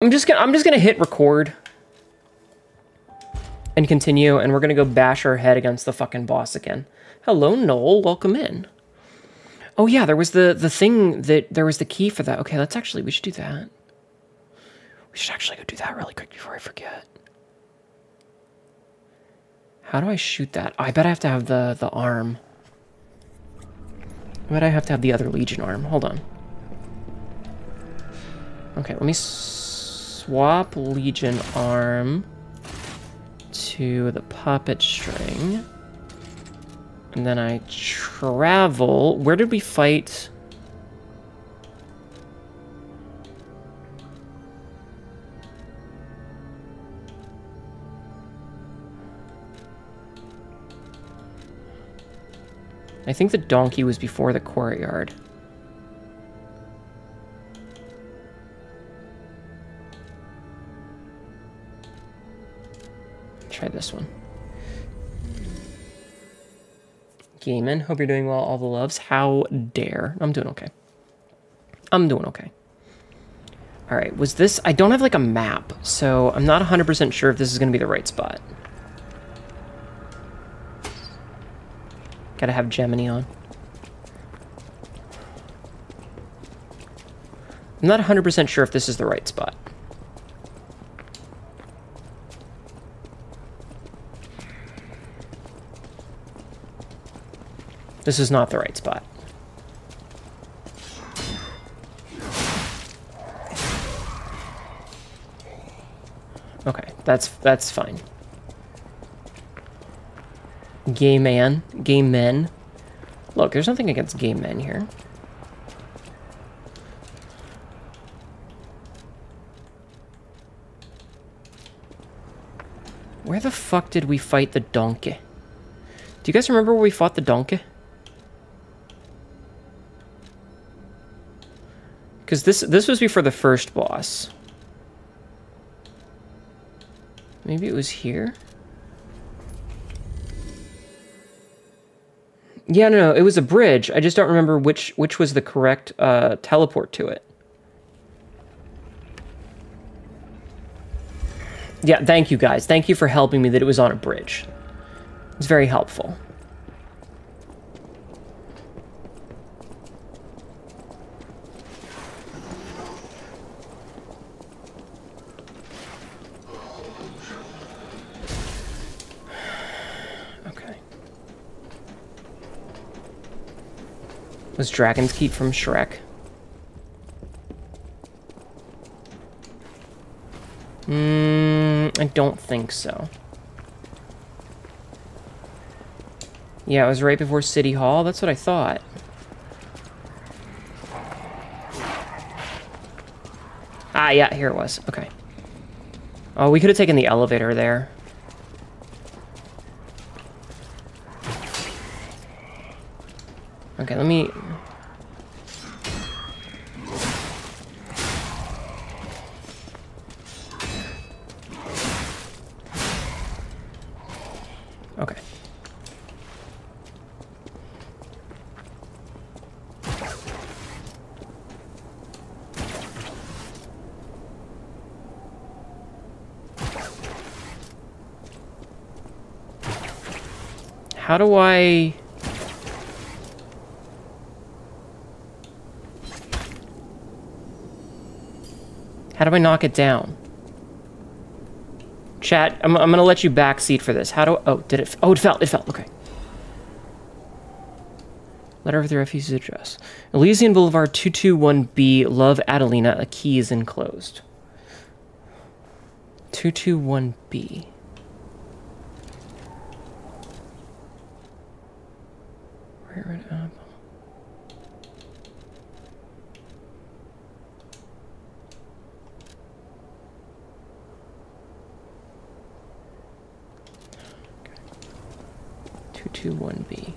I'm just gonna I'm just gonna hit record and continue, and we're gonna go bash our head against the fucking boss again. Hello, Noel. Welcome in. Oh yeah, there was the the thing that there was the key for that. Okay, let's actually we should do that. We should actually go do that really quick before I forget. How do I shoot that? I bet I have to have the the arm. I bet I have to have the other Legion arm. Hold on. Okay, let me swap Legion arm to the puppet string. And then I travel. Where did we fight? I think the donkey was before the courtyard. Try this one. Gaming. Hope you're doing well. All the loves. How dare. I'm doing okay. I'm doing okay. All right. Was this... I don't have like a map, so I'm not 100% sure if this is going to be the right spot. Gotta have Gemini on. I'm not 100% sure if this is the right spot. This is not the right spot. Okay, that's that's fine. Gay man, gay men. Look, there's nothing against gay men here. Where the fuck did we fight the donkey? Do you guys remember where we fought the donkey? Because this this was before the first boss. Maybe it was here? Yeah, no, no, it was a bridge. I just don't remember which which was the correct uh, teleport to it. Yeah, thank you guys. Thank you for helping me that it was on a bridge. It's very helpful. Was Dragon's Keep from Shrek? Hmm, I don't think so. Yeah, it was right before City Hall. That's what I thought. Ah, yeah, here it was. Okay. Oh, we could have taken the elevator there. Okay, let me... Okay. How do I... How do I knock it down? Chat, I'm, I'm gonna let you backseat for this. How do, oh, did it, oh, it fell, it fell, okay. Letter of the refugee's address. Elysian Boulevard 221B, Love Adelina, a key is enclosed. 221B. Where it up? Two two one B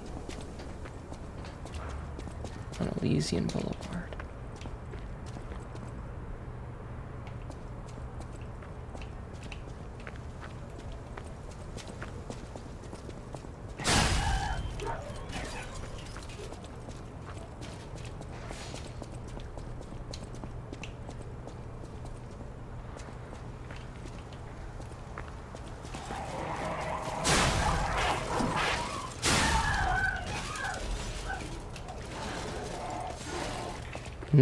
on Elysian Boulevard.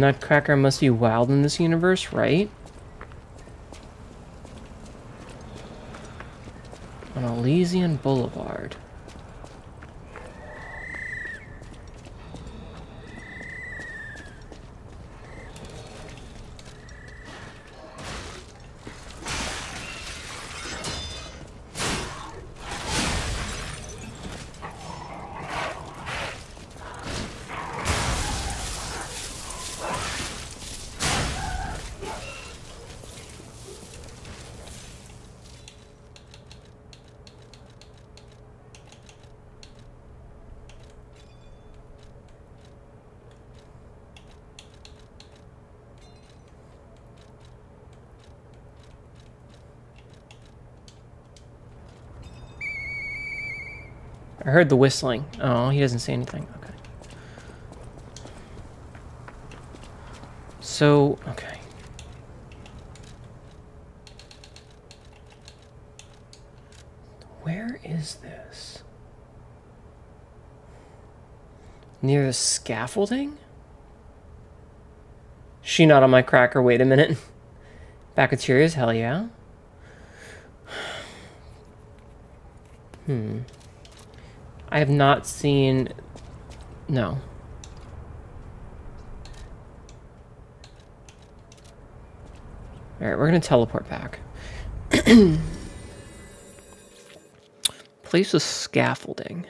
Nutcracker must be wild in this universe, right? On Elysian Boulevard. Heard the whistling. Oh, he doesn't say anything. Okay. So, okay. Where is this? Near the scaffolding? She not on my cracker. Wait a minute. Back Cheerios? Hell yeah. Hmm. I have not seen... No. Alright, we're going to teleport back. Place of scaffolding.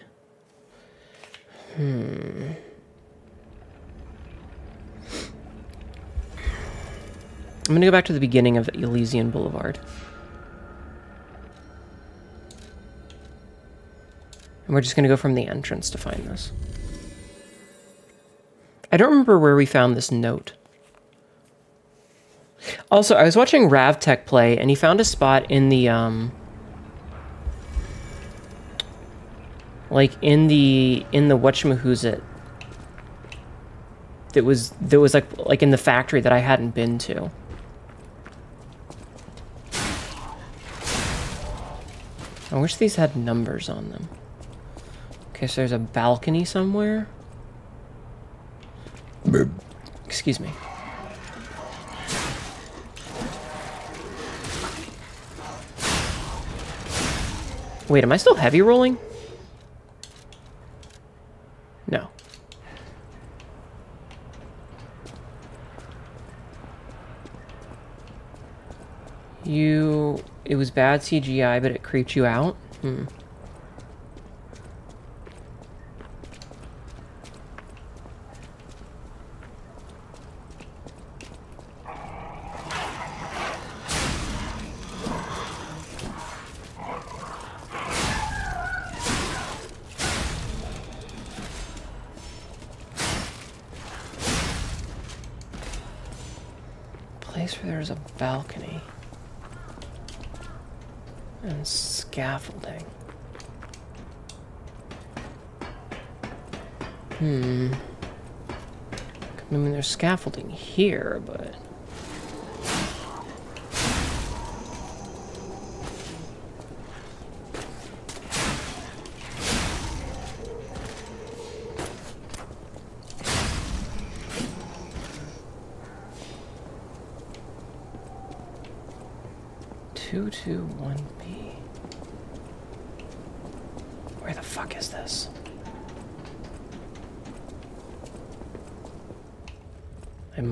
Hmm. I'm going to go back to the beginning of the Elysian Boulevard. And we're just going to go from the entrance to find this. I don't remember where we found this note. Also, I was watching Ravtech play, and he found a spot in the, um... Like, in the, in the whatchamahoosit. That was, that was like, like in the factory that I hadn't been to. I wish these had numbers on them. So there's a balcony somewhere. Excuse me. Wait, am I still heavy rolling? No. You... It was bad CGI, but it creeped you out? Hmm. balcony. And scaffolding. Hmm. I mean, there's scaffolding here, but...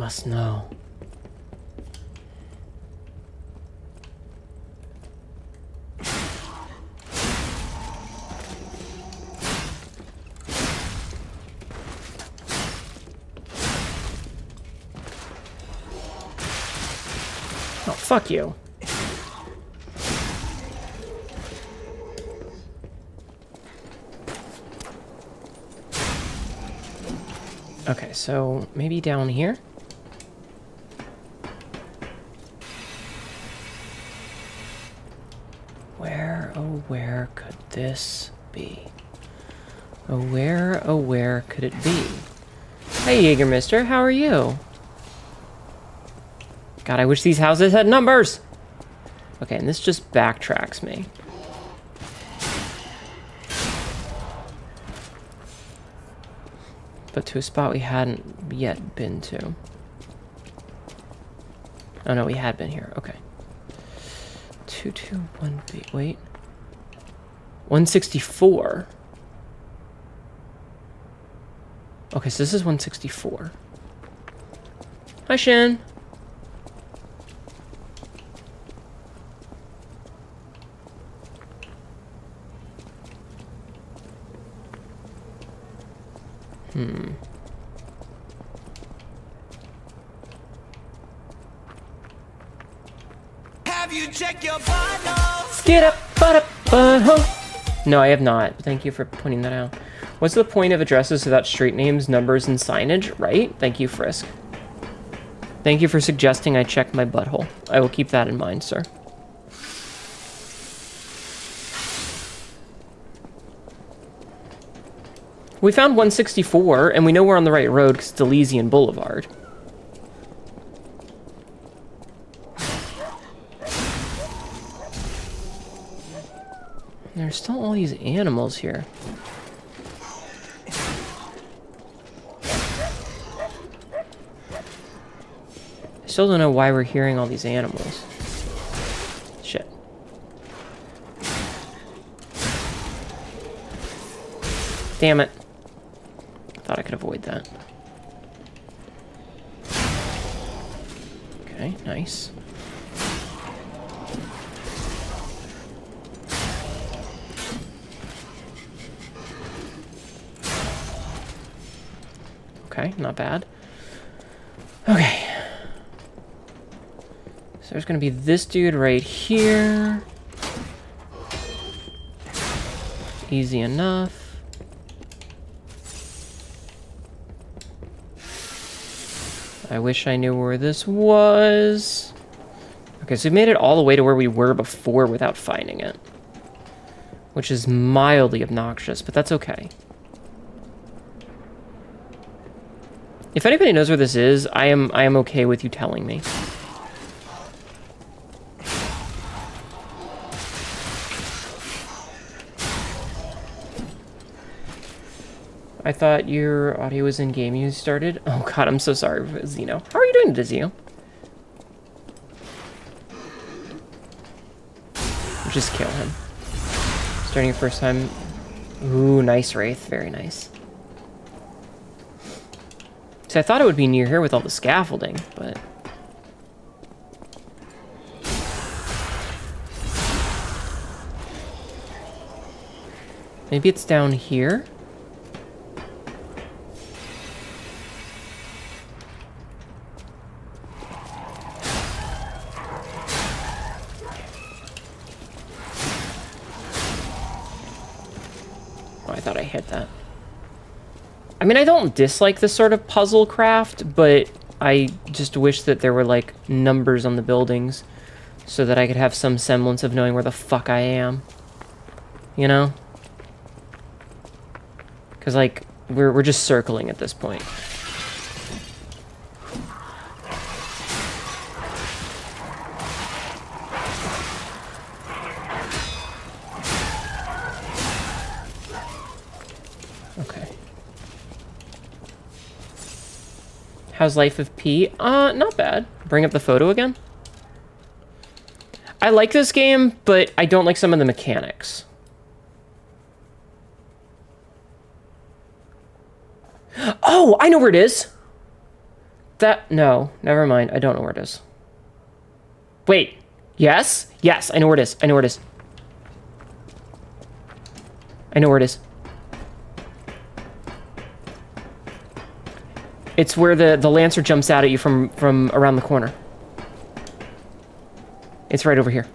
must know. Oh, fuck you. Okay, so maybe down here? Where, oh where could this be? Oh, where, oh, where could it be? Hey, Jägermeister, how are you? God, I wish these houses had numbers! Okay, and this just backtracks me. But to a spot we hadn't yet been to. Oh no, we had been here. Okay. Two, two, one, wait, wait. 164. Okay, so this is 164. Hi, Shan. No, I have not. Thank you for pointing that out. What's the point of addresses without street names, numbers, and signage, right? Thank you, Frisk. Thank you for suggesting I check my butthole. I will keep that in mind, sir. We found 164, and we know we're on the right road because it's Elysian Boulevard. Still all these animals here. I still don't know why we're hearing all these animals. Shit. Damn it. I Thought I could avoid that. Okay, nice. Okay, not bad. Okay. So there's gonna be this dude right here. Easy enough. I wish I knew where this was. Okay, so we made it all the way to where we were before without finding it. Which is mildly obnoxious, but that's okay. If anybody knows where this is, I am I am okay with you telling me. I thought your audio was in game you started. Oh god, I'm so sorry, Zeno. How are you doing, Dizio? Just kill him. Starting your first time. Ooh, nice Wraith. Very nice. So I thought it would be near here with all the scaffolding, but... Maybe it's down here? Mean, I don't dislike this sort of puzzle craft, but I just wish that there were, like, numbers on the buildings so that I could have some semblance of knowing where the fuck I am. You know? Because, like, we're, we're just circling at this point. Okay. How's Life of P? Uh, not bad. Bring up the photo again. I like this game, but I don't like some of the mechanics. Oh, I know where it is. That, no, never mind. I don't know where it is. Wait, yes? Yes, I know where it is. I know where it is. I know where it is. It's where the, the Lancer jumps out at you from, from around the corner. It's right over here.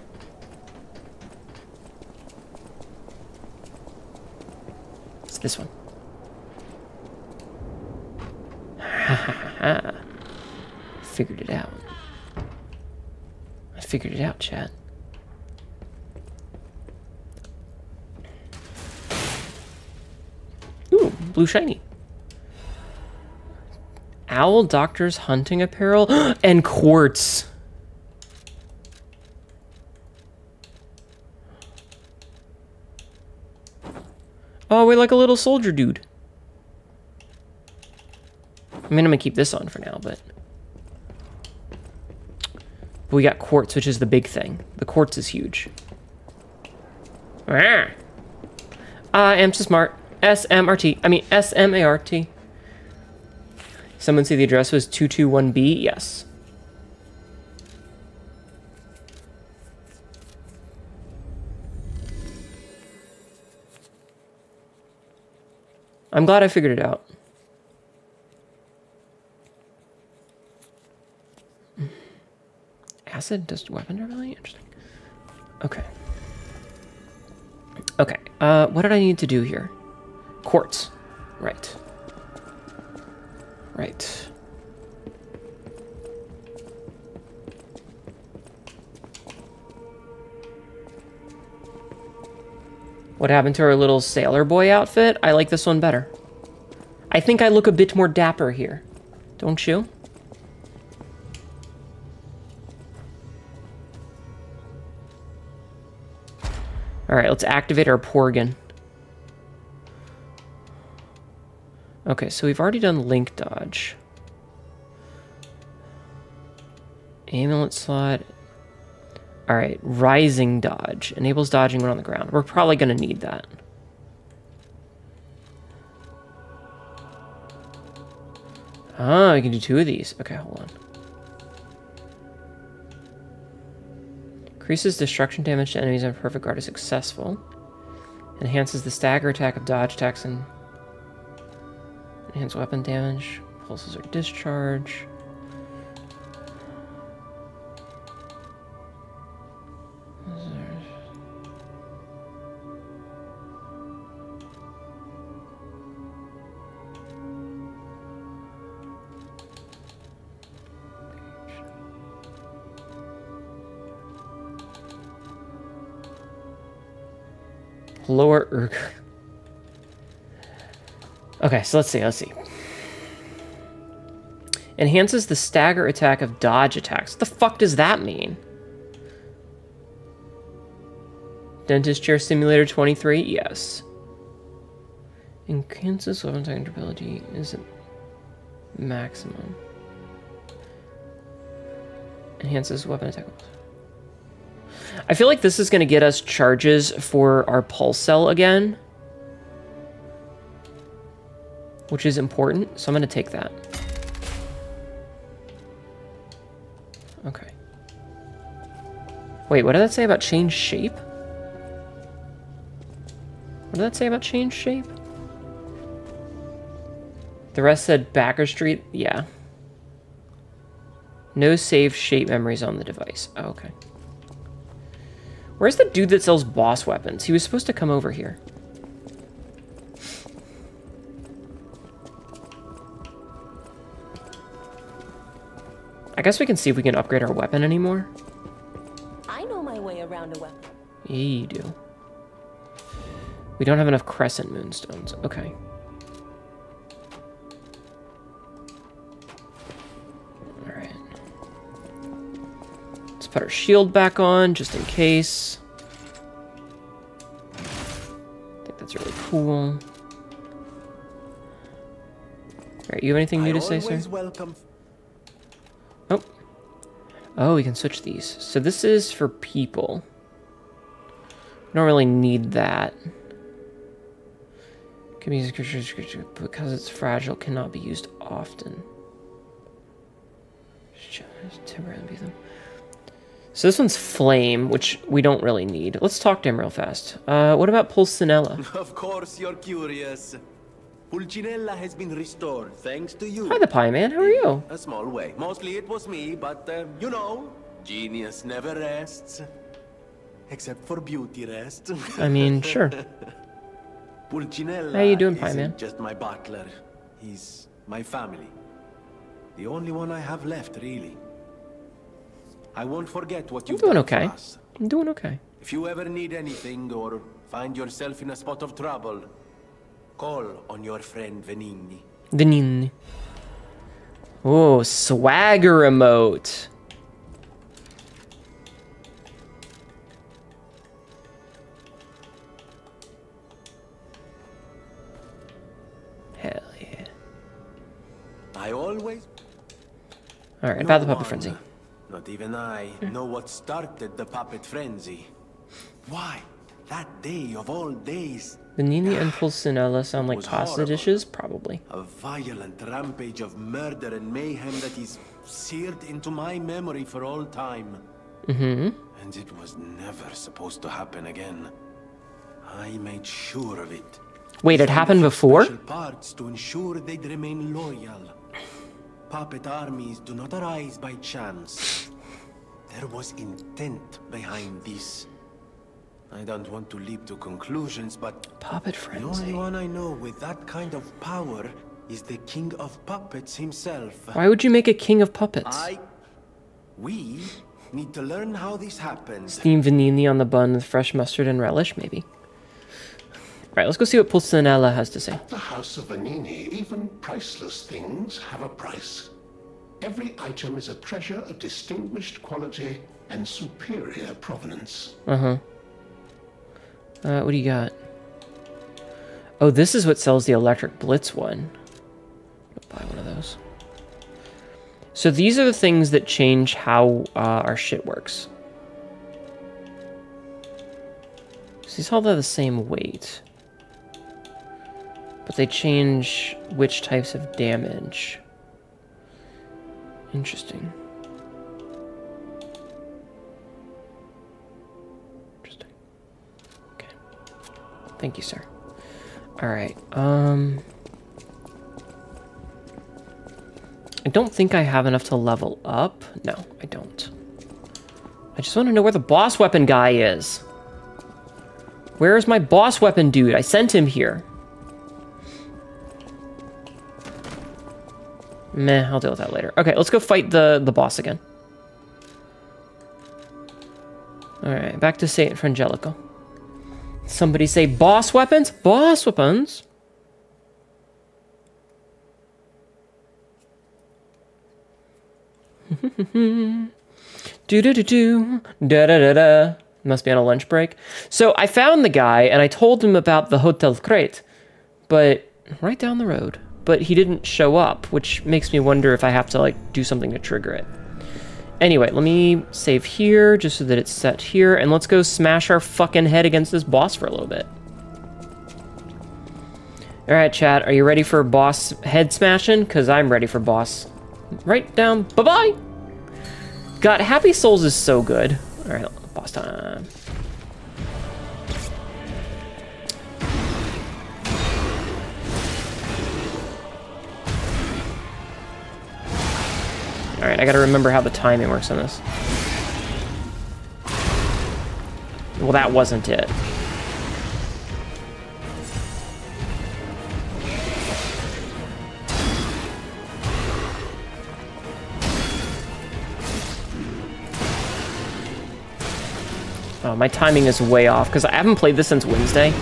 It's this one. Figured it out. I figured it out, Chad. Ooh, blue shiny. Owl Doctor's hunting apparel and quartz. Oh, we like a little soldier dude. I mean, I'm gonna keep this on for now, but... But we got quartz, which is the big thing. The quartz is huge. Ah. I am so smart. S-M-R-T. I mean, S-M-A-R-T. Someone say the address was 221B? Yes. I'm glad I figured it out. Acid does weapon really Interesting. Okay. Okay. Uh, what did I need to do here? Quartz. Right. Right. What happened to our little sailor boy outfit? I like this one better. I think I look a bit more dapper here. Don't you? Alright, let's activate our P-Organ. Okay, so we've already done link dodge. Amulet slot. Alright, rising dodge. Enables dodging when on the ground. We're probably going to need that. Ah, we can do two of these. Okay, hold on. Increases destruction damage to enemies on perfect guard is successful. Enhances the stagger attack of dodge attacks and enhance weapon damage. Pulses are discharge. Lower. Okay, so let's see, let's see. Enhances the stagger attack of dodge attacks. What the fuck does that mean? Dentist Chair Simulator 23? Yes. Enhances weapon attack ability isn't maximum. Enhances weapon attack. I feel like this is going to get us charges for our pulse cell again. Which is important, so I'm going to take that. Okay. Wait, what did that say about change shape? What did that say about change shape? The rest said Backer Street? Yeah. No save shape memories on the device. Oh, okay. Where's the dude that sells boss weapons? He was supposed to come over here. Guess we can see if we can upgrade our weapon anymore. I know my way around a weapon. Yeah, you do. We don't have enough crescent moonstones. Okay. Alright. Let's put our shield back on, just in case. I think that's really cool. Alright, you have anything new to say, sir? welcome. Oh. We can switch these. So this is for people. Don't really need that. Can be used because it's fragile, cannot be used often. So this one's flame, which we don't really need. Let's talk to him real fast. Uh, what about Pulcinella? Of course you're curious. Pulcinella has been restored thanks to you. Hi, the Pie Man. How are you? A small way. Mostly it was me, but uh, you know, genius never rests. Except for beauty rest. I mean, sure. Pulcinella How you doing, Pie Man? just my butler. He's my family. The only one I have left, really. I won't forget what I'm you've doing done okay. for us. I'm doing okay. If you ever need anything or find yourself in a spot of trouble, call on your friend Venigni. Venin. Oh, swagger emote. Hell yeah. I always Alright, about the puppet frenzy. Not even I hmm. know what started the puppet frenzy. Why? That day of all days. Venigni and Pulcinella sound like pasta horrible. dishes? Probably. A violent rampage of murder and mayhem that is seared into my memory for all time. Mm-hmm. And it was never supposed to happen again. I made sure of it. Wait, it happened before? Parts to ensure they'd remain loyal. Puppet armies do not arise by chance. There was intent behind this. I don't want to leap to conclusions, but Puppet frenzy. the only eh? one I know with that kind of power is the king of puppets himself. Why would you make a king of puppets? I... We need to learn how this happens. Steam Venigni on the bun with fresh mustard and relish, maybe. Right, let's go see what Pulcinella has to say. At The House of Venigni, even priceless things have a price. Every item is a treasure of distinguished quality and superior provenance. Uh-huh. Uh, what do you got? Oh, this is what sells the electric blitz one. I'll buy one of those. So these are the things that change how uh, our shit works. So these all have the same weight. But they change which types of damage. Interesting. Interesting. Thank you, sir. Alright, um... I don't think I have enough to level up. No, I don't. I just want to know where the boss weapon guy is. Where is my boss weapon dude? I sent him here. Meh, I'll deal with that later. Okay, let's go fight the, the boss again. Alright, back to Saint Frangelico. Somebody say boss weapons? Boss weapons? do do do do da da da da. Must be on a lunch break. So I found the guy and I told him about the Hotel Krat, but right down the road. But he didn't show up, which makes me wonder if I have to like do something to trigger it. Anyway, let me save here just so that it's set here, and let's go smash our fucking head against this boss for a little bit. All right, chat, are you ready for boss head smashing? Cause I'm ready for boss. Right down. Bye bye. God, Happy Souls is so good. All right, boss time. All right, I gotta remember how the timing works on this. Well, that wasn't it. Oh, my timing is way off because I haven't played this since Wednesday.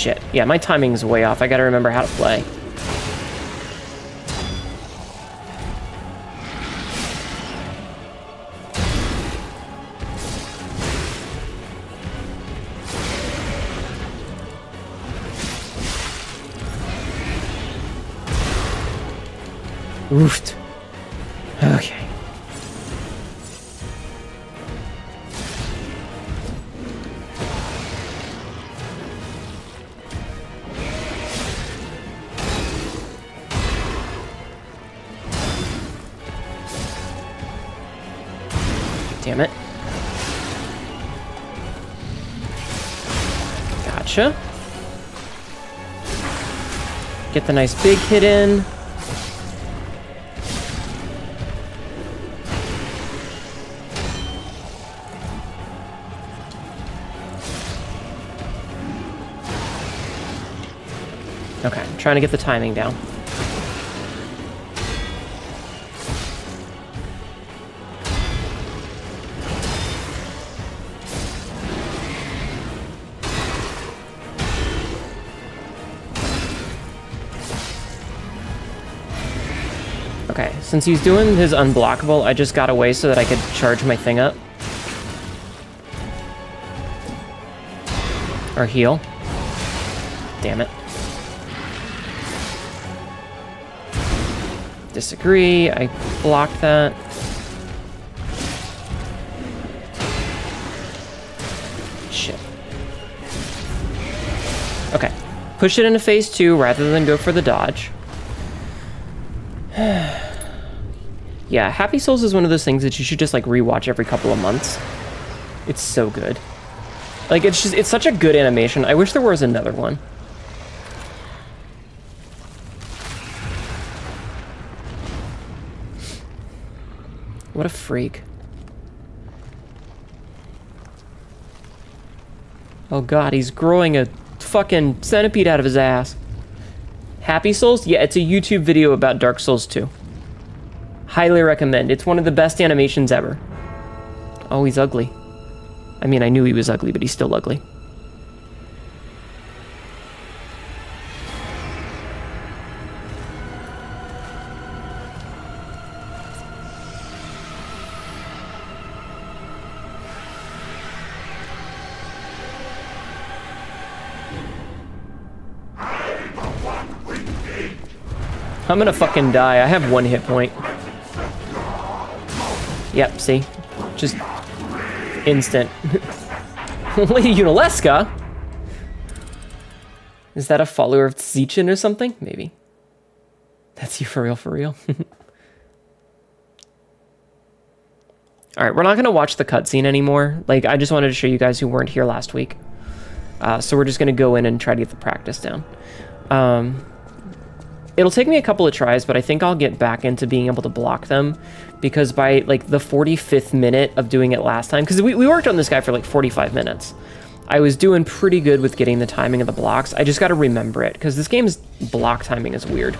Shit. Yeah, my timing is way off. I gotta remember how to play. Oofed. Okay. Gotcha. Get the nice big hit in. Okay, I'm trying to get the timing down. Since he's doing his unblockable, I just got away so that I could charge my thing up. Or heal. Damn it. Disagree. I blocked that. Shit. Okay. Push it into phase two rather than go for the dodge. yeah, Happy Souls is one of those things that you should just like rewatch every couple of months. It's so good. Like it's just it's such a good animation. I wish there was another one. What a freak. Oh god, he's growing a fucking centipede out of his ass. Happy Souls? Yeah, it's a YouTube video about Dark Souls 2. Highly recommend. It's one of the best animations ever. Oh, he's ugly. I mean, I knew he was ugly, but he's still ugly. I'm gonna fucking die. I have one hit point. Yep, see? Just instant. Lady Unaleska? Is that a follower of Tzichin or something? Maybe. That's you for real, for real. Alright, we're not going to watch the cutscene anymore. Like, I just wanted to show you guys who weren't here last week. Uh, so we're just going to go in and try to get the practice down. Um, it'll take me a couple of tries, but I think I'll get back into being able to block them because by like the 45th minute of doing it last time, because we, we worked on this guy for like 45 minutes. I was doing pretty good with getting the timing of the blocks. I just got to remember it because this game's block timing is weird.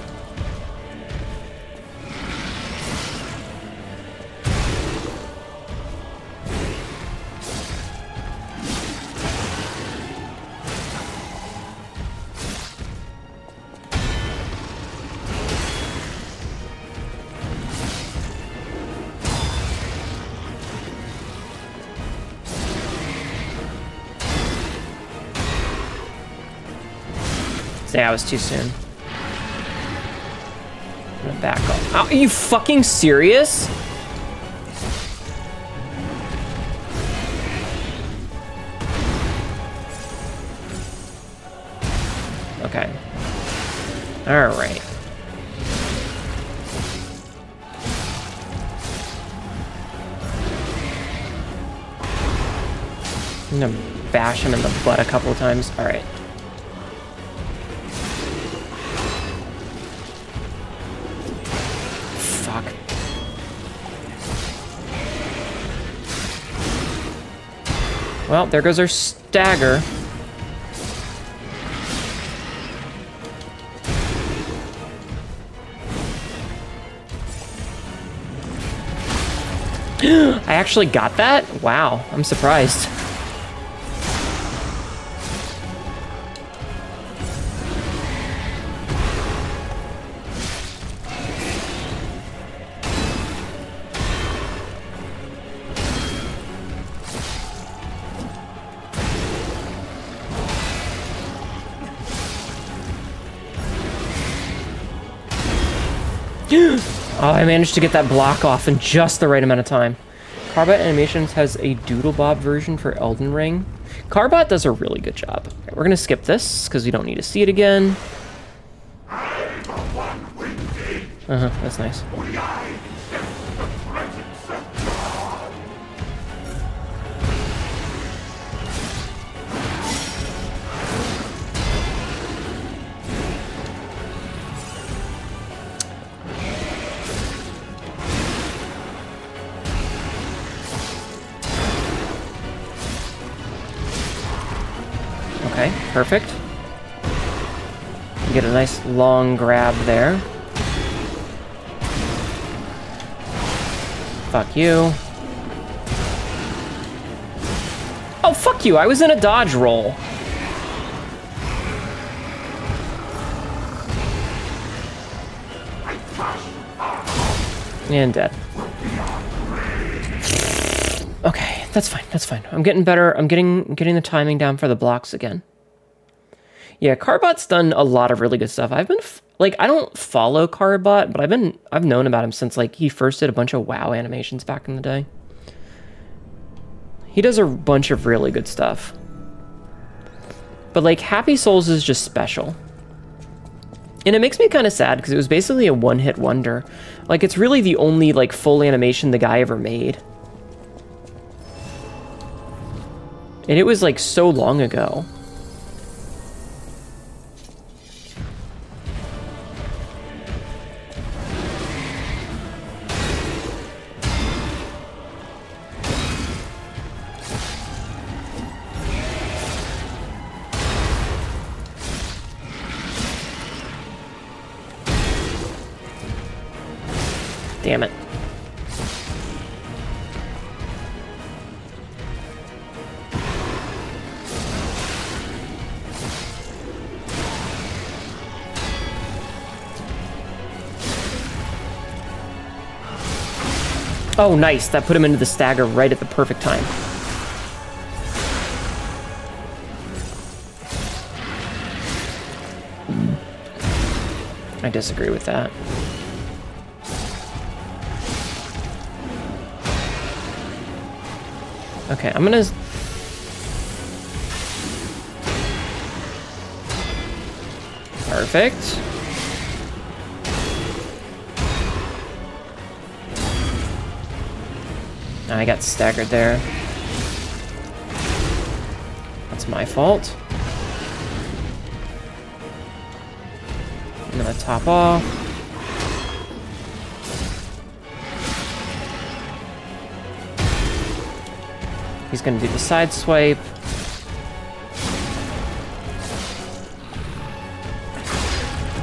Say I was too soon. Back off. Oh, are you fucking serious? Okay. Alright. I'm gonna bash him in the butt a couple of times. Alright. Fuck. Well, there goes our stagger. I actually got that? Wow, I'm surprised. I managed to get that block off in just the right amount of time. Carbot Animations has a Doodlebob version for Elden Ring. Carbot does a really good job. Okay, we're gonna skip this because we don't need to see it again. Uh-huh, that's nice. Perfect. Get a nice long grab there. Fuck you. Oh, fuck you. I was in a dodge roll. And dead. Okay, that's fine. That's fine. I'm getting better. I'm getting getting the timing down for the blocks again. Yeah, Carbot's done a lot of really good stuff. I've been like, I don't follow Carbot, but I've been I've known about him since like he first did a bunch of WoW animations back in the day. He does a bunch of really good stuff. But like Happy Souls is just special. And it makes me kind of sad because it was basically a one-hit wonder. Like it's really the only like full animation the guy ever made. And it was like so long ago. Oh, nice. That put him into the stagger right at the perfect time. I disagree with that. Okay, I'm gonna... Perfect. I got staggered there. That's my fault. I'm gonna top off. He's gonna do the side swipe.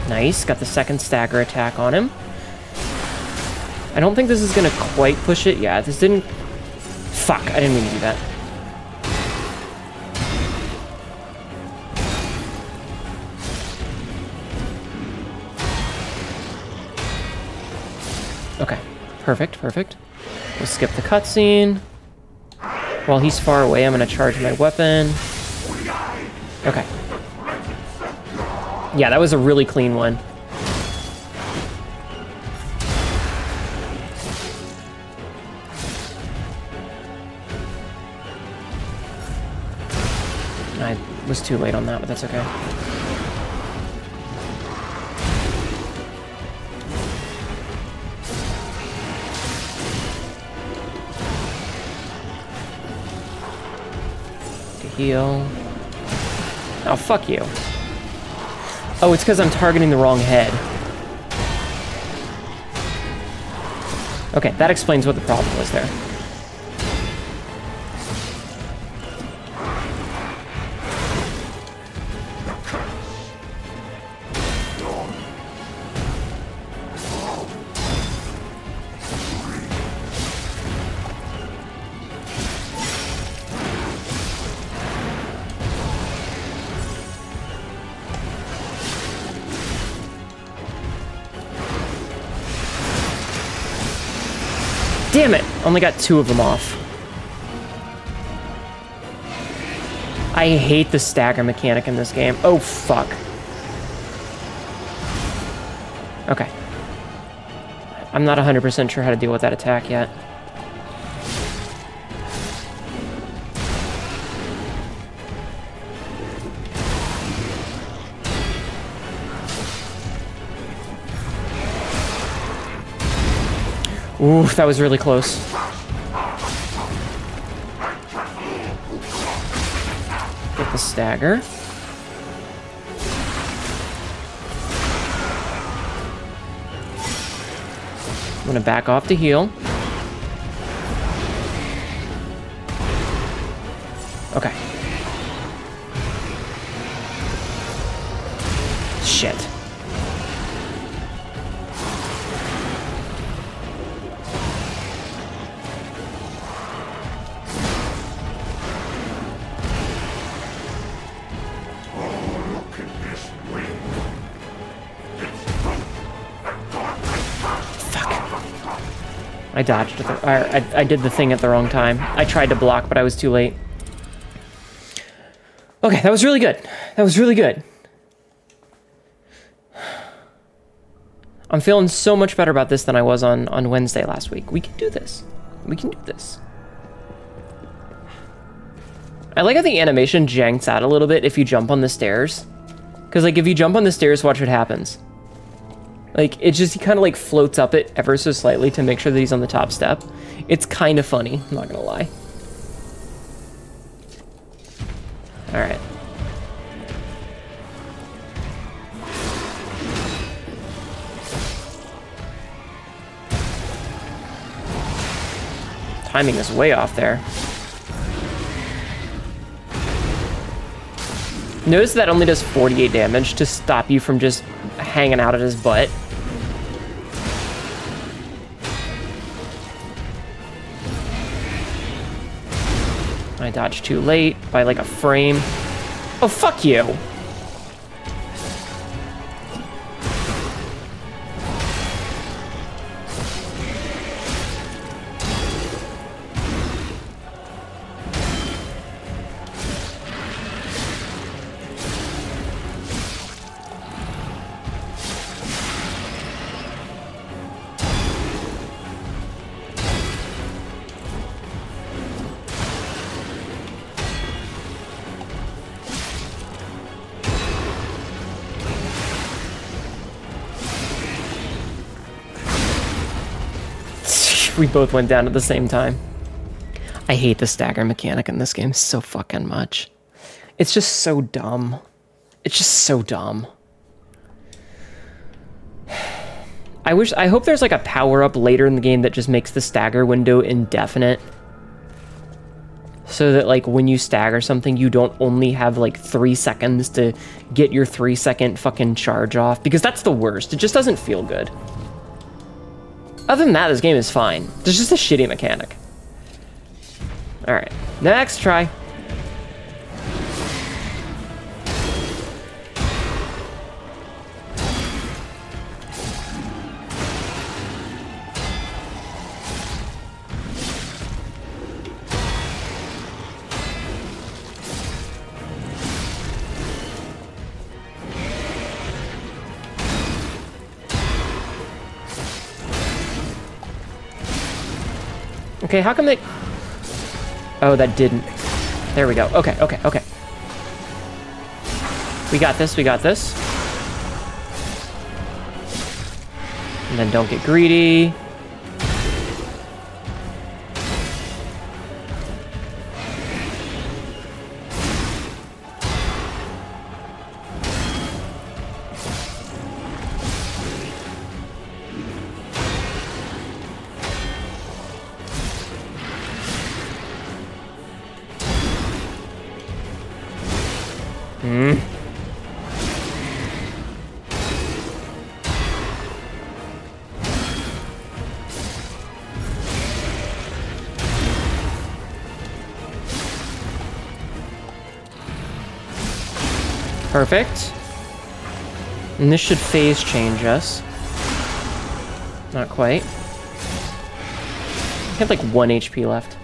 Nice, got the second stagger attack on him. I don't think this is gonna quite push it. Yeah, this didn't... Fuck, I didn't mean to do that. Okay, perfect, perfect. We'll skip the cutscene. While he's far away, I'm gonna charge my weapon. Okay. Yeah, that was a really clean one. Too late on that, but that's okay. To heal. Oh, fuck you. Oh, it's because I'm targeting the wrong head. Okay, that explains what the problem was there. Only got two of them off. I hate the stagger mechanic in this game. Oh, fuck. Okay. I'm not 100% sure how to deal with that attack yet. Ooh, that was really close. Get the stagger. I'm gonna back off to heal. Okay. Shit. I dodged, the, I, I did the thing at the wrong time. I tried to block, but I was too late. Okay, that was really good. That was really good. I'm feeling so much better about this than I was on, on Wednesday last week. We can do this. We can do this. I like how the animation janks out a little bit if you jump on the stairs. Because, like, if you jump on the stairs, watch what happens. Like, it just, he kind of, like, floats up it ever so slightly to make sure that he's on the top step. It's kind of funny, I'm not gonna lie. Alright. Timing is way off there. Notice that only does 48 damage to stop you from just hanging out at his butt. Dodged too late by like a frame. Oh, fuck you. Both went down at the same time. I hate the stagger mechanic in this game so fucking much. It's just so dumb. It's just so dumb. I wish I hope there's like a power up later in the game that just makes the stagger window indefinite. So that like when you stagger something, you don't only have like three seconds to get your three second fucking charge off because that's the worst. It just doesn't feel good. Other than that, this game is fine. There's just a shitty mechanic. Alright, next try. Okay, how come they... Oh, that didn't. There we go. Okay, okay, okay. We got this, we got this. And then don't get greedy. Perfect. And this should phase change us. Not quite. I have like one HP left.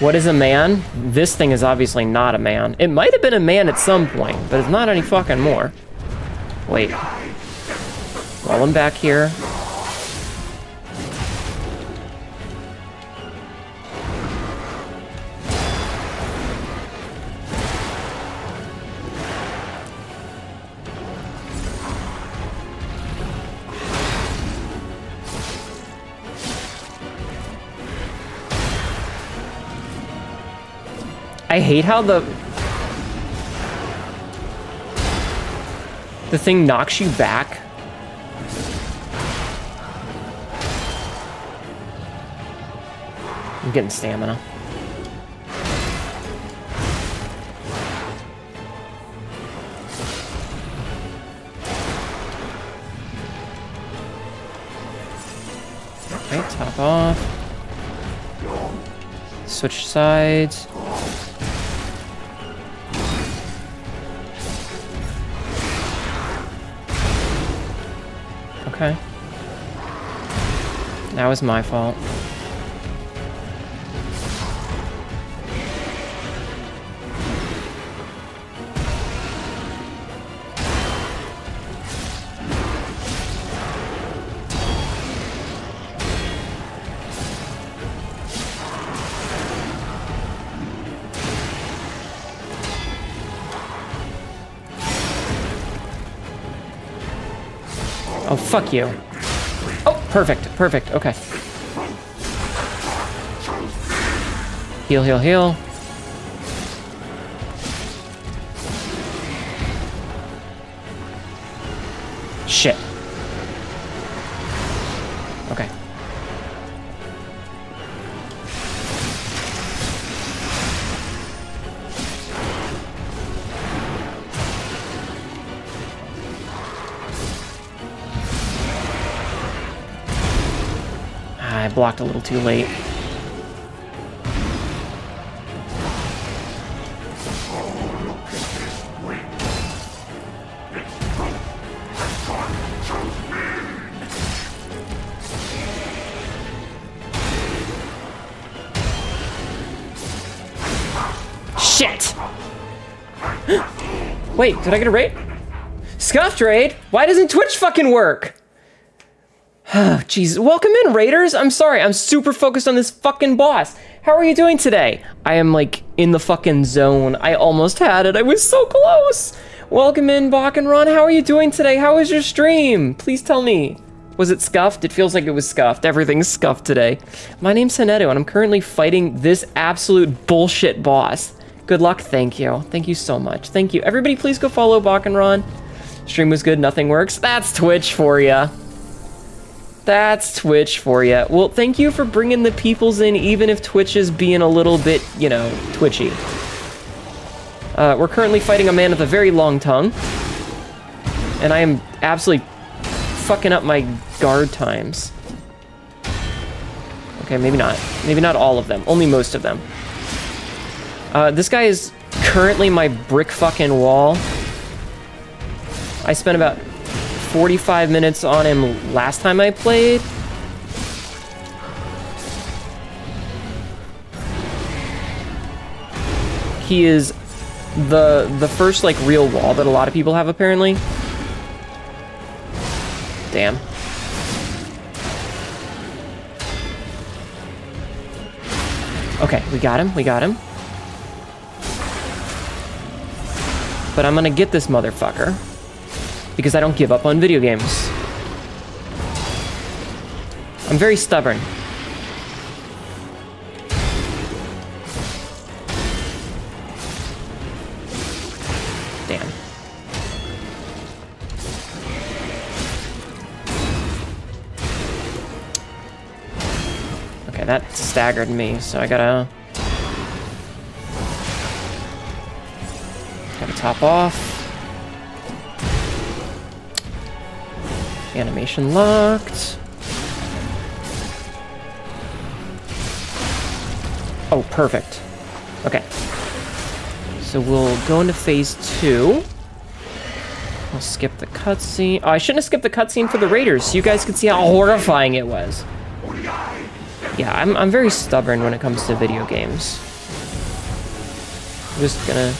What is a man? This thing is obviously not a man. It might have been a man at some point, but it's not any fucking more. Wait. Roll him back here. I hate how the the thing knocks you back. I'm getting stamina. Okay, top off. Switch sides. Okay. That was my fault. Fuck you. Oh, perfect, perfect, okay. Heal, heal, heal. Blocked a little too late. Shit! Wait, did I get a raid? Scuffed raid? Why doesn't Twitch fucking work? Oh, Jesus. Welcome in, Raiders. I'm sorry. I'm super focused on this fucking boss. How are you doing today? I am, like, in the fucking zone. I almost had it. I was so close. Welcome in, Bach and Ron. How are you doing today? How was your stream? Please tell me. Was it scuffed? It feels like it was scuffed. Everything's scuffed today. My name's Hnetu, and I'm currently fighting this absolute bullshit boss. Good luck. Thank you. Thank you so much. Thank you. Everybody, please go follow Bach and Ron. Stream was good. Nothing works. That's Twitch for you. That's Twitch for you. Well, thank you for bringing the peoples in, even if Twitch is being a little bit, you know, twitchy. Uh, we're currently fighting a man with a very long tongue. And I am absolutely fucking up my guard times. Okay, maybe not. Maybe not all of them. Only most of them. Uh, this guy is currently my brick fucking wall. I spent about 45 minutes on him last time I played. He is the the first like real wall that a lot of people have apparently. Damn. Okay, we got him. We got him. But I'm gonna get this motherfucker because I don't give up on video games. I'm very stubborn. Damn. Okay, that staggered me, so I gotta... Gotta top off. Animation locked. Oh, perfect. Okay. So we'll go into phase two. I'll skip the cutscene. Oh, I shouldn't have skipped the cutscene for the Raiders, so you guys could see how horrifying it was. Yeah, I'm, I'm very stubborn when it comes to video games. I'm just gonna...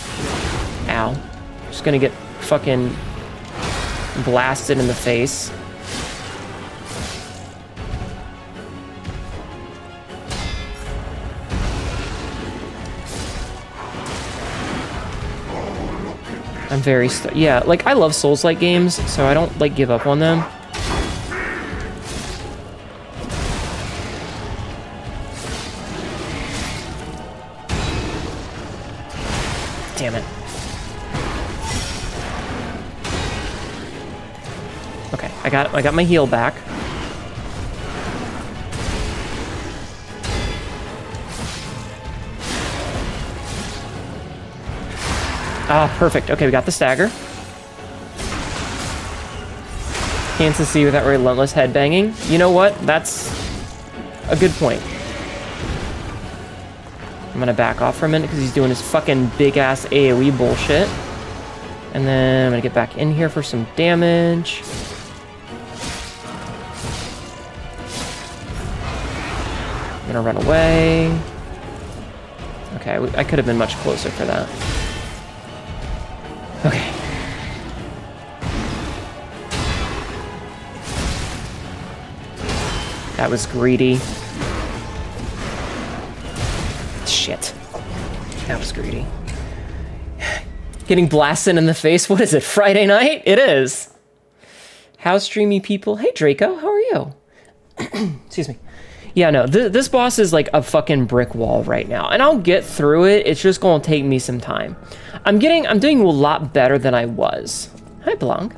Ow. Just gonna get fucking blasted in the face. I'm very yeah, like I love Souls-like games, so I don't like give up on them. Damn it. Okay, I got I got my heal back. Ah, perfect. Okay, we got the stagger. Can't see without relentless headbanging. You know what? That's a good point. I'm gonna back off for a minute because he's doing his fucking big-ass AoE bullshit. And then I'm gonna get back in here for some damage. I'm gonna run away. Okay, I could have been much closer for that. Okay. That was greedy. Shit. That was greedy. Getting blasted in the face. What is it? Friday night? It is. How's streamy people? Hey Draco, how are you? Excuse me. Yeah, no, th this boss is like a fucking brick wall right now, and I'll get through it. It's just gonna take me some time. I'm getting, I'm doing a lot better than I was. Hi, Blanc.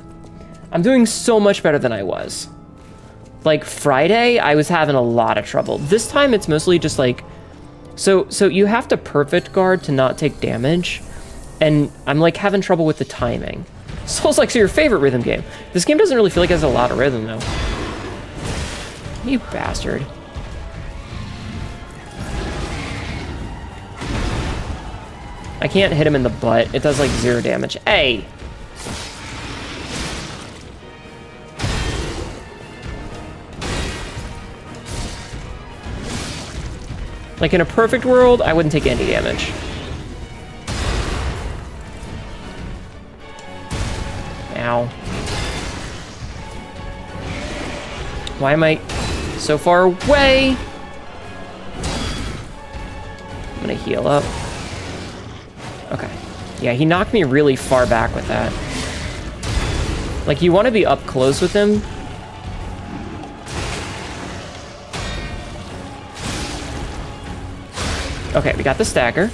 I'm doing so much better than I was. Like Friday, I was having a lot of trouble. This time, it's mostly just like, so so you have to perfect guard to not take damage, and I'm like having trouble with the timing. Souls like so your favorite rhythm game. This game doesn't really feel like it has a lot of rhythm though. You bastard. I can't hit him in the butt. It does like zero damage. Hey! Like in a perfect world, I wouldn't take any damage. Ow. Why am I so far away? I'm gonna heal up. Okay. Yeah, he knocked me really far back with that. Like, you want to be up close with him. Okay, we got the stagger.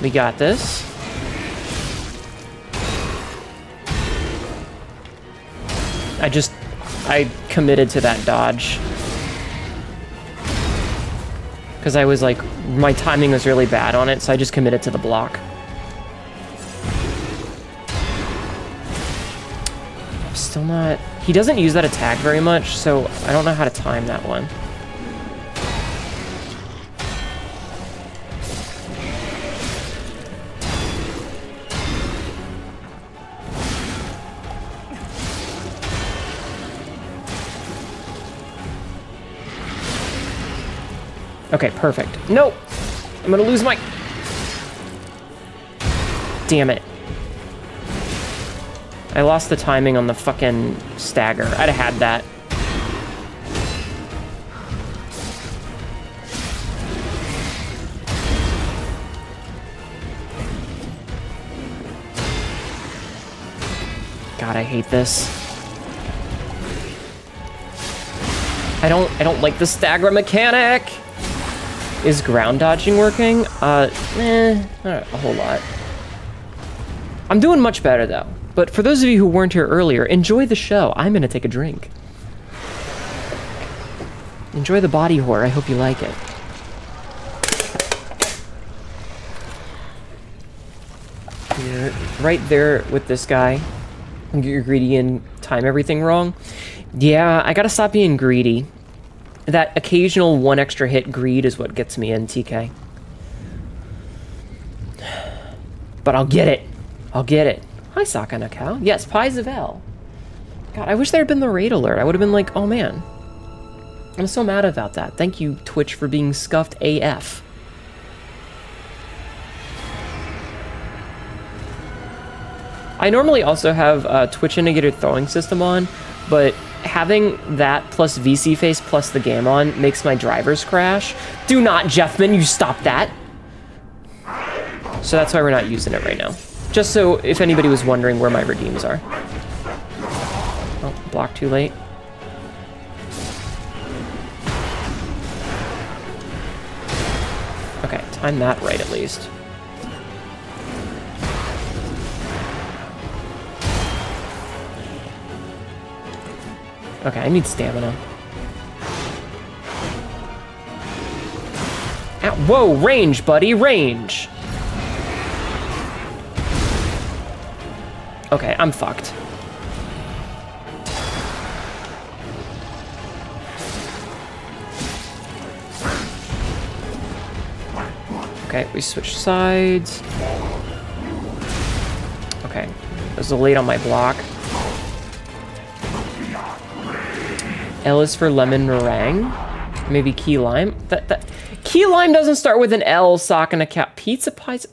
We got this. I just, I committed to that dodge. Because I was like, my timing was really bad on it, so I just committed to the block. I'm still not, he doesn't use that attack very much, so I don't know how to time that one. Okay, perfect. Nope! I'm gonna lose my... Damn it. I lost the timing on the fucking stagger. I'd have had that. God, I hate this. I don't I don't like the stagger mechanic. Is ground dodging working? Uh, eh, not a whole lot. I'm doing much better though. But for those of you who weren't here earlier, enjoy the show. I'm gonna take a drink. Enjoy the body horror. I hope you like it. You're right there with this guy. You're greedy and time everything wrong. Yeah, I gotta stop being greedy. That occasional one extra hit greed is what gets me in TK. But I'll get it. I'll get it. Hi, Saka cow. Yes, Pies of L. God, I wish there had been the raid alert. I would have been like, oh man. I'm so mad about that. Thank you, Twitch, for being scuffed AF. I normally also have a Twitch integrated throwing system on, but having that plus VSeeFace plus the game on makes my drivers crash. Do not, Jeffman, you stop that. So that's why we're not using it right now. Just so if anybody was wondering where my redeems are. Oh, block too late. Okay, time that right at least. Okay, I need stamina. Ow, whoa, range, buddy, range! Okay, I'm fucked. Okay, we switch sides. Okay, there's a late on my block. L is for lemon meringue. Maybe key lime. That, that key lime doesn't start with an L. Sock and a cat. Pizza pies.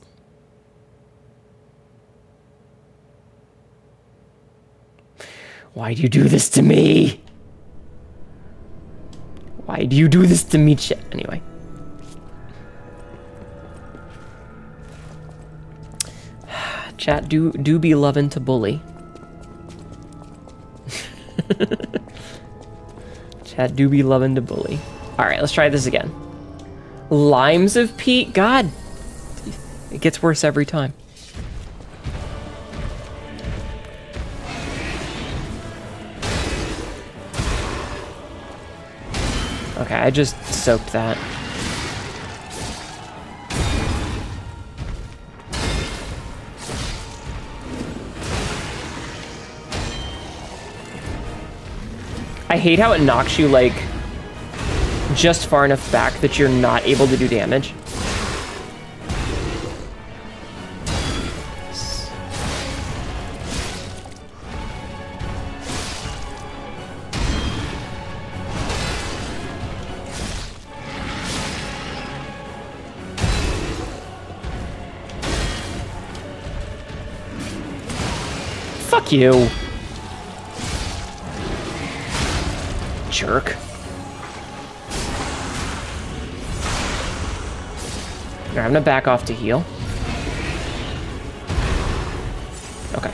Why do you do this to me? Why do you do this to me? Shit. Anyway. Chat do do be loving to bully. Chat do be loving to bully. All right, let's try this again. Limes of Pete? God, it gets worse every time. Okay, I just soaked that. I hate how it knocks you, like, just far enough back that you're not able to do damage. Fuck you. Jerk. Alright, I'm gonna back off to heal. Okay.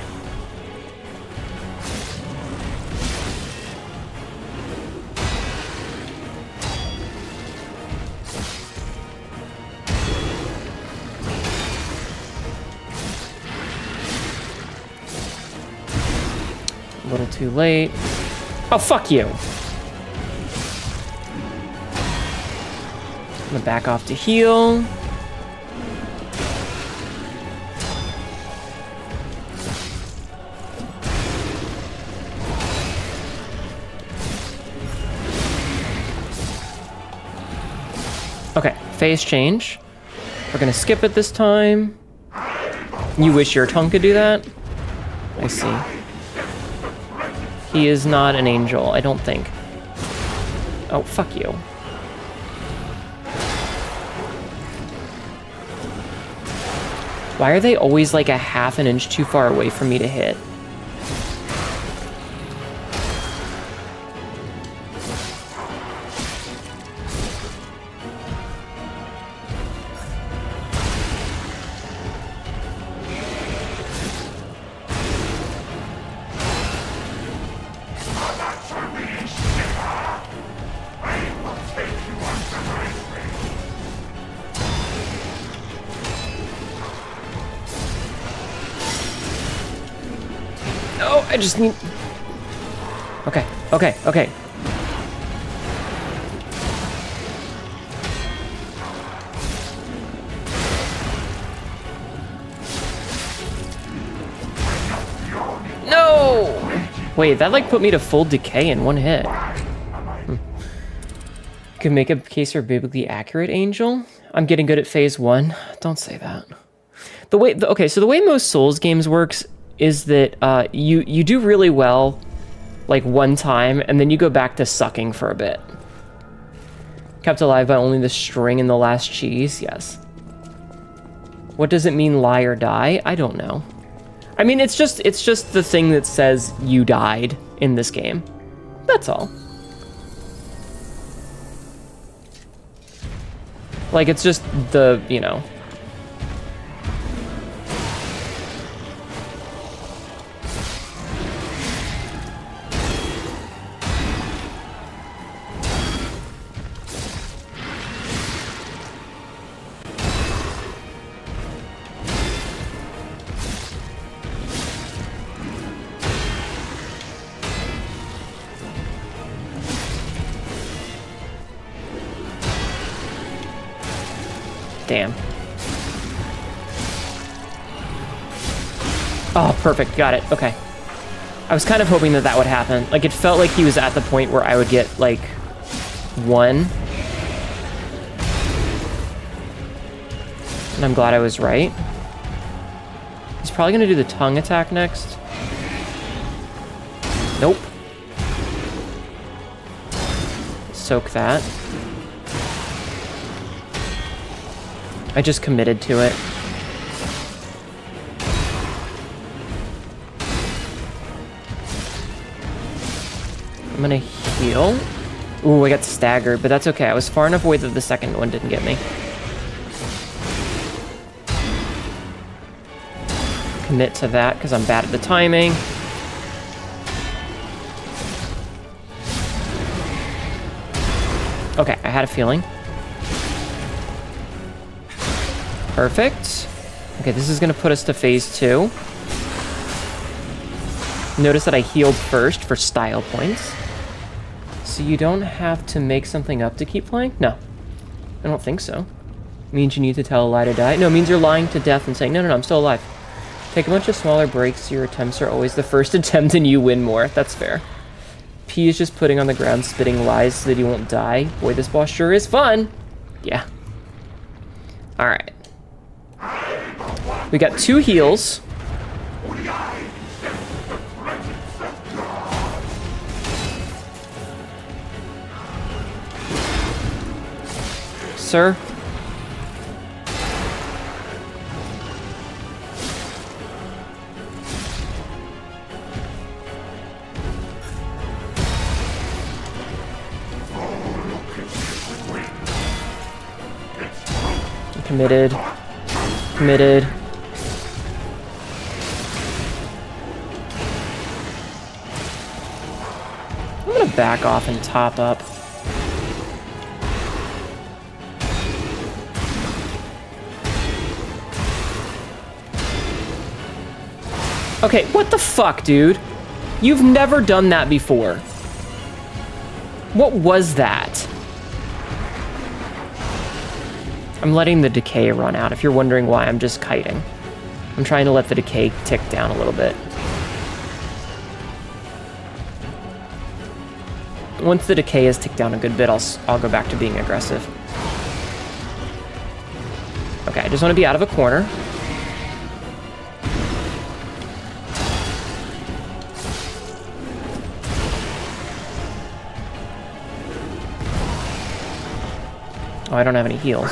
A little too late. Oh, fuck you. Gonna back off to heal. Okay, phase change. We're gonna skip it this time. You wish your tongue could do that? I see. He is not an angel, I don't think. Oh, fuck you. Why are they always like a half an inch too far away for me to hit? Okay. No! Wait, that like put me to full decay in one hit. Hmm. Could make a case for biblically accurate angel. I'm getting good at phase one. Don't say that. The way, the, okay, so the way most Souls games works is that uh, you you do really well, like one time, and then you go back to sucking for a bit. Kept alive by only the string and the last cheese. Yes. What does it mean, lie or die? I don't know. I mean, it's just it's just the thing that says you died in this game. That's all. Like it's just the you know perfect. Got it. Okay. I was kind of hoping that that would happen. Like, it felt like he was at the point where I would get, like, one. And I'm glad I was right. He's probably going to do the tongue attack next. Nope. Soak that. I just committed to it. Gonna heal. Ooh, I got staggered, but that's okay. I was far enough away that the second one didn't get me. commit to that because I'm bad at the timing. Okay, I had a feeling. Perfect. Okay, this is going to put us to phase two. Notice that I healed first for style points. So you don't have to make something up to keep playing? No. I don't think so. Means you need to tell a lie to die? No, means you're lying to death and saying, no, no, no, I'm still alive. Take a bunch of smaller breaks. Your attempts are always the first attempt and you win more. That's fair. P is just putting on the ground, spitting lies so that he won't die. Boy, this boss sure is fun. Yeah. Alright. We got two heals. Sir? Committed. Committed. I'm gonna back off and top up. Okay, what the fuck, dude? You've never done that before. What was that? I'm letting the decay run out. If you're wondering why, I'm just kiting. I'm trying to let the decay tick down a little bit. Once the decay has ticked down a good bit, I'll, I'll go back to being aggressive. Okay, I just want to be out of a corner. Oh, I don't have any heals.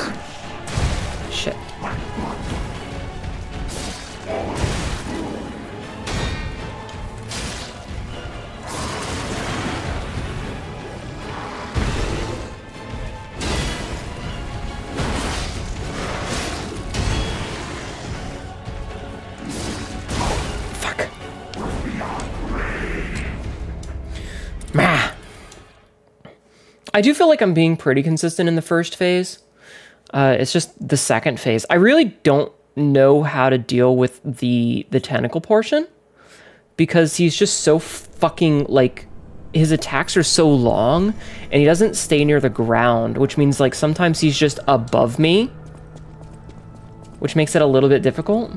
I do feel like I'm being pretty consistent in the first phase. Uh, it's just the second phase. I really don't know how to deal with the the tentacle portion because he's just so fucking like his attacks are so long and he doesn't stay near the ground, which means like sometimes he's just above me, which makes it a little bit difficult.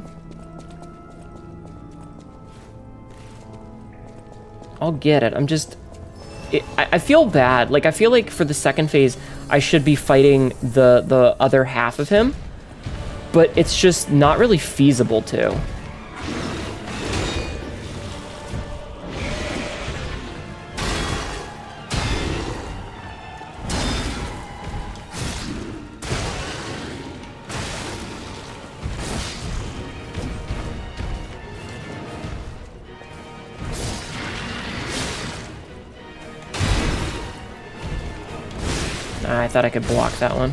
I'll get it. I'm just it, I, I feel bad. Like I feel like for the second phase, I should be fighting the the other half of him, but it's just not really feasible to. Thought I could block that one.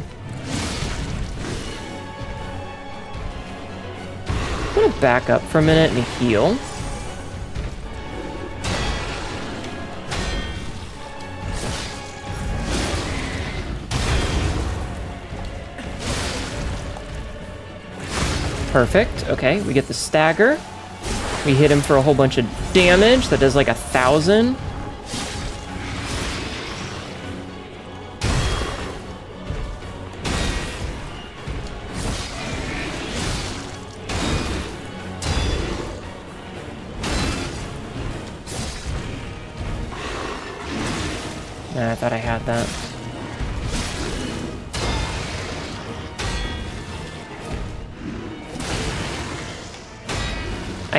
I'm gonna back up for a minute and heal. Perfect. Okay, we get the stagger. We hit him for a whole bunch of damage. That does like a thousand.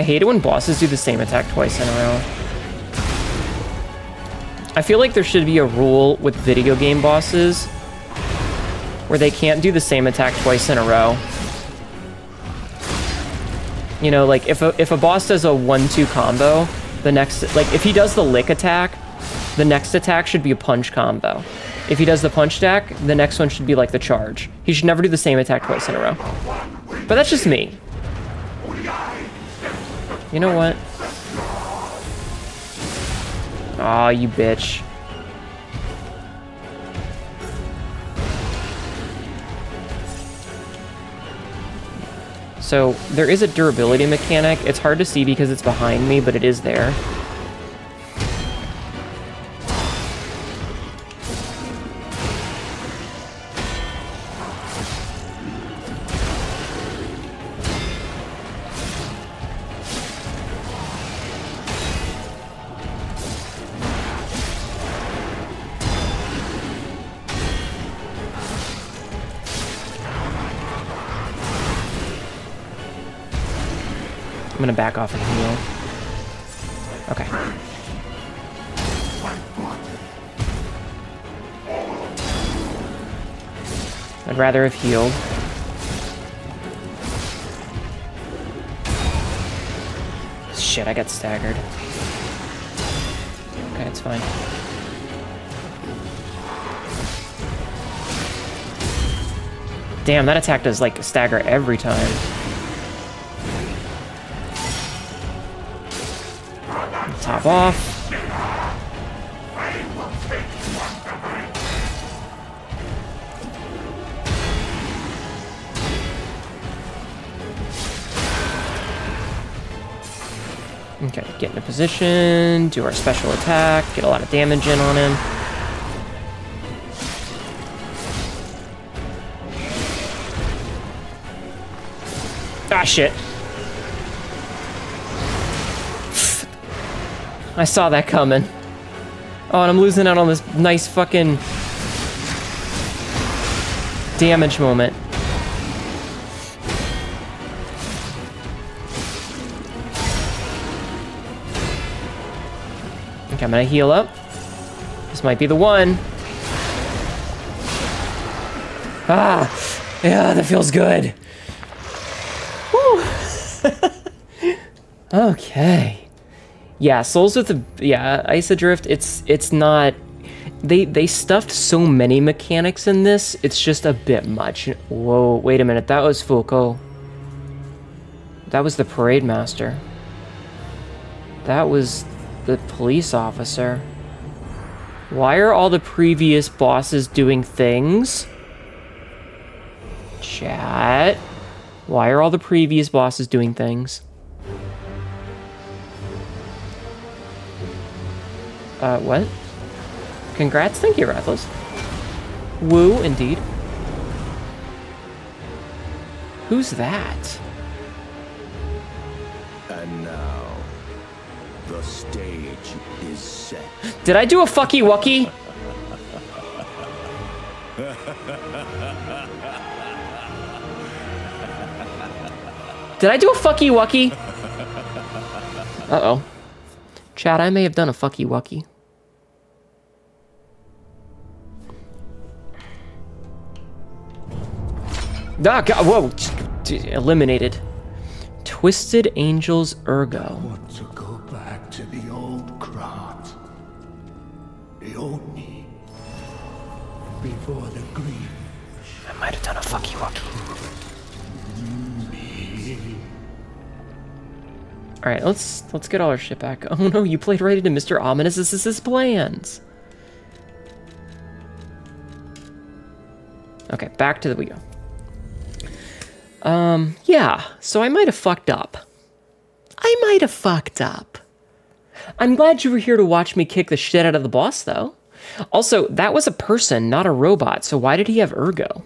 I hate it when bosses do the same attack twice in a row. I feel like there should be a rule with video game bosses where they can't do the same attack twice in a row. You know, like if a, if a boss does a 1-2 combo, the next, like if he does the lick attack, the next attack should be a punch combo. If he does the punch attack, the next one should be like the charge. He should never do the same attack twice in a row. But that's just me. You know what? Aw, oh, you bitch. So there is a durability mechanic. It's hard to see because it's behind me, but it is there. Gonna back off and heal. Okay. I'd rather have healed. Shit, I got staggered. Okay, it's fine. Damn, that attack does like stagger every time. Off. Okay, get in a position, do our special attack, get a lot of damage in on him. Ah, shit. I saw that coming. Oh, and I'm losing out on this nice fucking damage moment. Okay, I'm gonna heal up. This might be the one. Ah, yeah, that feels good. okay. Yeah, Souls with the yeah, Ice Adrift, it's it's not they they stuffed so many mechanics in this, it's just a bit much. Whoa, wait a minute, that was Fuoco. That was the parade master. That was the police officer. Why are all the previous bosses doing things? Chat. Why are all the previous bosses doing things? Uh, what? Congrats, thank you, Rathless. Woo, indeed. Who's that? And now, the stage is set. Did I do a fucky wucky? Did I do a fucky wucky? Uh-oh. Chad, I may have done a fucky wucky. Ah, God, whoa! Eliminated. Twisted Angels Ergo. I want to go back to the old Krat. The old me. Before the grief. I might have done a fucky wucky. Alright, let's let's get all our shit back. Oh no, you played right into Mr. Ominous's plans. Okay, back to the we go. Um, yeah, so I might have fucked up. I might have fucked up. I'm glad you were here to watch me kick the shit out of the boss, though. Also, that was a person, not a robot, so why did he have ergo?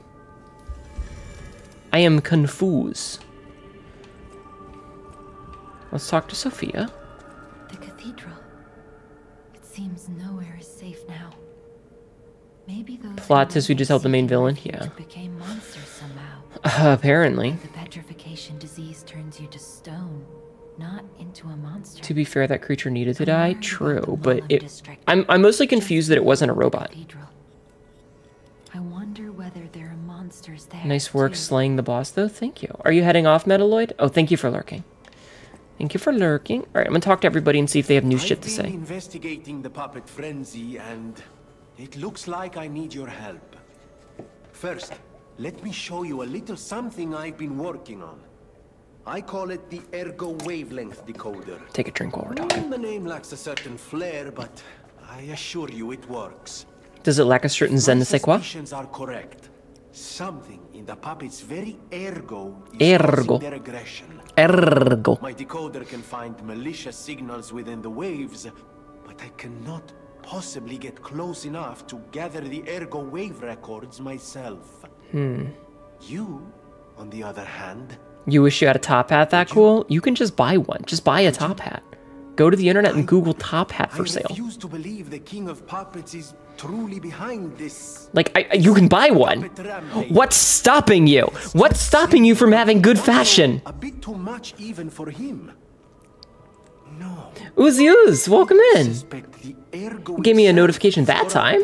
I am confused. Let's talk to Sophia. The cathedral. It seems nowhere is safe now. Maybe those Plot twist, we just helped the main villain? Yeah. Apparently. The petrification disease turns you to stone, not into a monster. To be fair, that creature needed to die. True, but it. I'm I'm mostly confused that it wasn't a robot. I wonder whether there are monsters there. Nice work too. slaying the boss, though. Thank you. Are you heading off, Metaloid? Oh, thank you for lurking. Thank you for lurking. All right, I'm gonna talk to everybody and see if they have new I've shit to been say. investigating the puppet frenzy, and it looks like I need your help. First, let me show you a little something I've been working on. I call it the Ergo Wavelength Decoder. Take a drink while we're talking. Mm, the name lacks a certain flair, but I assure you it works. Does it lack a certain zen to say quoi? are correct. Something in the puppet's very ergo is Ergo. their aggression. Ergo. My decoder can find malicious signals within the waves, but I cannot possibly get close enough to gather the ergo wave records myself. Hmm. You, on the other hand, You wish you had a top hat that cool? You can just buy one. Just buy a top hat. Go to the internet and Google top hat I for sale. refuse to believe the king of puppets is truly behind this Like, I, I- you can buy one. What's stopping you? What's stopping you from having good fashion? A bit too much even for him. No. Uzi Uz, welcome in. suspect the ergo Gave me a notification that time.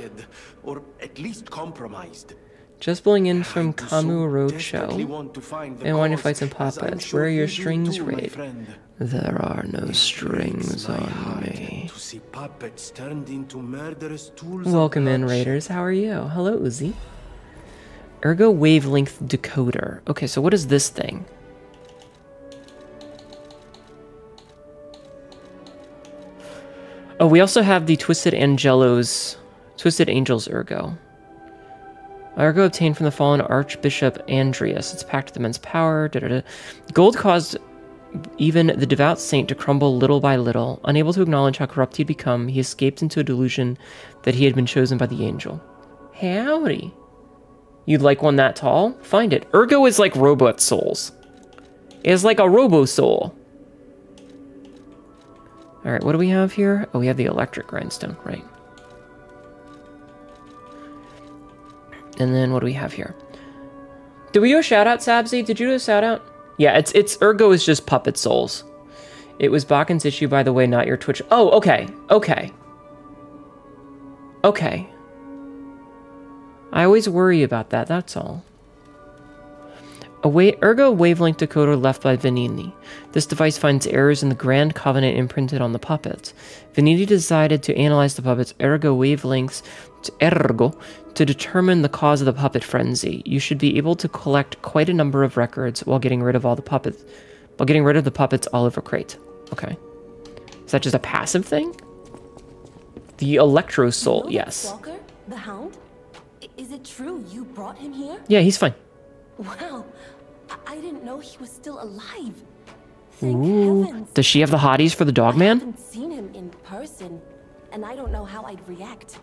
Or at least compromised. Just blowing in from I do so Kamu Roadshow. want to find the And wanting to fight some puppets. sure Where are your strings, too, Raid? There are no strings on me. To see puppets turned into murderous tools Welcome in. Raiders. How are you? Hello, Uzi. Ergo Wavelength Decoder. Okay, so what is this thing? Oh, we also have the Twisted Angelos, Twisted Angels Ergo. Ergo obtained from the fallen Archbishop Andreas. It's packed with immense power. Da, da, da. Gold caused even the devout saint to crumble little by little. Unable to acknowledge how corrupt he'd become, he escaped into a delusion that he had been chosen by the angel. Howdy. You'd like one that tall? Find it. Ergo is like robot souls. It's like a robo soul. Alright, what do we have here? Oh, we have the electric grindstone, right. And then what do we have here? Did we do a shout out, Sabzi? Did you do a shout out? Yeah, it's it's Ergo is just puppet souls. It was Bakken's issue, by the way, not your Twitch. Oh, okay, okay, okay. I always worry about that. That's all. A Ergo wavelength decoder left by Venigni. This device finds errors in the Grand Covenant imprinted on the puppets. Venigni decided to analyze the puppets' ergo wavelengths to ergo to determine the cause of the puppet frenzy. You should be able to collect quite a number of records while getting rid of all the puppets, while getting rid of the puppets all over Krat. Okay. Is that just a passive thing? The Electro Soul, You know yes. Walker, the Hound. Is it true you brought him here? Yeah, he's fine. Wow, I, I didn't know he was still alive. Thank Ooh. heavens. Does she have the hotties for the dog I man? haven't seen him in person, and I don't know how I'd react.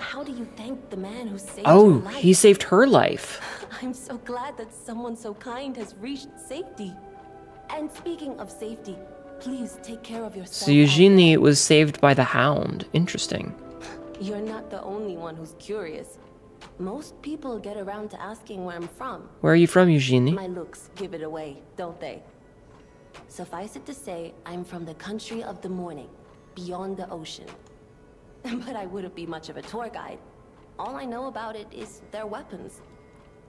How do you thank the man who saved Oh, he saved her life. I'm so glad that someone so kind has reached safety. And speaking of safety, please take care of yourself. So Eugenie was saved by the hound. Interesting. You're not the only one who's curious. Most people get around to asking where I'm from. Where are you from, Eugenie? My looks give it away, don't they? Suffice it to say, I'm from the country of the morning, beyond the ocean. But I wouldn't be much of a tour guide. All I know about it is their weapons.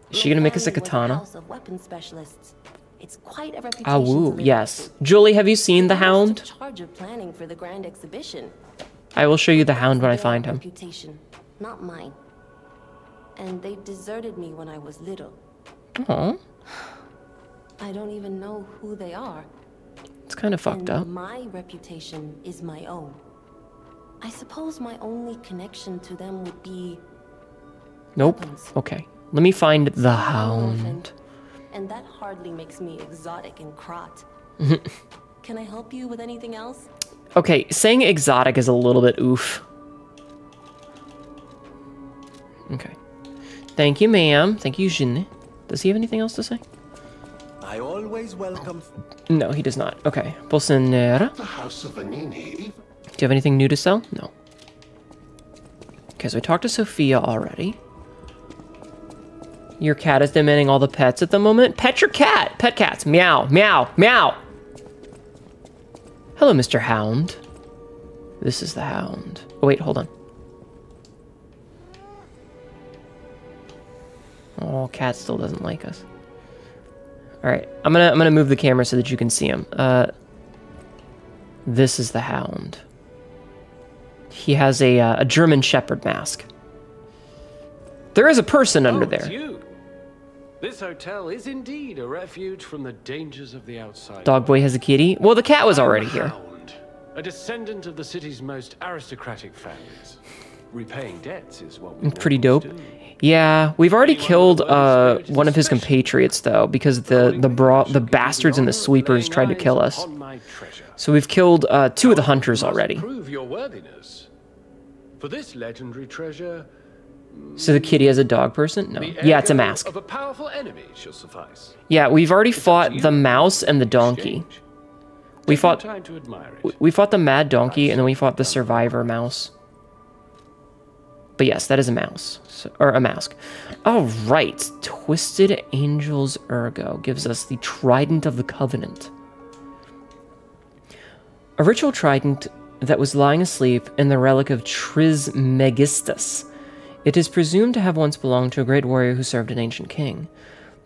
Is she gonna make us a katana? house of weapons specialists. It's quite a reputation. Ah, woo, yes. Julie, have you seen the hound? charge of planning for the grand exhibition. I will show you the hound when I find him. Reputation, not mine. And they deserted me when I was little. Aw, I don't even know who they are. it's kind of fucked and up. My reputation is my own. I suppose my only connection to them would be Nope. weapons. Okay. Let me find the hound. and that hardly makes me exotic and crot. Can I help you with anything else? Okay, saying exotic is a little bit oof. Thank you, ma'am. Thank you, Eugenie. Does he have anything else to say? I always welcome. No, he does not. Okay. Bolsonaro. The House of Venigni even Do you have anything new to sell? No. Okay, so we talked to Sophia already. Your cat is demanding all the pets at the moment. Pet your cat! Pet cats! Meow, meow, meow! Hello, Mr. Hound. This is the hound. Oh, wait, hold on. Oh, cat still doesn't like us. Alright, I'm gonna I'm gonna move the camera so that you can see him. Uh this is the hound. He has a, uh, a German Shepherd mask. There is a person under Oh, it's there. you. This hotel is indeed a refuge from the dangers of the outside. Dog boy has a kitty. Well, the cat was already here. A descendant of the city's most aristocratic families. Repaying debts is what we Pretty dope. do. Yeah, we've already killed with a word of uh, one of his compatriots though, because the the bra- the bastards and the sweepers tried to kill us. Upon my treasure. So we've killed uh, two of the hunters already. Prove your worthiness. For this legendary treasure, So the kitty has a dog person? No. Yeah, it's a mask. Of a powerful enemy shall suffice. Yeah, we've already It's up to fought the mouse and the donkey. We fought time to admire it. we- we fought the mad donkey and then we fought the survivor mouse. But yes, that is a mouse so, or a mask. All right, Twisted Angels Ergo gives us the Trident of the Covenant. A ritual trident that was lying asleep in the relic of Trismegistus. It is presumed to have once belonged to a great warrior who served an ancient king.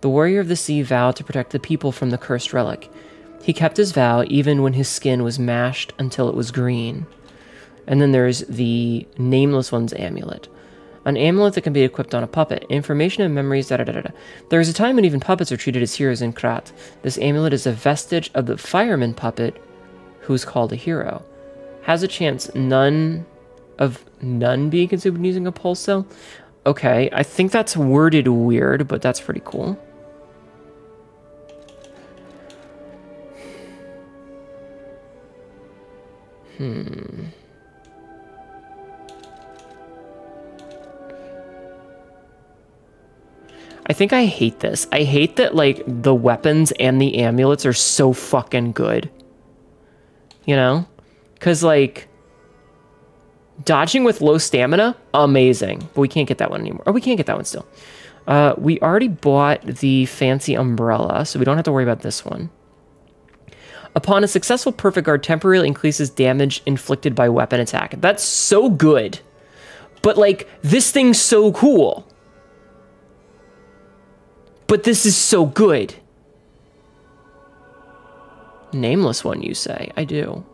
The warrior of the sea vowed to protect the people from the cursed relic. He kept his vow even when his skin was mashed until it was green. And then there's the Nameless One's amulet. An amulet that can be equipped on a puppet. Information and memories, da da da da. There is a time when even puppets are treated as heroes in Krat. This amulet is a vestige of the fireman puppet who's called a hero. Has a chance none of none being consumed using a pulse cell. Okay, I think that's worded weird, but that's pretty cool. Hmm. I think I hate this. I hate that like the weapons and the amulets are so fucking good. You know? Cuz like dodging with low stamina, amazing. But we can't get that one anymore. Or we can't get that one still. Uh, we already bought the fancy umbrella, so we don't have to worry about this one. Upon a successful perfect guard, temporarily increases damage inflicted by weapon attack. That's so good. But like, this thing's so cool. But this is so good. Nameless one, you say? I do.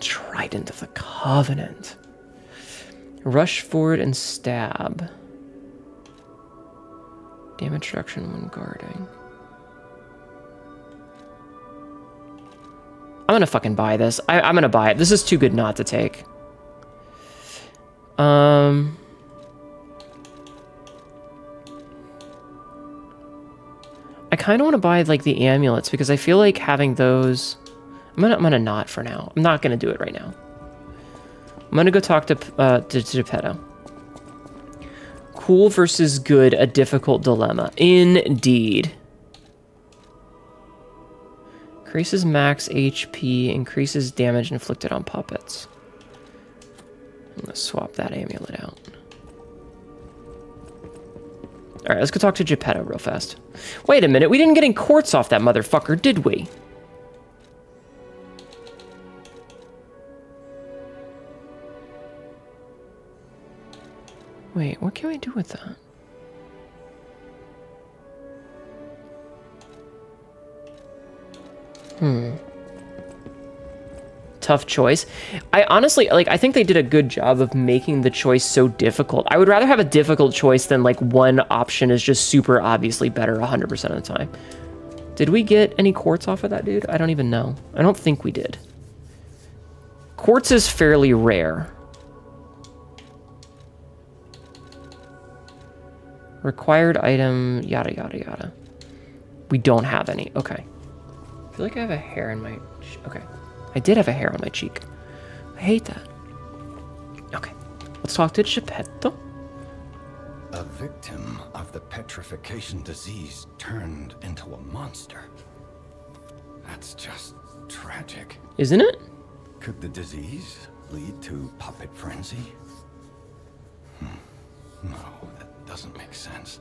Trident of the Covenant. Rush forward and stab. Damage reduction when guarding. I'm gonna fucking buy this. I, I'm gonna buy it. This is too good not to take. Um. I kind of want to buy like the amulets because I feel like having those. I'm gonna I'm gonna not for now. I'm not gonna do it right now. I'm gonna go talk to uh, to, to Geppetto. Cool versus good, a difficult dilemma. Indeed. Increases max HP, increases damage inflicted on puppets. I'm gonna swap that amulet out. Alright, let's go talk to Geppetto real fast. Wait a minute, we didn't get any quartz off that motherfucker, did we? Wait, what can we do with that? Hmm. Tough choice. I honestly like I think they did a good job of making the choice so difficult. I would rather have a difficult choice than like one option is just super obviously better 100% of the time. Did we get any quartz off of that dude? I don't even know. I don't think we did. Quartz is fairly rare. Required item, yada yada yada. We don't have any. Okay. I feel like I have a hair in my. Okay. I did have a hair on my cheek. I hate that. Okay. Let's talk to Geppetto. A victim of the petrification disease turned into a monster. That's just tragic. Isn't it? Could the disease lead to puppet frenzy? Hmm. No, that doesn't make sense.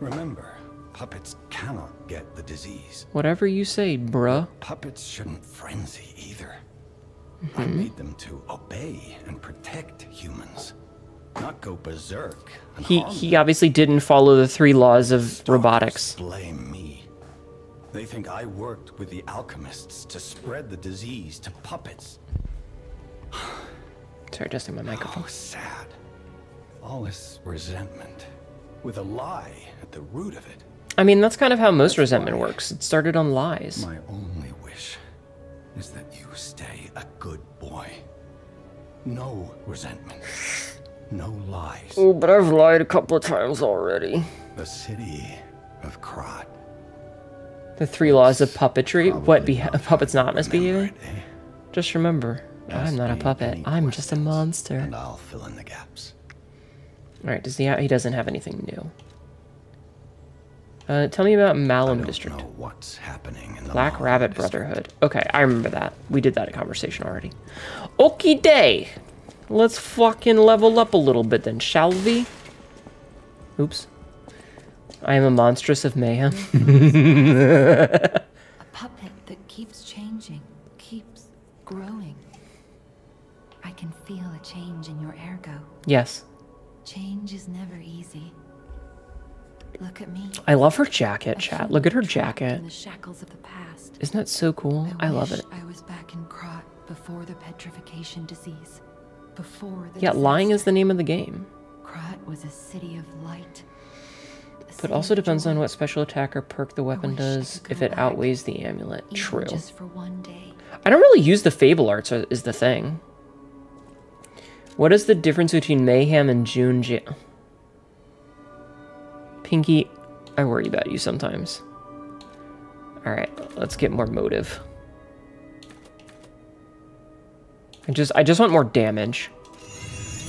Remember, puppets cannot get the disease. Whatever you say, bruh. Puppets shouldn't frenzy either. Mm-hmm. I made them to obey and protect humans, not go berserk. He he obviously didn't follow the three laws of robotics. Blame me. They think I worked with the alchemists to spread the disease to puppets. Sorry, adjusting my microphone. Oh, sad. All this resentment. with a lie at the root of it. I mean, that's kind of how most resentment works. It started on lies. My only wish is that you stay a good boy. No resentment. No lies. Oh, but I've lied a couple of times already. The city of Krat. The three laws of puppetry. What be a puppet's not misbehaving? Remember it, eh? Just remember, I'm not a puppet. I'm just a monster. And I'll fill in the gaps. All right, does he? Ha- he doesn't have anything new. Uh, tell me about I Malum District. know what's happening in the Black Malum Rabbit district. Brotherhood. Okay, I remember that. We did that conversation already. Okie day. Let's fucking level up a little bit then, shall we? Oops. I am a monstrous of mayhem. A puppet that keeps changing, keeps growing. I can feel a change in your ergo. yes. Change is never easy. Look at me. I love her jacket, chat. Look at her jacket. the shackles of the past. Isn't that so cool? I love it. I was back in Krat before the petrification disease. Before the Yeah, lying is the name of the game. Krat was a city of light. a But also depends on what special attack or perk the weapon does, if it outweighs the amulet. True. Just for one day. I don't really use the Fable Arts, is the thing. What is the difference between Mayhem and June J- Pinky, I worry about you sometimes. Alright, let's get more motive. I just I just want more damage.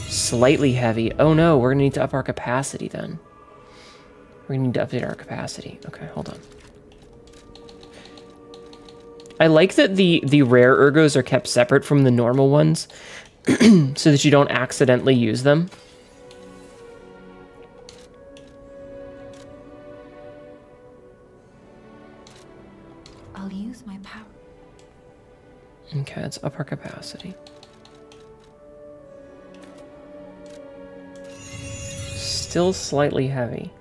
Slightly heavy. Oh no, we're gonna need to up our capacity then. We're gonna need to update our capacity. Okay, hold on. I like that the the rare ergos are kept separate from the normal ones, so that you don't accidentally use them. Okay, up our capacity. Still slightly heavy.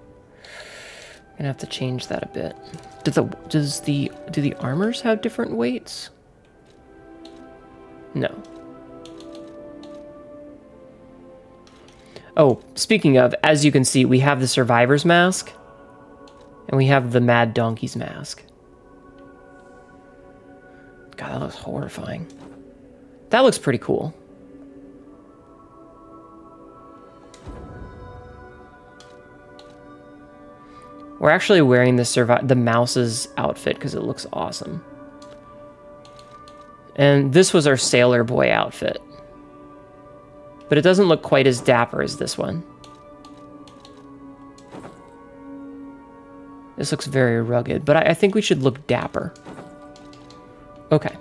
Gonna have to change that a bit. Does the does the do the armors have different weights? No. Oh, speaking of, as you can see, we have the survivor's mask, and we have the mad donkey's mask. God, that looks horrifying. That looks pretty cool. We're actually wearing the the mouse's outfit because it looks awesome. And this was our sailor boy outfit. But it doesn't look quite as dapper as this one. This looks very rugged, but I, I think we should look dapper. Okay.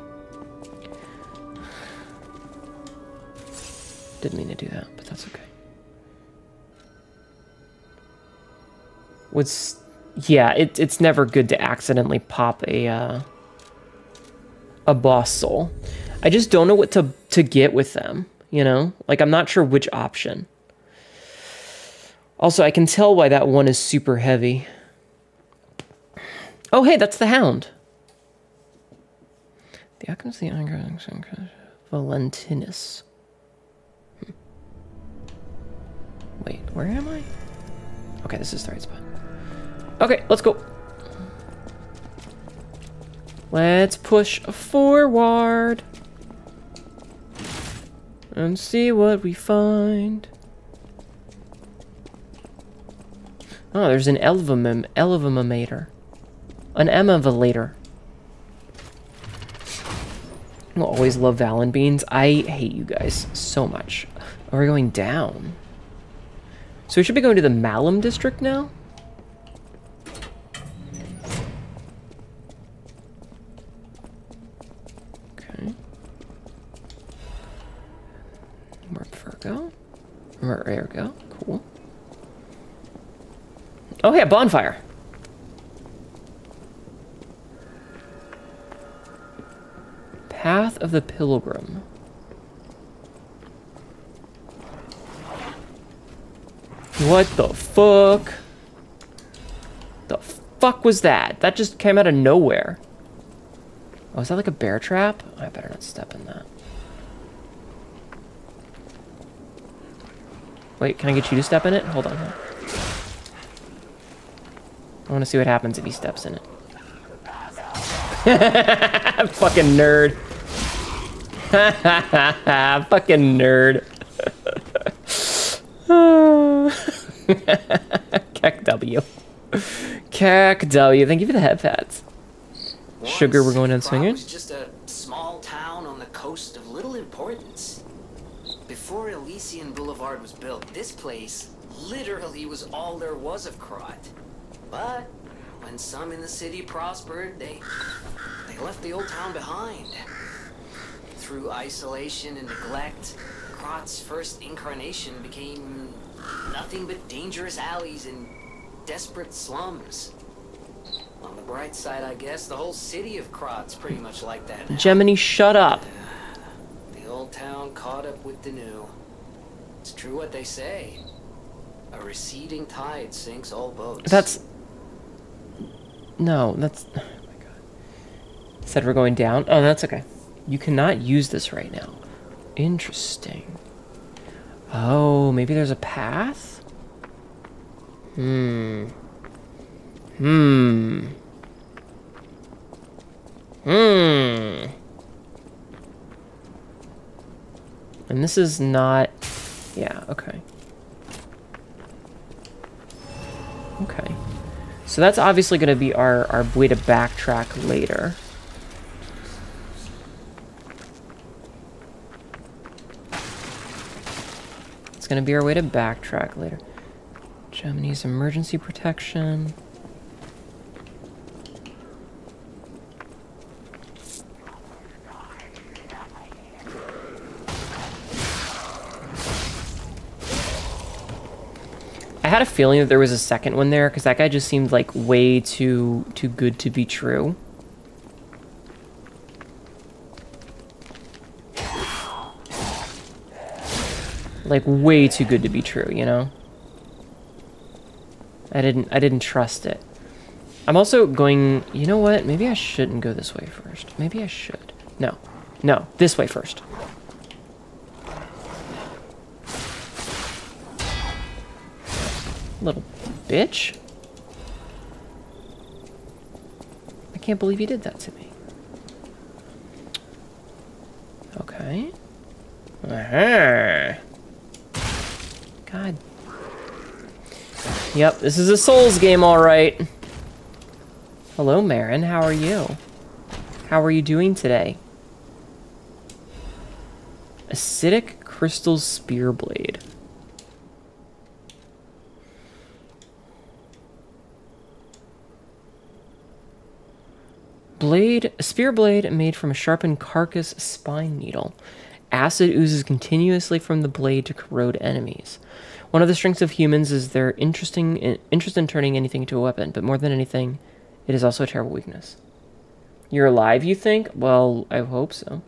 Didn't mean to do that, but that's okay. What's yeah, it, it's never good to accidentally pop a uh, a boss soul. I just don't know what to to get with them, you know? Like I'm not sure which option. Also, I can tell why that one is super heavy. Oh, hey, that's the hound. The Alchemist, the Iron Valentinus. Hmm. Wait, where am I? Okay, this is the right spot. Okay, let's go. Let's push forward. And see what we find. Oh, there's an elevum elevumator. An emivalator. I'll always love Valen beans. I hate you guys so much. Oh, we're going down. So we should be going to the Malum district now? Okay. More Virgo. More Ergo. Cool. Oh yeah, bonfire. Path of the Pilgrim. What the fuck? The fuck was that? That just came out of nowhere. Oh, is that like a bear trap? I better not step in that. Wait, can I get you to step in it? Hold on. I want to see what happens if he steps in it. Fucking nerd. Fucking nerd. Keck W. Keck W. Thank you for the head pats. Sugar, we're going down swinging? Just a small town on the coast of little importance. Before Elysian Boulevard was built, this place literally was all there was of Krat. But when some in the city prospered, they they left the old town behind. Through isolation and neglect, Krat's first incarnation became nothing but dangerous alleys and desperate slums. On the bright side, I guess, the whole city of Krat's pretty much like that. now. Gemini, shut up. The old town caught up with the new. It's true what they say. A receding tide sinks all boats. That's. No, that's. Oh my god. Said we're going down? Oh, that's okay. You cannot use this right now. Interesting. Oh, maybe there's a path? Hmm. Hmm. Hmm. And this is not. Yeah, okay. Okay. So that's obviously going to be our, our way to backtrack later. Going to be our way to backtrack later. Gemini's emergency protection. I had a feeling that there was a second one there because that guy just seemed like way too too good to be true. Like way too good to be true, you know? I didn't I didn't trust it. I'm also going, you know what? Maybe I shouldn't go this way first. Maybe I should. No. No, this way first. Little bitch. I can't believe you did that to me. Okay. Uh-huh. God. Yep, this is a Souls game, alright. Hello, Marin. How are you? How are you doing today? Acidic Crystal Spear Blade. Blade, a spear blade made from a sharpened carcass spine needle. Acid oozes continuously from the blade to corrode enemies. One of the strengths of humans is their interesting interest in turning anything into a weapon, but more than anything, it is also a terrible weakness. You're alive, you think? Well, I hope so.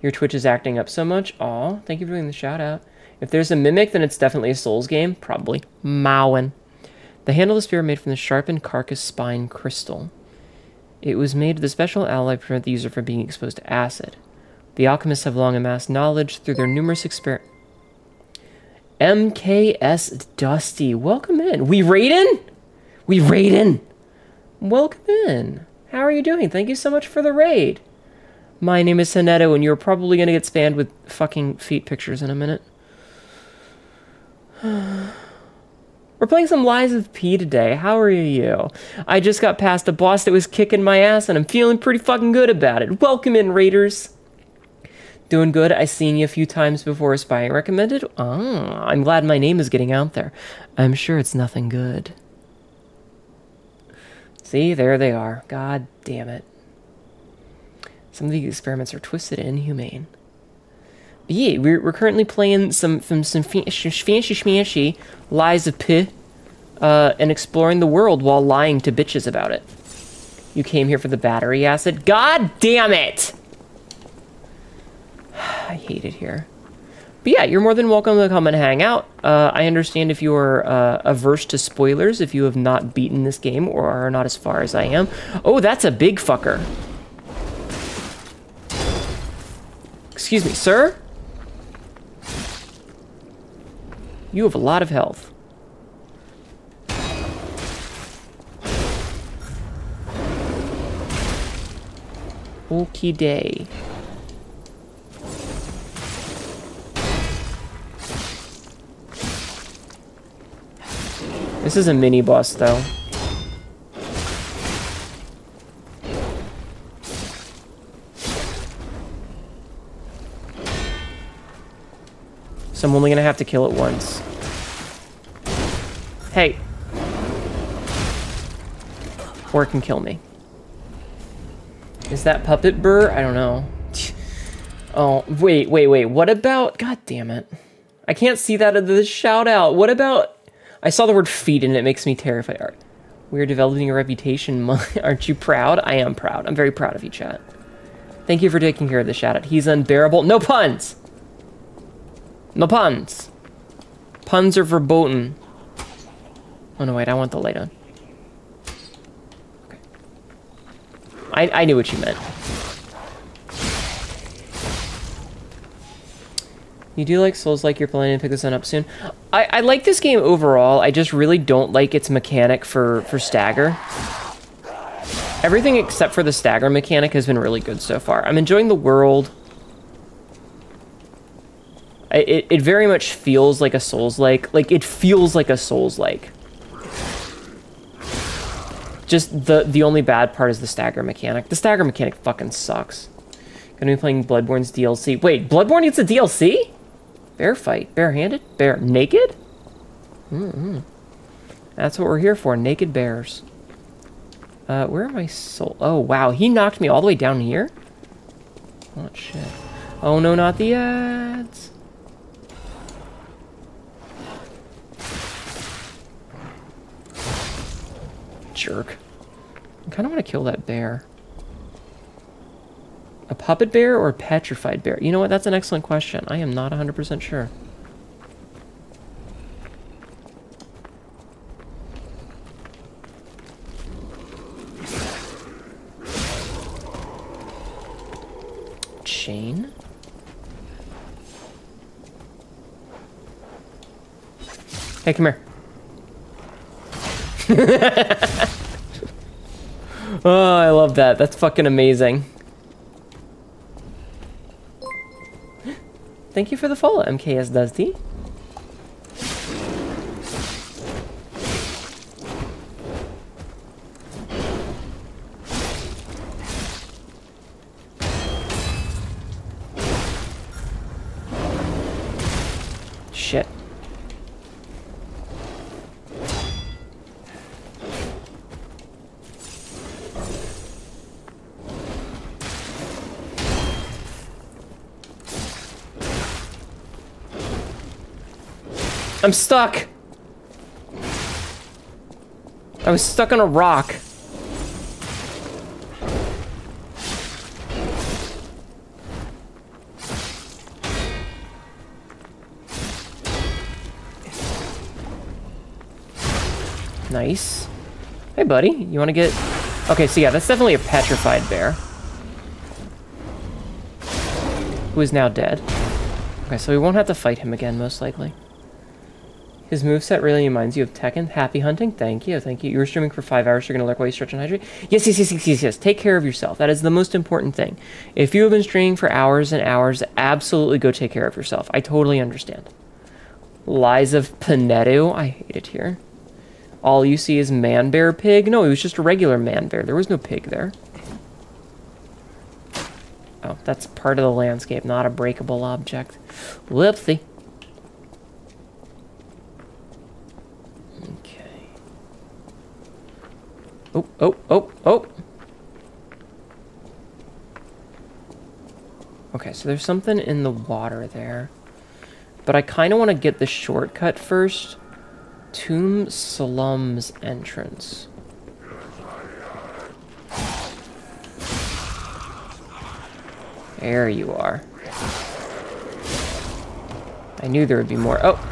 Your Twitch is acting up so much. Aw, thank you for doing the shout out. If there's a mimic, then it's definitely a Souls game. Probably. Mowin. The handle of the spear made from the sharpened carcass spine crystal. It was made with a special alloy to prevent the user from being exposed to acid. The alchemists have long amassed knowledge through their numerous experiments. MKS Dusty, welcome in. We raiding? We raiding? Welcome in. How are you doing? Thank you so much for the raid. My name is Hnetu, and you're probably going to get spammed with fucking feet pictures in a minute. We're playing some Lies of P today. How are you? I just got past a boss that was kicking my ass, and I'm feeling pretty fucking good about it. Welcome in, Raiders. Doing good. I seen you a few times before spying recommended. Ah, I'm glad my name is getting out there. I'm sure it's nothing good. See, there they are. God damn it. Some of these experiments are twisted and inhumane. But yeah, we're, we're currently playing some some some fancy schmancy lies of P, uh, and exploring the world while lying to bitches about it. You came here for the battery acid. God damn it! I hate it here. But yeah, you're more than welcome to come and hang out. Uh, I understand if you are uh, averse to spoilers, if you have not beaten this game or are not as far as I am. Oh, that's a big fucker. Excuse me, sir? You have a lot of health. Okie day. This is a mini boss though. So I'm only gonna have to kill it once. Hey. Or it can kill me. Is that puppet burr? I don't know. Oh, wait, wait, wait. What about... God damn it. I can't see that in the shout out. What about... I saw the word feed and it makes me terrified. We're developing a reputation. Aren't you proud? I am proud. I'm very proud of you, chat. Thank you for taking care of the shout out. He's unbearable. No puns! No puns! Puns are verboten. Oh no, wait, I want the light on. Okay. I, I knew what you meant. You do like Souls like you're planning to pick this one up soon? I, I like this game overall. I just really don't like its mechanic for, for stagger. Everything except for the stagger mechanic has been really good so far. I'm enjoying the world. It, it very much feels like a Souls-like. Like, it feels like a Souls-like. Just the, the only bad part is the stagger mechanic. The stagger mechanic fucking sucks. Gonna be playing Bloodborne's DLC. Wait, Bloodborne gets a DLC? Bear fight. Barehanded? Bear. Naked? Mm. That's what we're here for. Naked bears. Uh, where am I soul? Oh, wow. He knocked me all the way down here? Oh, shit. Oh, no, not the ads. Jerk. I kind of want to kill that bear. A puppet bear or a petrified bear? You know what? That's an excellent question. I am not 100% sure. Chain? Hey, come here. oh, I love that. That's fucking amazing. Thank you for the follow, MKS Dusty. Shit. I'm stuck. I was stuck on a rock. Nice. Hey, buddy. You want to get... Okay, so yeah, that's definitely a petrified bear. Who is now dead. Okay, so we won't have to fight him again, most likely. His moveset really reminds you of Tekken. Happy hunting. Thank you. Thank you. You were streaming for five hours. You're going to lurk while you stretch and hydrate. Yes, yes, yes, yes, yes, yes. Take care of yourself. That is the most important thing. If you have been streaming for hours and hours, absolutely go take care of yourself. I totally understand. Lies of Panetto. I hate it here. All you see is man bear pig. No, it was just a regular man bear. There was no pig there. Oh, that's part of the landscape, not a breakable object. Whoopsie. Oh, oh, oh, oh. Okay, so there's something in the water there. But I kind of want to get the shortcut first. Tomb Slums entrance. There you are. I knew there would be more. Oh!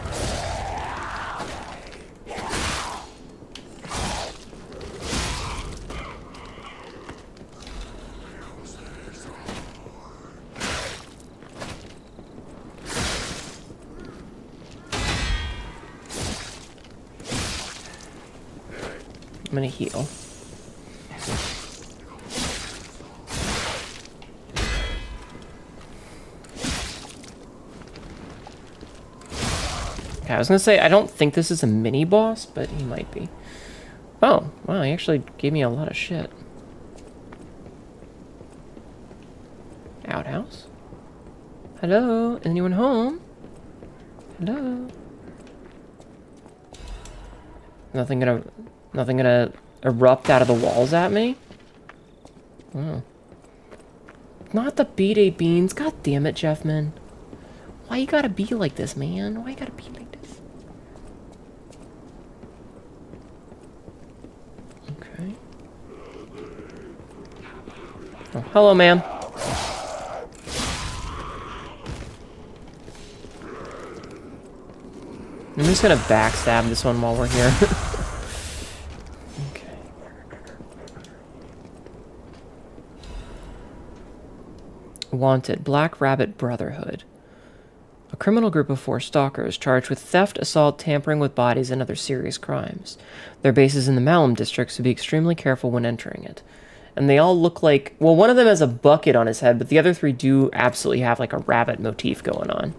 I'm gonna heal. Okay, I was gonna say, I don't think this is a mini boss, but he might be. Oh, wow, he actually gave me a lot of shit. Outhouse? Hello? Anyone home? Hello? Nothing gonna Nothing gonna erupt out of the walls at me? Oh. Not the B-Day beans. God damn it, Jeffman. Why you gotta be like this, man? Why you gotta be like this? Okay. Oh, hello, ma'am. I'm just gonna backstab this one while we're here. Wanted, Black Rabbit Brotherhood. A criminal group of four stalkers charged with theft, assault, tampering with bodies, and other serious crimes. Their base is in the Malum district, so be extremely careful when entering it. And they all look like, well, one of them has a bucket on his head, but the other three do absolutely have like a rabbit motif going on.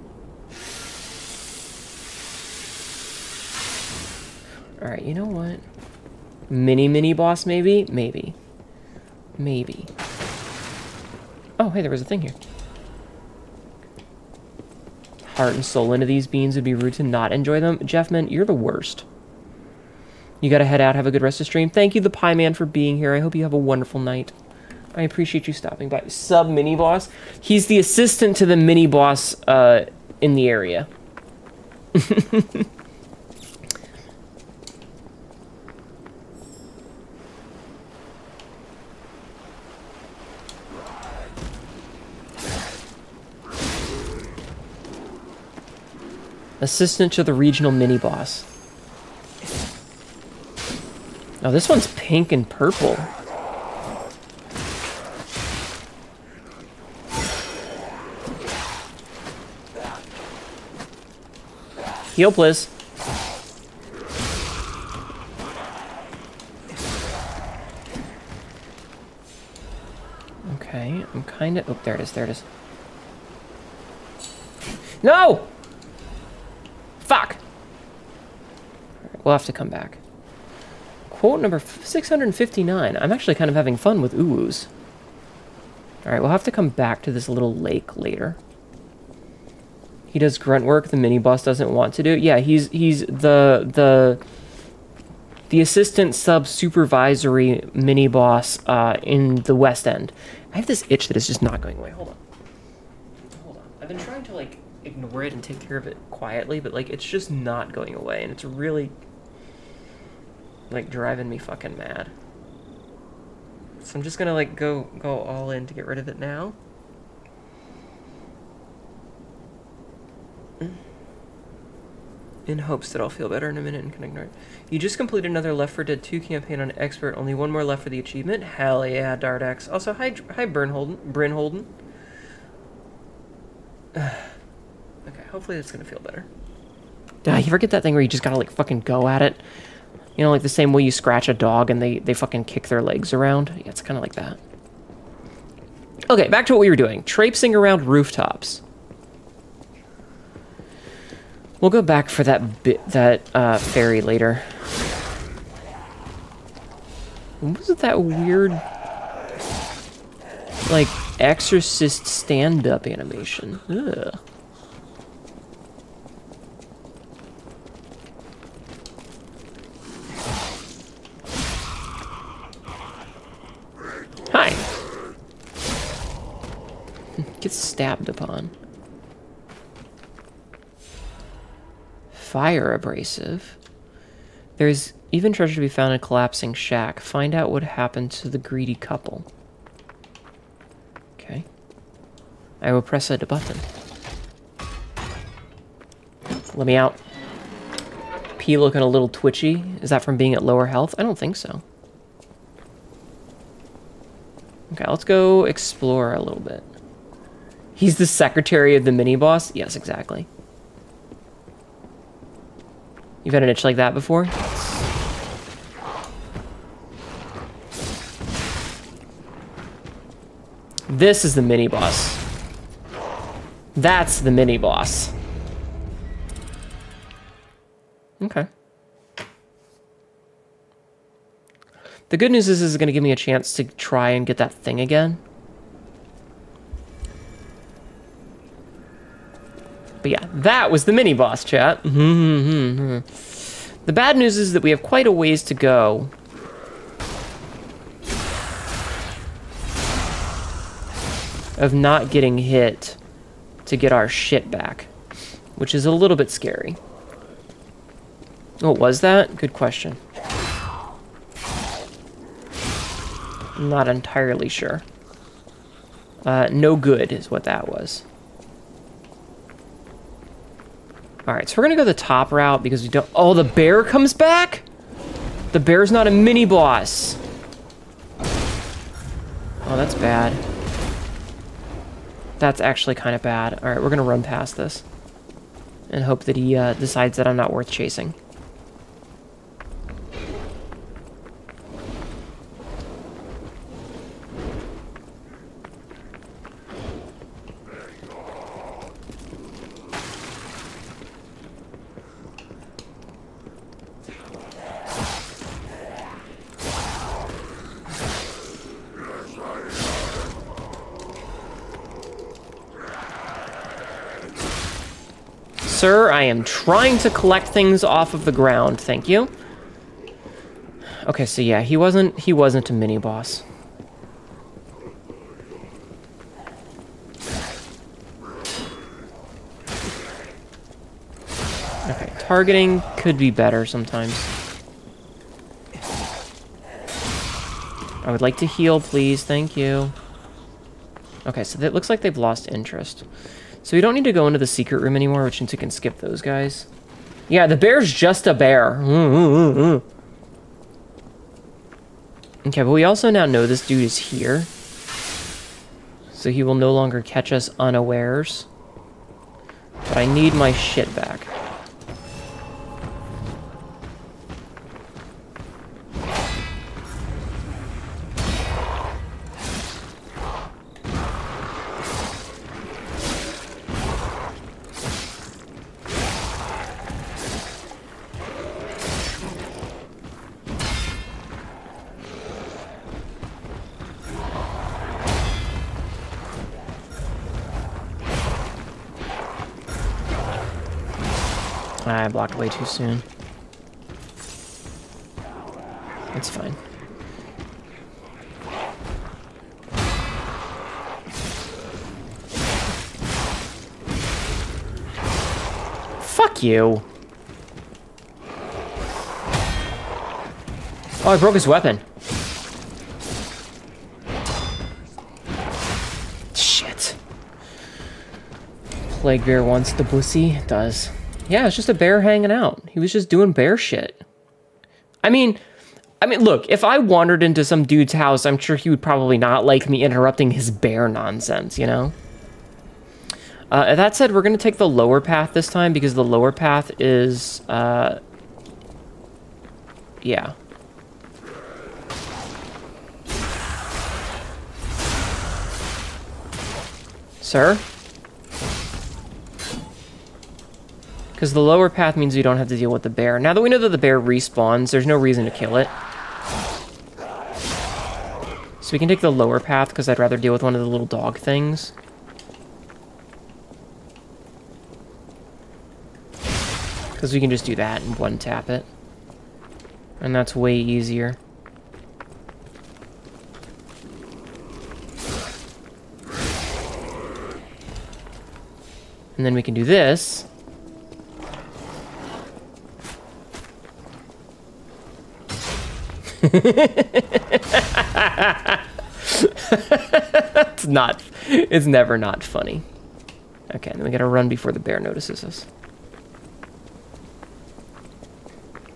Alright, you know what? Mini mini boss maybe? Maybe. Maybe. Oh, hey, there was a thing here. Heart and soul into these beans would be rude to not enjoy them. Jeffman, you're the worst. You gotta head out, have a good rest of stream. Thank you, the Pie Man, for being here. I hope you have a wonderful night. I appreciate you stopping by. Sub mini boss. He's the assistant to the mini boss uh, in the area. Assistant to the regional mini boss. Now this one's pink and purple. Heal, please. Okay, I'm kind of... Oh, there it is, there it is. No! Fuck! Right, we'll have to come back. Quote number 659. I'm actually kind of having fun with uwus. Alright, we'll have to come back to this little lake later. He does grunt work, the mini-boss doesn't want to do. Yeah, he's he's the the the assistant sub supervisory mini-boss uh, in the West End. I have this itch that is just not going away. Hold on. Hold on. I've been trying ignore it and take care of it quietly, but like it's just not going away, and it's really like driving me fucking mad. So I'm just gonna like go go all in to get rid of it now. In hopes that I'll feel better in a minute and can ignore it. You just completed another Left 4 Dead 2 campaign on Expert. Only one more left for the achievement. Hell yeah, Dardax. Also, hi, hi, Bryn Holden. Okay, hopefully that's gonna feel better. Ah, you forget that thing where you just gotta like fucking go at it? You know, like the same way you scratch a dog and they, they fucking kick their legs around? Yeah, it's kind of like that. Okay, back to what we were doing. Traipsing around rooftops. We'll go back for that bit, that uh, ferry later. What was it that weird, like, exorcist stand-up animation? Ugh. Hi. Gets stabbed upon. Fire abrasive. There's even treasure to be found in a collapsing shack. Find out what happened to the greedy couple. Okay. I will press a button. Let me out. P looking a little twitchy. Is that from being at lower health? I don't think so. Okay, let's go explore a little bit. He's the secretary of the mini-boss? Yes, exactly. You've had an itch like that before? This is the mini-boss. That's the mini-boss. Okay. The good news is, is going to give me a chance to try and get that thing again. But yeah, that was the mini boss chat. Mm-hmm, mm-hmm, mm-hmm. the bad news is that we have quite a ways to go. Of not getting hit to get our shit back, which is a little bit scary. Oh, was that? Good question. I'm not entirely sure. Uh, no good is what that was. Alright, so we're gonna go the top route because we don't- Oh, the bear comes back? The bear's not a mini-boss. Oh, that's bad. That's actually kind of bad. Alright, we're gonna run past this. And hope that he uh, decides that I'm not worth chasing. Sir, I am trying to collect things off of the ground. Thank you. Okay, so yeah, he wasn't he wasn't a mini boss. Okay, targeting could be better sometimes. I would like to heal, please. Thank you. Okay, so it looks like they've lost interest. So we don't need to go into the secret room anymore, which means we can skip those guys. Yeah, the bear's just a bear. Mm-hmm. Okay, but we also now know this dude is here. So he will no longer catch us unawares. But I need my shit back. I blocked way too soon. It's fine. Fuck you. Oh, I broke his weapon. Shit. Plague Bear wants the pussy? It does. Yeah, it's just a bear hanging out. He was just doing bear shit. I mean, I mean, look, if I wandered into some dude's house, I'm sure he would probably not like me interrupting his bear nonsense, you know? Uh, that said, we're going to take the lower path this time because the lower path is, uh, yeah. Sir? Because the lower path means we don't have to deal with the bear. Now that we know that the bear respawns, there's no reason to kill it. So we can take the lower path because I'd rather deal with one of the little dog things. Because we can just do that and one tap it. And that's way easier. And then we can do this. It's not, it's never not funny. Okay, then we gotta run before the bear notices us.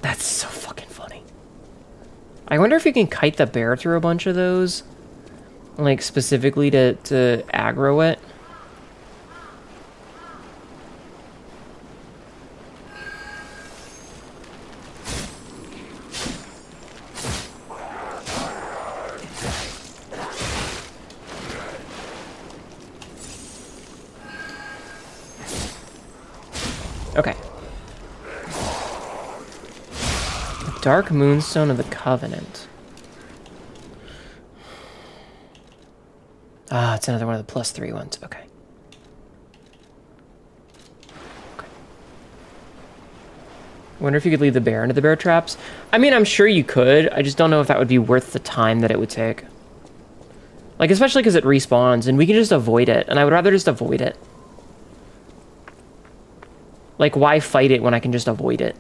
That's so fucking funny. I wonder if you can kite the bear through a bunch of those. Like, specifically to, to aggro it. Okay. Dark Moonstone of the Covenant. Ah, it's another one of the plus three ones. Okay. okay. Wonder if you could leave the bear into the bear traps. I mean, I'm sure you could. I just don't know if that would be worth the time that it would take. Like, especially because it respawns, and we can just avoid it, and I would rather just avoid it. Like, why fight it when I can just avoid it?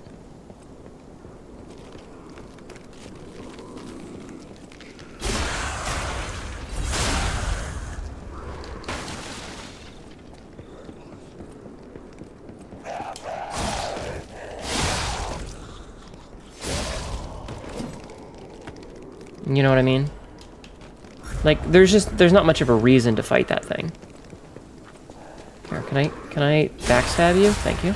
You know what I mean? Like, there's just, there's not much of a reason to fight that thing. Here, can I, can I backstab you? Thank you.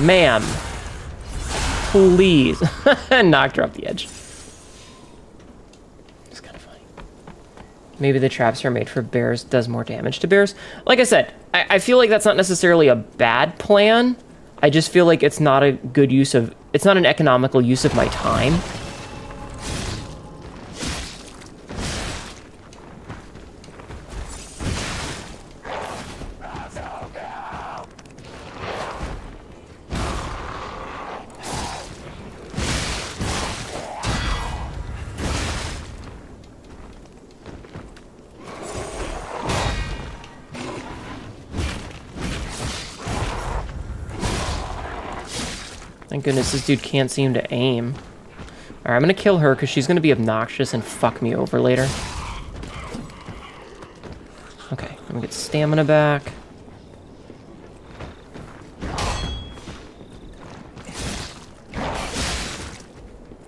Ma'am. Please. Knocked her off the edge. It's kind of funny. Maybe the traps are made for bears, does more damage to bears. Like I said, I, I feel like that's not necessarily a bad plan. I just feel like it's not a good use of, it's not an economical use of my time. Goodness this dude can't seem to aim. Alright, I'm gonna kill her because she's gonna be obnoxious and fuck me over later. Okay, I'm gonna get stamina back.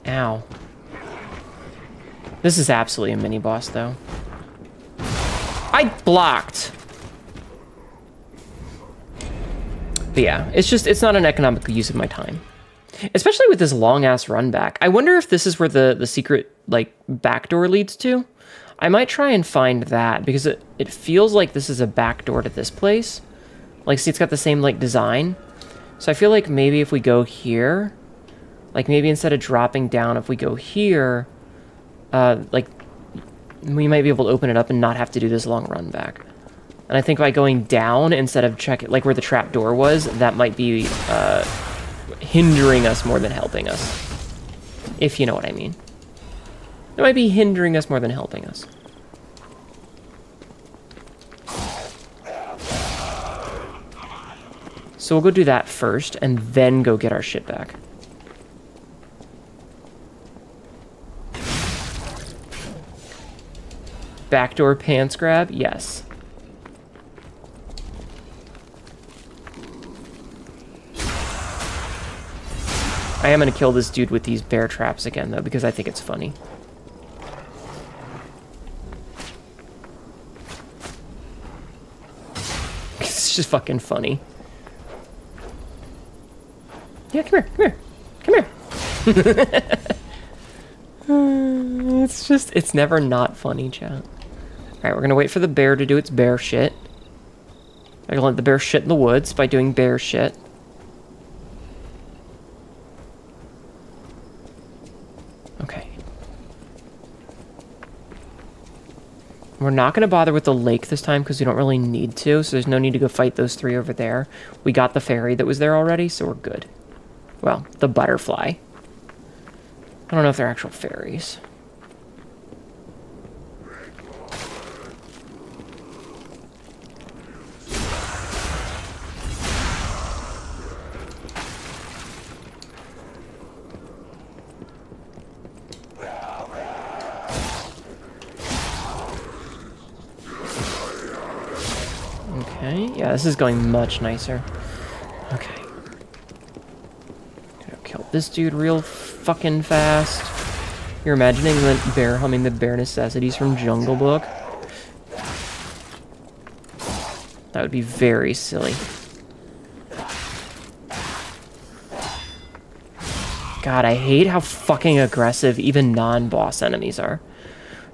Ow. This is absolutely a mini boss though. I blocked! But yeah, it's just, it's not an economical use of my time. Especially with this long ass run back. I wonder if this is where the, the secret, like, backdoor leads to. I might try and find that because it, it feels like this is a backdoor to this place. Like, see, it's got the same, like, design. So I feel like maybe if we go here, like, maybe instead of dropping down, if we go here, uh, like, we might be able to open it up and not have to do this long run back. And I think by going down instead of checking, like where the trap door was, that might be uh, hindering us more than helping us. If you know what I mean. It might be hindering us more than helping us. So we'll go do that first, and then go get our shit back. Backdoor pants grab? Yes. I am going to kill this dude with these bear traps again, though, because I think it's funny. It's just fucking funny. Yeah, come here, come here, come here. it's just, it's never not funny, chat. Alright, we're gonna wait for the bear to do its bear shit. I can let the bear shit in the woods by doing bear shit. Okay. We're not going to bother with the lake this time because we don't really need to, so there's no need to go fight those three over there. We got the fairy that was there already, so we're good. Well, the butterfly. I don't know if they're actual fairies. Okay, this is going much nicer. Okay. Gonna kill this dude real fucking fast. You're imagining the bear humming the bare necessities from Jungle Book? That would be very silly. God, I hate how fucking aggressive even non-boss enemies are.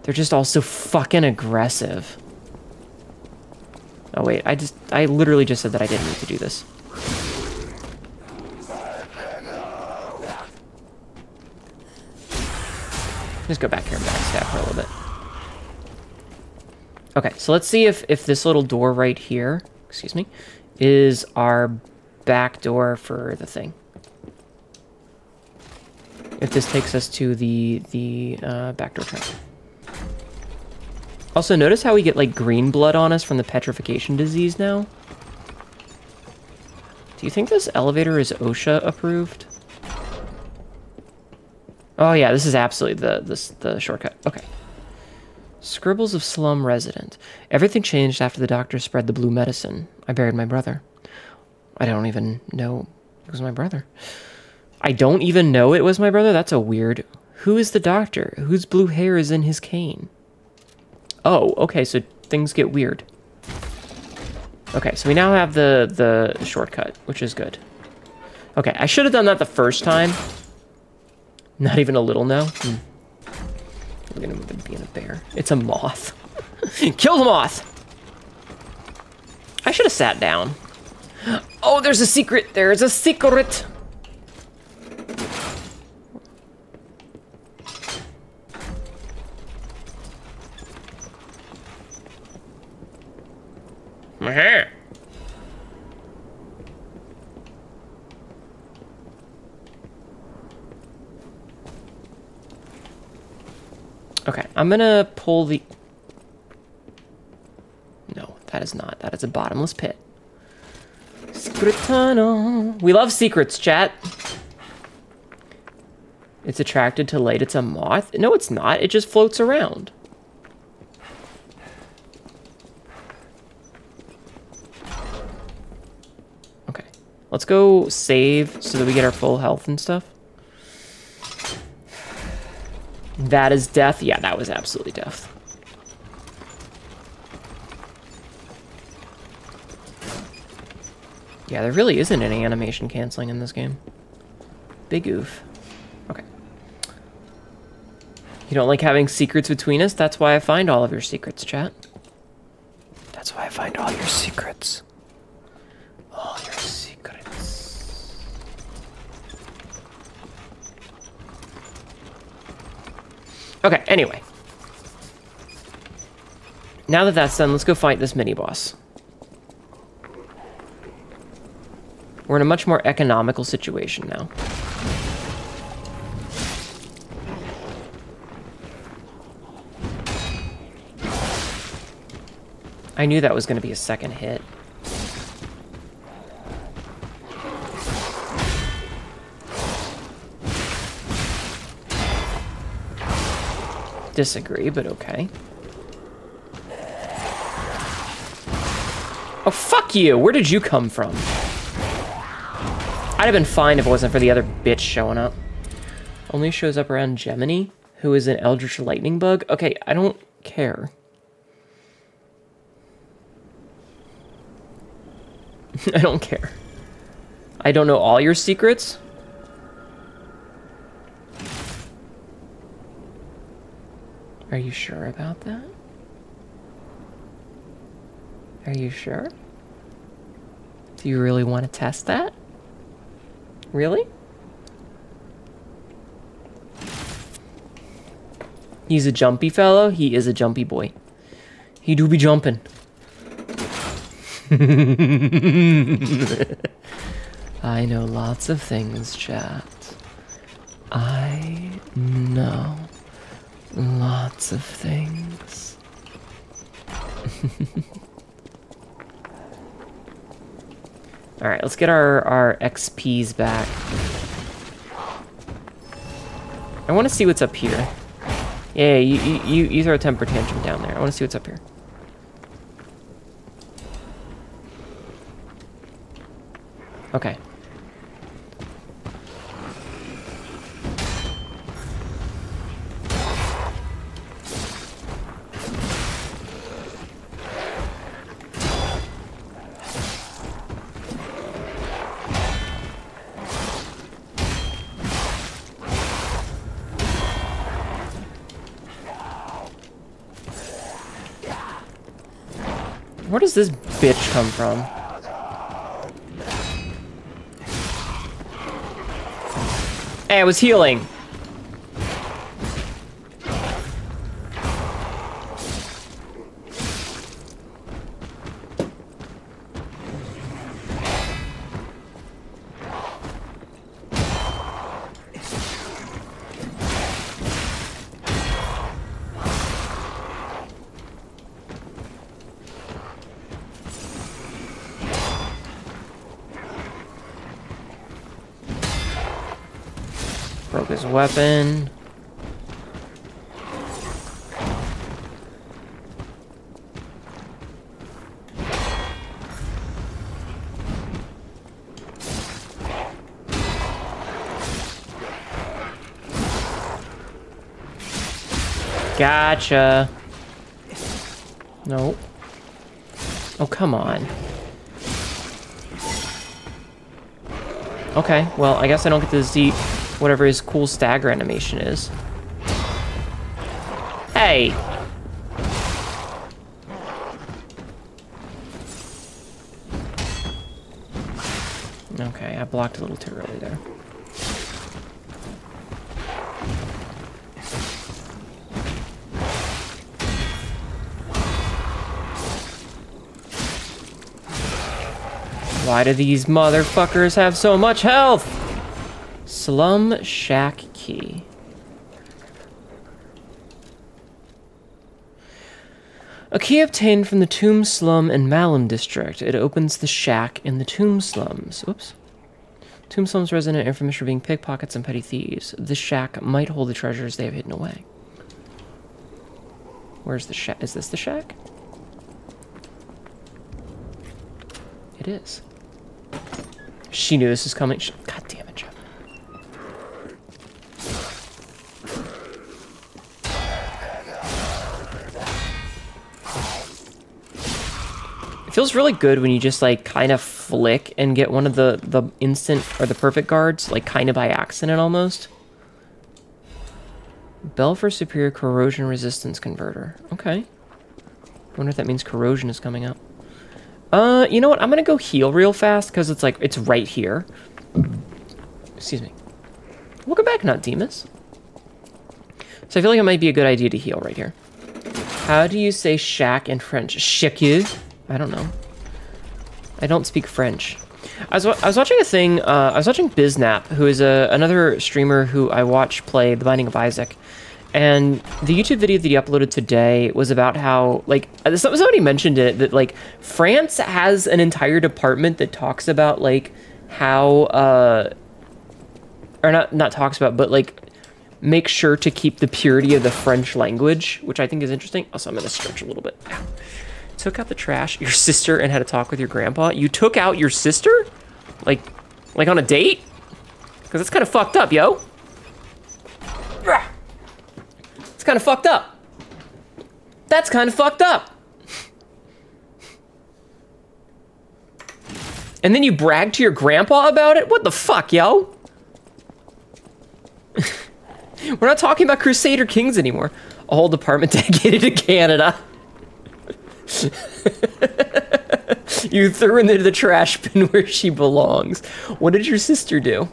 They're just all so fucking aggressive. Oh wait, I just I literally just said that I didn't need to do this. Just go back here and backstab for a little bit. Okay, so let's see if if this little door right here, excuse me, is our back door for the thing. If this takes us to the the uh, backdoor trap. Also, notice how we get like green blood on us from the petrification disease now. Do you think this elevator is OSHA approved? Oh yeah, this is absolutely the the shortcut. Okay. Scribbles of slum resident. Everything changed after the doctor spread the blue medicine. I buried my brother. I don't even know it was my brother. I don't even know it was my brother? That's a weird. Who is the doctor? Whose blue hair is in his cane? Oh, okay, so things get weird. Okay, so we now have the, the shortcut, which is good. Okay, I should have done that the first time. Not even a little no. Hmm. Look at him being a bear. It's a moth. Kill the moth! I should have sat down. Oh, there's a secret. There's a secret. Okay, I'm gonna pull the... No, that is not. That is a bottomless pit. Secret tunnel. We love secrets, chat. It's attracted to light. It's a moth. No, it's not. It just floats around. Let's go save so that we get our full health and stuff. That is death. Yeah, that was absolutely death. Yeah, there really isn't any animation canceling in this game. Big oof. Okay. You don't like having secrets between us? That's why I find all of your secrets, chat. That's why I find all your secrets. All your secrets. Okay, anyway. Now that that's done, let's go fight this mini-boss. We're in a much more economical situation now. I knew that was going to be a second hit. Disagree, but okay. Oh, fuck you! Where did you come from? I'd have been fine if it wasn't for the other bitch showing up. Only shows up around Gemini, who is an Eldritch Lightning Bug. Okay, I don't care. I don't care. I don't know all your secrets. Are you sure about that? Are you sure? Do you really want to test that? Really? He's a jumpy fellow. He is a jumpy boy. He do be jumping. I know lots of things, chat. I know lots of things. All right, let's get our, our XPs back. I want to see what's up here. Yeah, you, you, you throw a temper tantrum down there. I want to see what's up here. Okay. Where does this bitch come from? Hey, I was healing. Weapon. Gotcha. Nope. Oh, come on. Okay, well, I guess I don't get to see whatever his cool stagger animation is. Hey! Okay, I blocked a little too early there. Why do these motherfuckers have so much health? Slum Shack Key. A key obtained from the Tomb Slum in Malum district. It opens the shack in the Tomb Slums. Oops. Tomb Slums resident infamous for being pickpockets and petty thieves. This shack might hold the treasures they have hidden away. Where's the shack? Is this the shack? It is. She knew this was coming. She God damn it, Jeff. It feels really good when you just like kind of flick and get one of the the instant or the perfect guards, like kind of by accident almost. Bell for superior corrosion resistance converter. Okay. Wonder if that means corrosion is coming up. Uh, you know what? I'm gonna go heal real fast because it's like it's right here. Excuse me. Welcome back, not Demas. So I feel like it might be a good idea to heal right here. How do you say shack in French? Shaku? I don't know. I don't speak French. I was, I was watching a thing, uh, I was watching Biznap, who is a, another streamer who I watch play The Binding of Isaac. And the YouTube video that he uploaded today was about how, like, uh, somebody mentioned it, that, like, France has an entire department that talks about, like, how, uh, or not, not talks about, but, like, make sure to keep the purity of the French language, which I think is interesting. Also, I'm going to stretch a little bit. Took out the trash, your sister, and had a talk with your grandpa. You took out your sister? Like, like on a date? Because that's kind of fucked up, yo. It's kind of fucked up. That's kind of fucked up. And then you brag to your grandpa about it? What the fuck, yo? We're not talking about Crusader Kings anymore. A whole department dedicated to Canada. you threw her into the trash bin where she belongs. What did your sister do?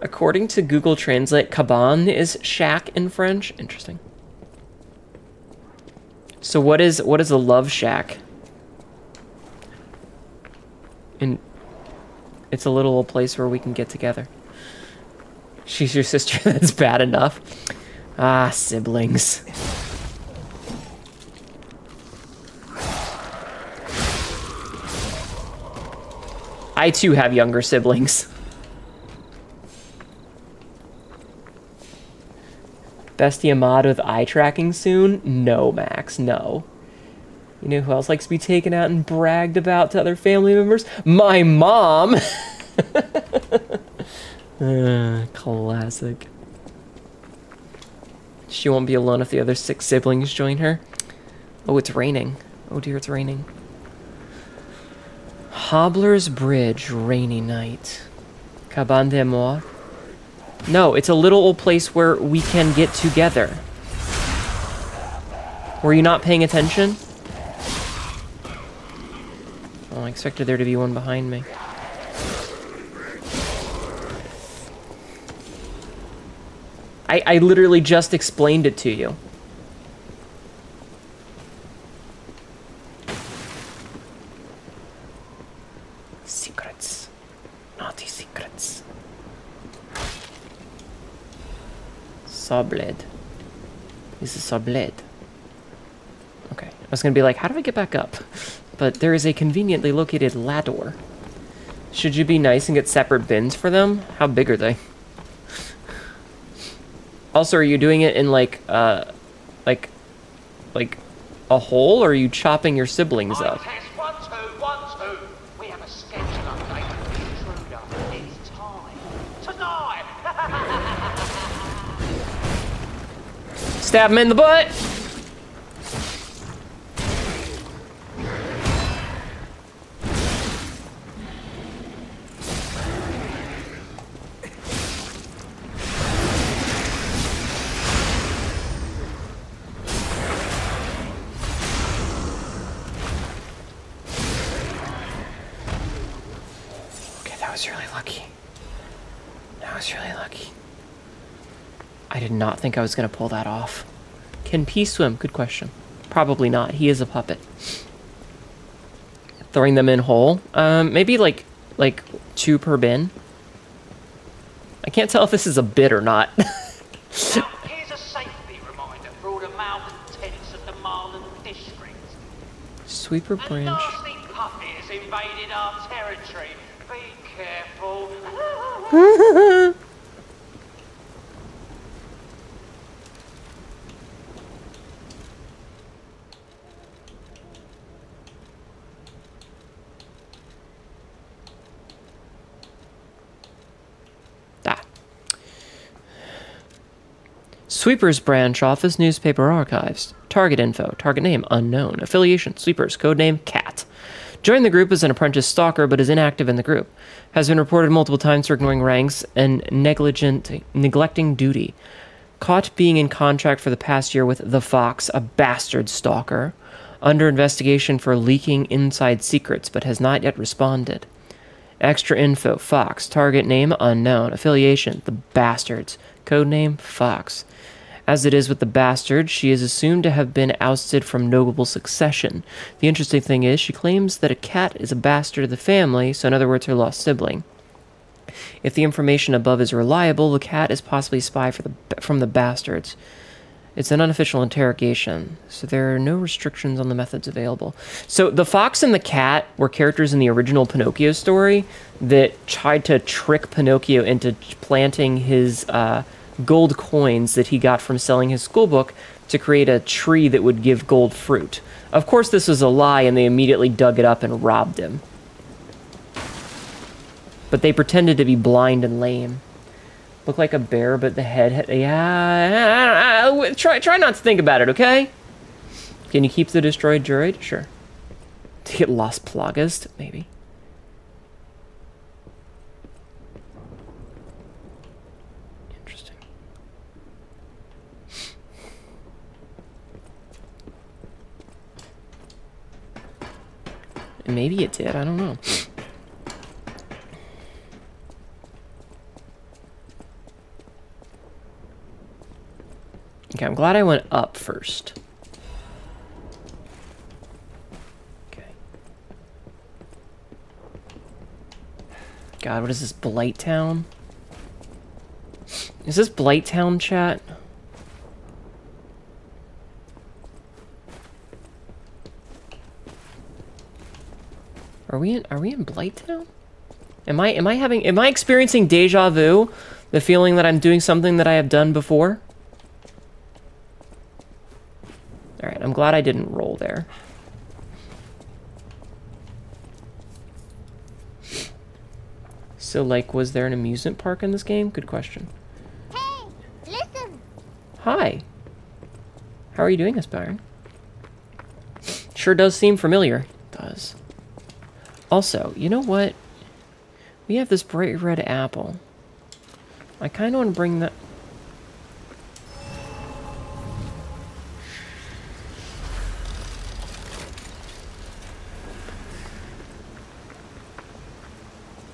According to Google Translate, caban is shack in French. Interesting. So what is what is a love shack? And it's a little place where we can get together. She's your sister. That's bad enough. Ah, siblings. I too have younger siblings. Bestia mod with eye tracking soon? No, Max, no. You know who else likes to be taken out and bragged about to other family members? My mom! uh, classic. She won't be alone if the other six siblings join her. Oh, it's raining. Oh dear, it's raining. Hobbler's Bridge, rainy night. Caban de Mort. No, it's a little old place where we can get together. Were you not paying attention? I expected there to be one behind me. I, I literally just explained it to you. Secrets. Naughty secrets. Saw blade. This is saw blade. Okay. I was gonna be like, how do I get back up? But there is a conveniently located ladder. Should you be nice and get separate bins for them? How big are they? Also, are you doing it in like, uh, like, like a hole, or are you chopping your siblings up? Stab him in the butt! Okay, that was really lucky. That was really lucky. I did not think I was going to pull that off. Can P swim? Good question. Probably not. He is a puppet. Throwing them in whole. Um, maybe like like two per bin. I can't tell if this is a bit or not. Here's a safety reminder for all the malcontents of the Malum district. Sweeper A branch. nasty puppy has invaded our territory. Be careful. Ah. Sweepers Branch Office Newspaper Archives. Target info. Target name unknown. Affiliation Sweepers. Codename Cat. Joined the group as an apprentice stalker, but is inactive in the group. Has been reported multiple times for ignoring ranks and negligent neglecting duty. Caught being in contract for the past year with the Fox, a bastard stalker. Under investigation for leaking inside secrets, but has not yet responded. Extra info Fox. Target name unknown. Affiliation The Bastards. Codename Fox. As it is with the bastard, she is assumed to have been ousted from noble succession. The interesting thing is, she claims that a cat is a bastard of the family, so in other words, her lost sibling. If the information above is reliable, the cat is possibly a spy for the, from the Bastards. It's an unofficial interrogation, so there are no restrictions on the methods available. So the fox and the cat were characters in the original Pinocchio story that tried to trick Pinocchio into planting his uh, gold coins that he got from selling his schoolbook to create a tree that would give gold fruit. Of course, this was a lie, and they immediately dug it up and robbed him. But they pretended to be blind and lame. Look like a bear, but the head. yeah. I- I- I- try, try not to think about it, okay? Can you keep the destroyed droid? Sure. To get lost Plagas? Maybe. Interesting. Maybe it did. I don't know. Okay, I'm glad I went up first. Okay. God, what is this, Blight Town? Is this Blight Town chat? Are we in are we in Blight Town? Am I am I having am I experiencing deja vu? The feeling that I'm doing something that I have done before? Alright, I'm glad I didn't roll there. So, like, was there an amusement park in this game? Good question. Hey, listen. Hi. How are you doing, Aspiring? Sure does seem familiar. does. Also, you know what? We have this bright red apple. I kind of want to bring that...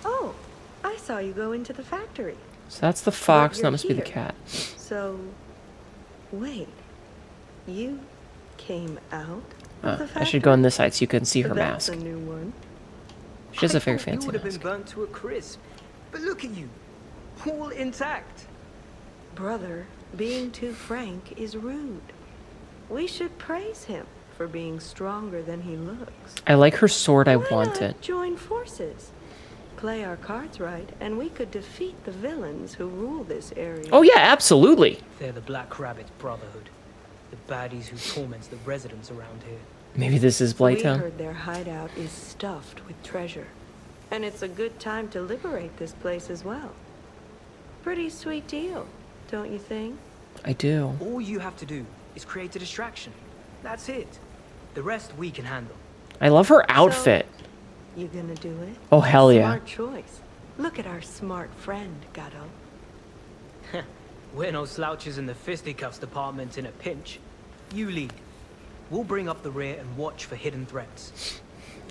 Oh, I saw you go into the factory. So that's the fox, that must be the cat. So, wait. You came out of Uh, I should go on this side so you can see her That's mask. a new one. She has a very You fancy would have been burnt to a crisp. But look at you, all intact. Brother, being too frank is rude. We should praise him for being stronger than he looks. I like her sword, I Why want not it. Join forces. Play our cards right, and we could defeat the villains who rule this area. Oh yeah, absolutely. They're the Black Rabbit Brotherhood, the baddies who torment the residents around here. Maybe this is Blighttown. We heard their hideout is stuffed with treasure. And it's a good time to liberate this place as well. Pretty sweet deal, don't you think? I do. All you have to do is create a distraction. That's it. The rest we can handle. I love her outfit. You gonna do it? Oh, hell yeah. Smart choice. Look at our smart friend, Gatto. We're no slouches in the fisticuffs department in a pinch. You lead. We'll bring up the rear and watch for hidden threats.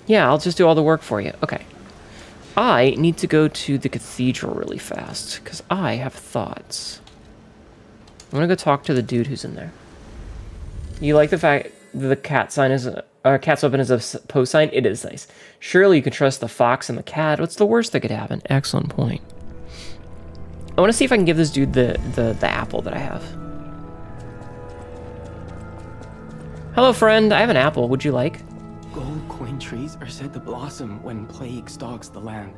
Yeah, I'll just do all the work for you. Okay. I need to go to the cathedral really fast because I have thoughts. I'm gonna go talk to the dude who's in there. You like the fact that the cat sign is a uh, cat's weapon is a post sign? It is nice. Surely you can trust the fox and the cat. What's the worst that could happen? Excellent point. I want to see if I can give this dude the, the the apple that I have. Hello, friend. I have an apple. Would you like? Gold coin trees are said to blossom when plague stalks the land.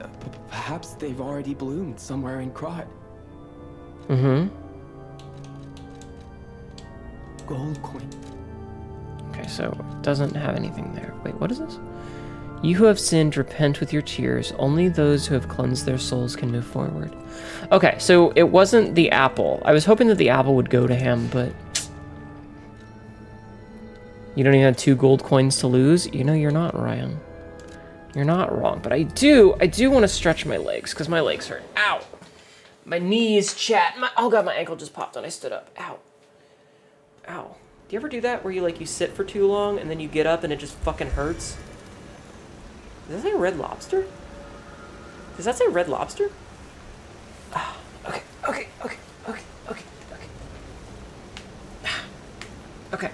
Uh, perhaps they've already bloomed somewhere in Krat. Mm-hmm. Gold coin. Okay, so it doesn't have anything there. Wait, what is this? You who have sinned, repent with your tears. Only those who have cleansed their souls can move forward. Okay, so it wasn't the apple. I was hoping that the apple would go to him, but... You don't even have two gold coins to lose? You know, you're not, Ryan. You're not wrong, but I do, I do want to stretch my legs, because my legs hurt. Ow! My knees, chat. My, oh god, my ankle just popped when I stood up. Ow. Ow. Do you ever do that where you like you sit for too long and then you get up and it just fucking hurts? Does that say red lobster? Does that say red lobster? Ah, okay, okay, okay, okay, okay, okay. Ah, Okay.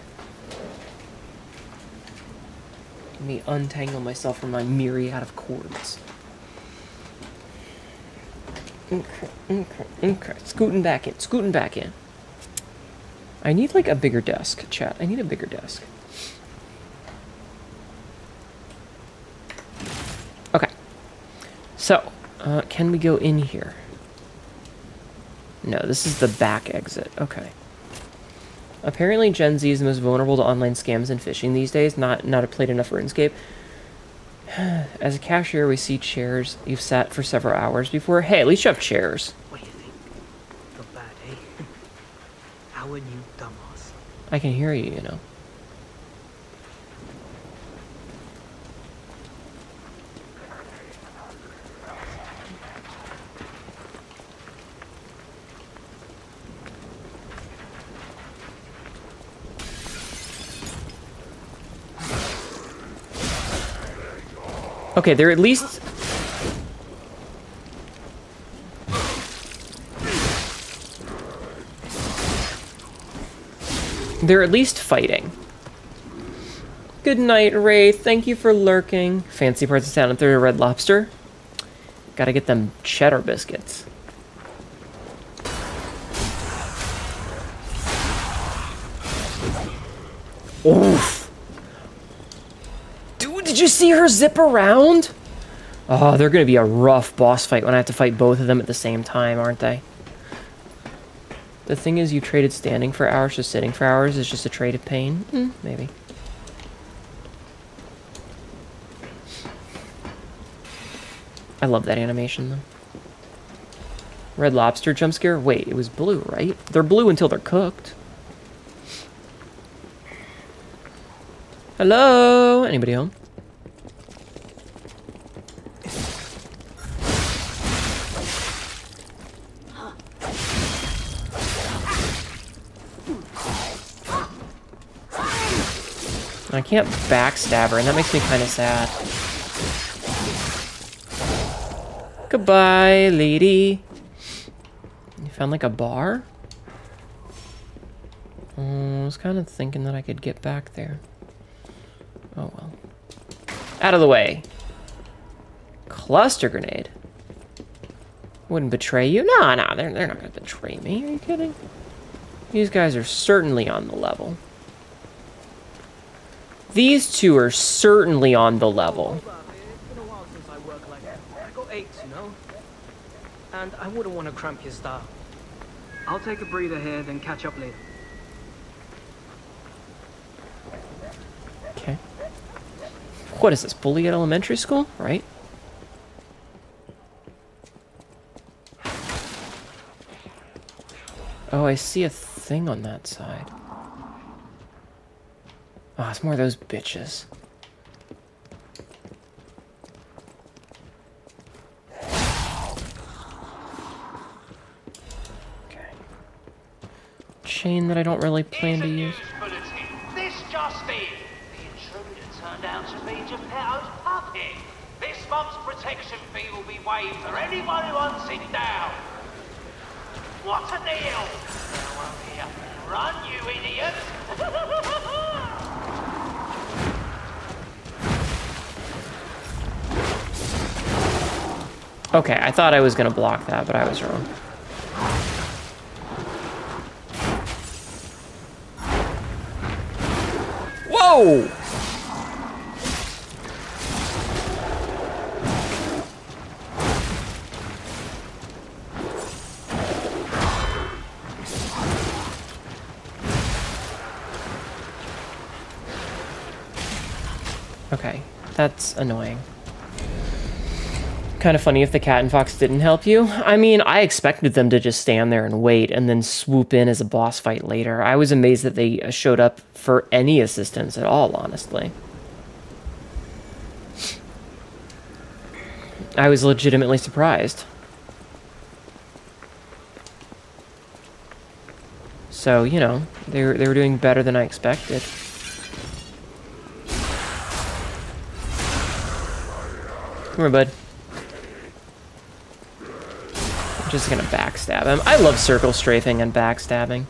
Let me untangle myself from my myriad of cords. Okay, okay, okay. Scooting back in, scooting back in. I need like a bigger desk, chat. I need a bigger desk. Okay. So, uh, can we go in here? No, this is the back exit. Okay. Apparently Gen Z is the most vulnerable to online scams and phishing these days. Not not played enough RuneScape. As a cashier, we see chairs you've sat for several hours before. Hey, at least you have chairs. What do you think? Not bad, eh? How are you, dumbass? I can hear you, you know. Okay, they're at least They're at least fighting. Good night, Ray. Thank you for lurking. Fancy parts of town if they're a red lobster. Gotta get them cheddar biscuits. Oof. You see her zip around? Oh, they're gonna be a rough boss fight when I have to fight both of them at the same time, aren't they? The thing is, you traded standing for hours, so sitting for hours is just a trade of pain. Mm, maybe. I love that animation, though. Red lobster jump scare? Wait, it was blue, right? They're blue until they're cooked. Hello? Anybody home? I can't backstab her, and that makes me kind of sad. Goodbye, lady. You found like a bar? Uh, I was kind of thinking that I could get back there. Oh well. Out of the way. Cluster grenade. Wouldn't betray you? No, no, they're, they're not going to betray me. Are you kidding? These guys are certainly on the level. These two are certainly on the level. I got aches, you know? And I wouldn't want to cramp your style. I'll take a breather here, then catch up later. Okay. What is this, bully at elementary school? Right? Oh, I see a thing on that side. Oh, it's more of those bitches. Okay. Chain that I don't really plan to use. This just. The intruder turned out to be Geppetto's puppet. This month's protection fee will be waived for anyone who hunts it down. What a deal! Now up here. Run, you idiot! Okay, I thought I was gonna block that, but I was wrong. Whoa! Okay, that's annoying. Kind of funny if the cat and fox didn't help you. I mean, I expected them to just stand there and wait and then swoop in as a boss fight later. I was amazed that they uh, showed up for any assistance at all, honestly. I was legitimately surprised. So, you know, they were, they were doing better than I expected. Come here, bud. I'm just gonna backstab him. I love circle strafing and backstabbing.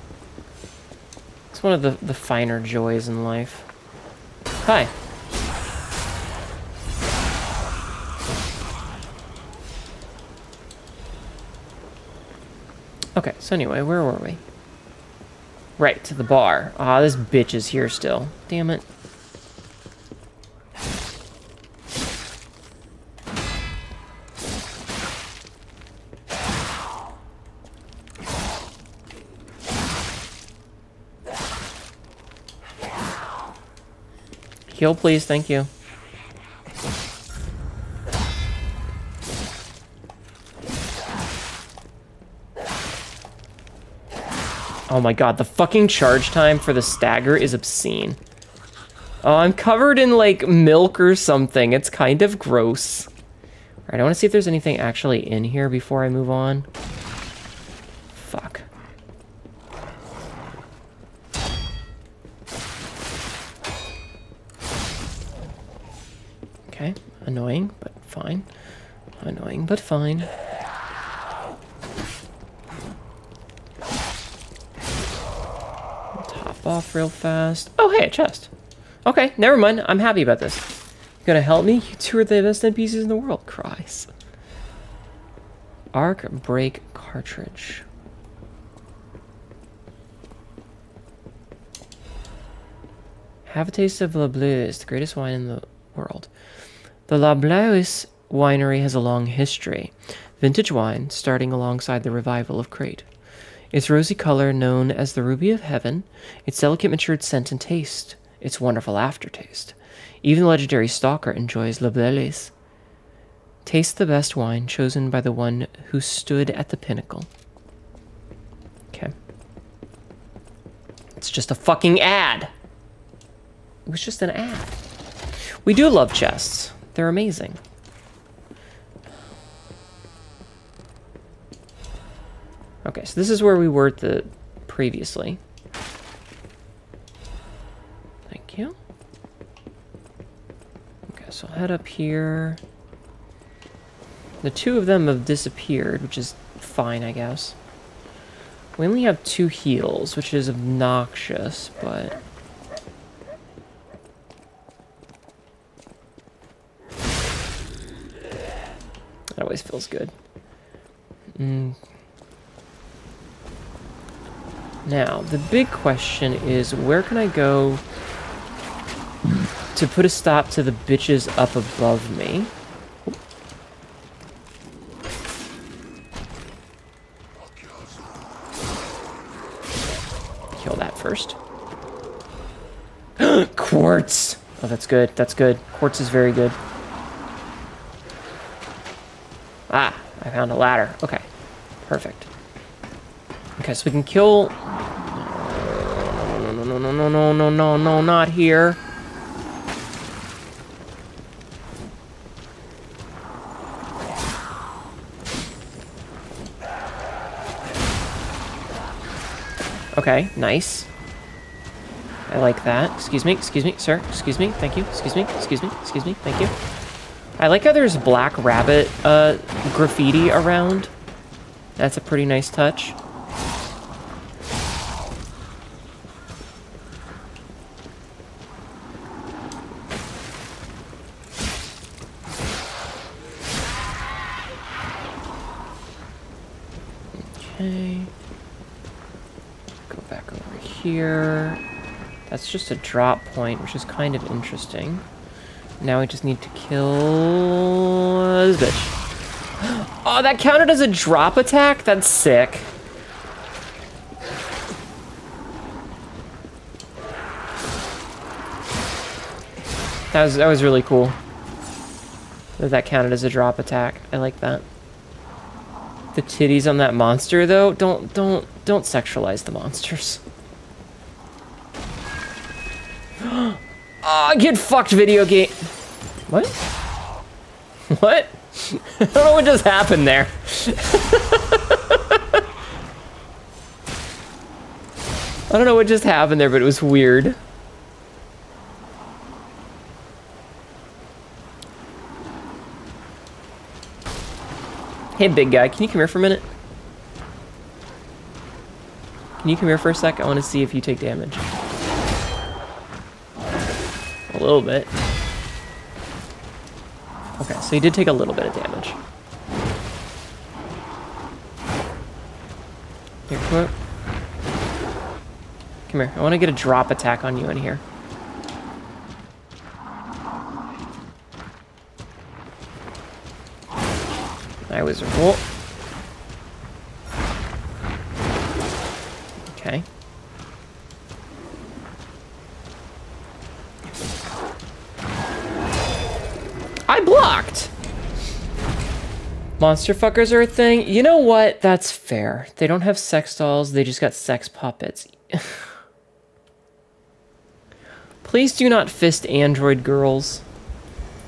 It's one of the, the finer joys in life. Hi. Okay, so anyway, where were we? Right, to the bar. Ah, this bitch is here still. Damn it. Heal, please. Thank you. Oh my god, the fucking charge time for the stagger is obscene. Oh, I'm covered in, like, milk or something. It's kind of gross. Alright, I want to see if there's anything actually in here before I move on. Annoying, but fine. Annoying, but fine. Top off real fast. Oh, hey, a chest. Okay, never mind. I'm happy about this. You gonna help me? You two are the best NPCs in the world. Cries. Arc break cartridge. Have a taste of La Bleus, the greatest wine in the world. The La winery has a long history. Vintage wine, starting alongside the revival of Krat. Its rosy color, known as the ruby of heaven, its delicate matured scent and taste, its wonderful aftertaste. Even the legendary stalker enjoys La. Taste the best wine chosen by the one who stood at the pinnacle. Okay. It's just a fucking ad. It was just an ad. We do love chests. They're amazing. Okay, so this is where we were the previously. Thank you. Okay, so I'll head up here. The two of them have disappeared, which is fine, I guess. We only have two heals, which is obnoxious, but... That always feels good. Mm. Now, the big question is, where can I go to put a stop to the bitches up above me? Kill that first. Quartz! Oh, that's good. That's good. Quartz is very good. Ah, I found a ladder. Okay. Perfect. Okay, so we can kill... No, no, no, no, no, no, no, no, no, not here. Okay, nice. I like that. Excuse me, excuse me, sir. Excuse me, thank you. Excuse me, excuse me, excuse me, thank you. I like how there's black rabbit uh, graffiti around. That's a pretty nice touch. Okay. Go back over here. That's just a drop point, which is kind of interesting. Now we just need to kill this bitch. Oh, that counted as a drop attack? That's sick. That was that was really cool. That counted as a drop attack. I like that. The titties on that monster though, don't don't don't sexualize the monsters. Oh, Oh, get fucked video game. What? What? I don't know what just happened there. I don't know what just happened there, but it was weird. Hey, big guy, can you come here for a minute? Can you come here for a sec? I want to see if you take damage. A little bit. Okay, so he did take a little bit of damage. Here, come here. Come here. I want to get a drop attack on you in here. I was roll. Okay. I blocked! Monster fuckers are a thing? You know what? That's fair. They don't have sex dolls, they just got sex puppets. Please do not fist android girls.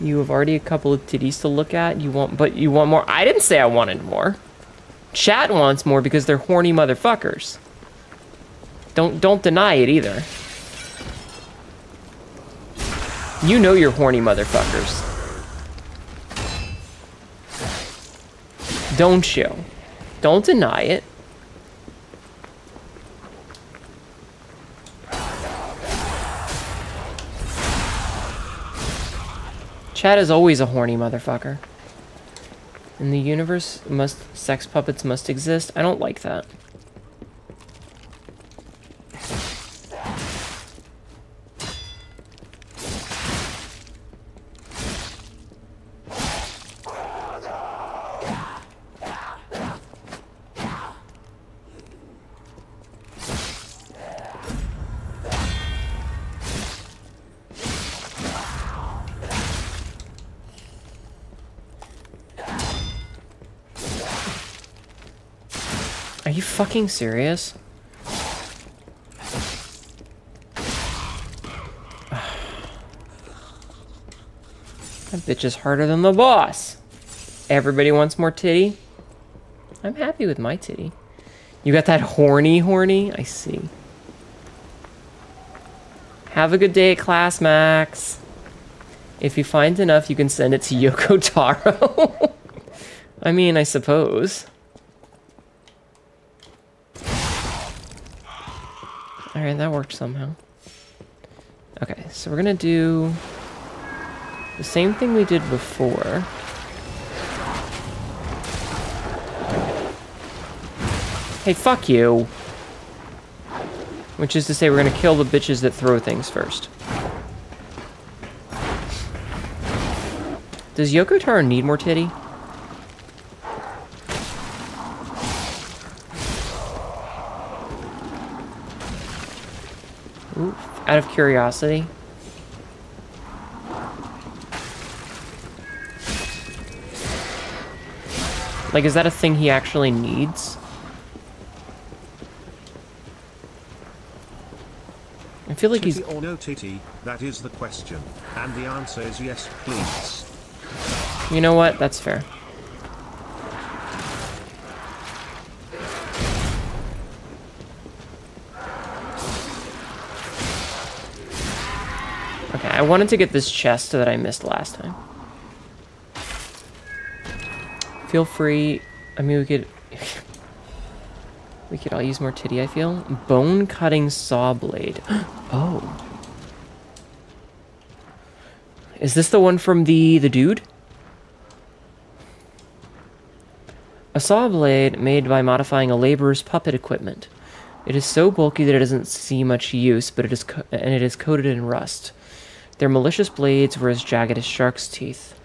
You have already a couple of titties to look at. You want, but you want more. I didn't say I wanted more. Chat wants more because they're horny motherfuckers. Don't don't deny it either. You know you're horny motherfuckers. Don't you? Don't deny it. Chad is always a horny motherfucker. In the universe, must sex puppets must exist. I don't like that. Are you fucking serious? That bitch is harder than the boss. Everybody wants more titty. I'm happy with my titty. You got that horny horny? I see. Have a good day at class, Max. If you find enough, you can send it to Yoko Taro. I mean, I suppose. Alright, that worked somehow. Okay, so we're gonna do the same thing we did before. Hey, fuck you! Which is to say, we're gonna kill the bitches that throw things first. Does Yoko Taro need more titty? Ooh, out of curiosity. Like, is that a thing he actually needs? I feel like he's... Or no titty, that is the question. And the answer is yes, please. You know what? That's fair. Okay, I wanted to get this chest that I missed last time. Feel free. I mean, we could... we could all use more titty, I feel. Bone cutting saw blade. oh. Is this the one from the, the dude? A saw blade made by modifying a laborer's puppet equipment. It is so bulky that it doesn't see much use, but it is and it is coated in rust. Their malicious blades were as jagged as shark's teeth.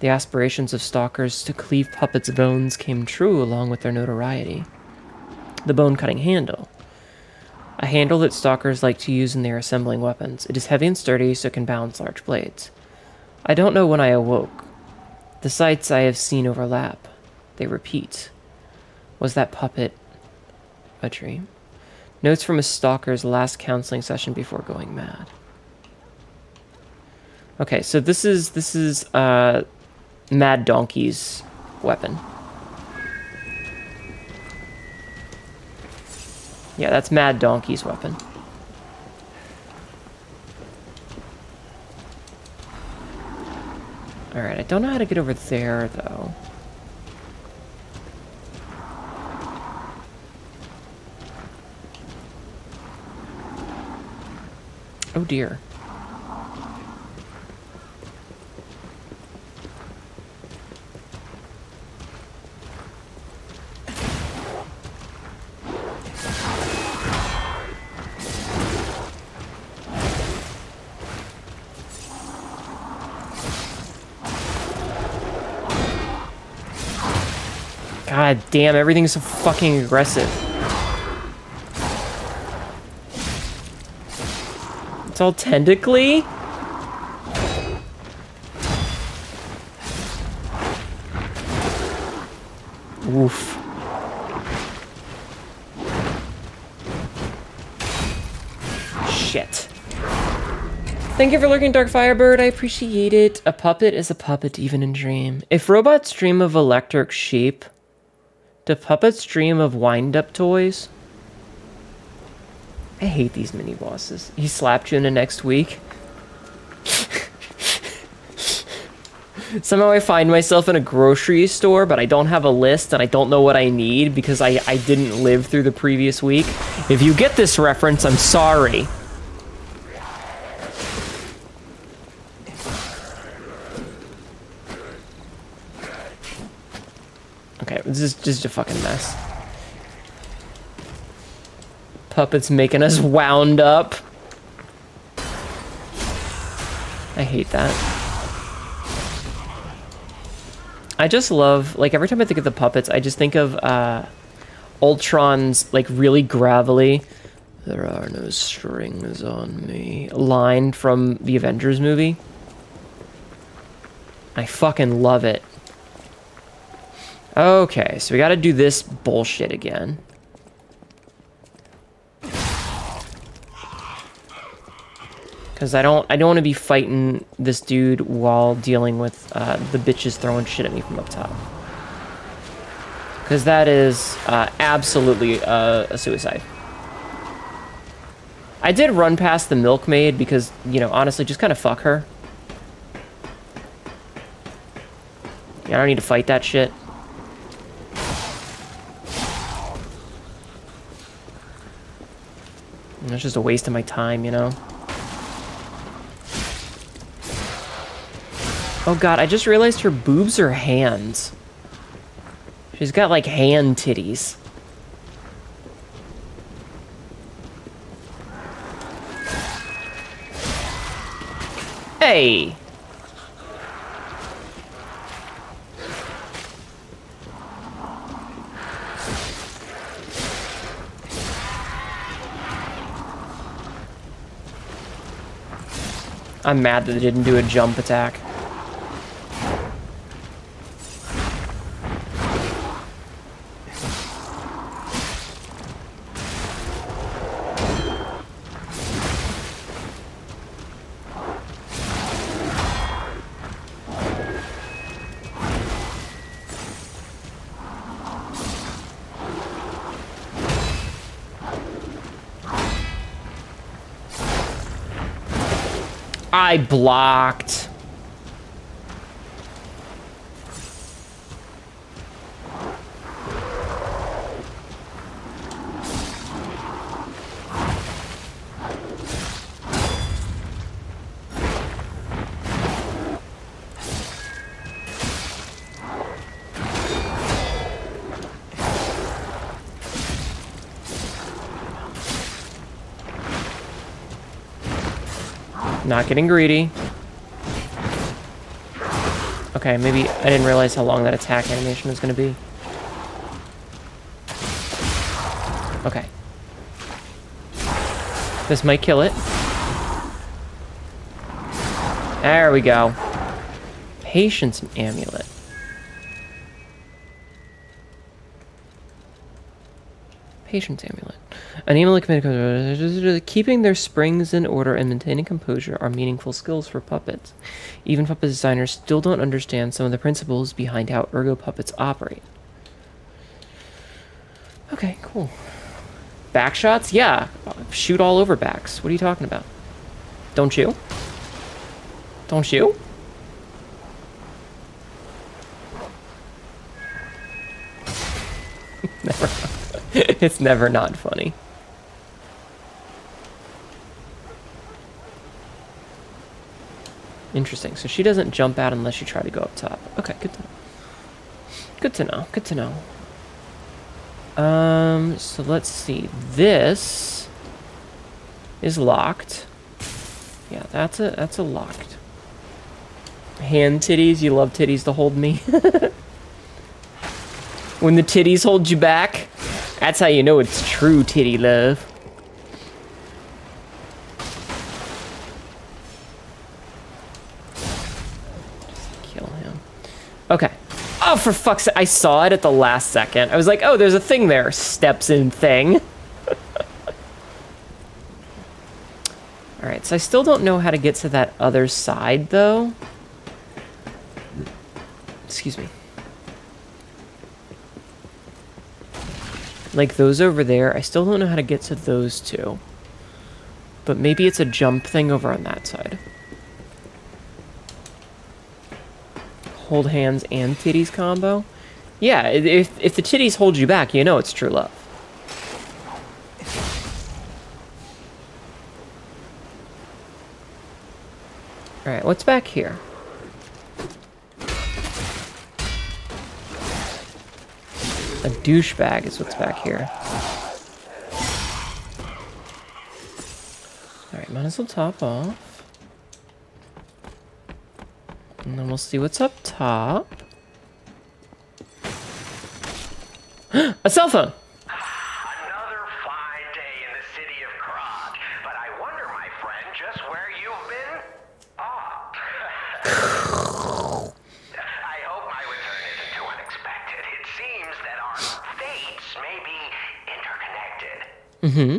The aspirations of stalkers to cleave puppets' bones came true along with their notoriety. The bone-cutting handle. A handle that stalkers like to use in their assembling weapons. It is heavy and sturdy, so it can balance large blades. I don't know when I awoke. The sights I have seen overlap. They repeat. Was that puppet a dream? Notes from a stalker's last counseling session before going mad. Okay, so this is this is uh, Mad Donkey's weapon. Yeah, that's Mad Donkey's weapon. Alright, I don't know how to get over there, though. Oh dear. Damn, everything's so fucking aggressive. It's all tentacly? Oof. Shit. Thank you for lurking, Dark Firebird. I appreciate it. A puppet is a puppet, even in dream. If robots dream of electric sheep, do puppets dream of wind-up toys? I hate these mini bosses. He slapped you in the next week. Somehow I find myself in a grocery store, but I don't have a list and I don't know what I need because I, I didn't live through the previous week. If you get this reference, I'm sorry. Is just a fucking mess. Puppets making us wound up. I hate that. I just love, like, every time I think of the puppets, I just think of, uh, Ultron's, like, really gravelly, there are no strings on me, line from the Avengers movie. I fucking love it. Okay, so we gotta do this bullshit again. Because I don't, I don't want to be fighting this dude while dealing with uh, the bitches throwing shit at me from up top. Because that is uh, absolutely uh, a suicide. I did run past the milkmaid because, you know, honestly, just kind of fuck her. Yeah, I don't need to fight that shit. It's just a waste of my time, you know? Oh god, I just realized her boobs are hands. She's got like hand titties. Hey! I'm mad that they didn't do a jump attack. I blocked. Not getting greedy. Okay, maybe I didn't realize how long that attack animation was going to be. Okay. This might kill it. There we go. Patience amulet. Patience amulet. An committed keeping their springs in order and maintaining composure are meaningful skills for puppets. Even puppet designers still don't understand some of the principles behind how ergo puppets operate. Okay, cool. Back shots? Yeah. Shoot all over backs. What are you talking about? Don't you? Don't you? never. it's never not funny. Interesting. So she doesn't jump out unless you try to go up top. Okay, good to know. Good to know. Good to know. Um, so let's see. This is locked. Yeah, that's a that's a locked. Hand titties, you love titties to hold me. when the titties hold you back, that's how you know it's true titty love. Kill him. Okay. Oh, for fuck's sake. I saw it at the last second. I was like, oh, there's a thing there. Steps in thing. Alright, so I still don't know how to get to that other side, though. Excuse me. Like those over there, I still don't know how to get to those two. But maybe it's a jump thing over on that side. Hold hands and titties combo? Yeah, if, if the titties hold you back, you know it's true love. Alright, what's back here? A douchebag is what's back here. Alright, might as well top off. And then we'll see what's up top. A cell phone! Another fine day in the city of Krat, but I wonder, my friend, just where you've been? Ah. I hope my return isn't too unexpected. It seems that our fates may be interconnected. Mm-hmm.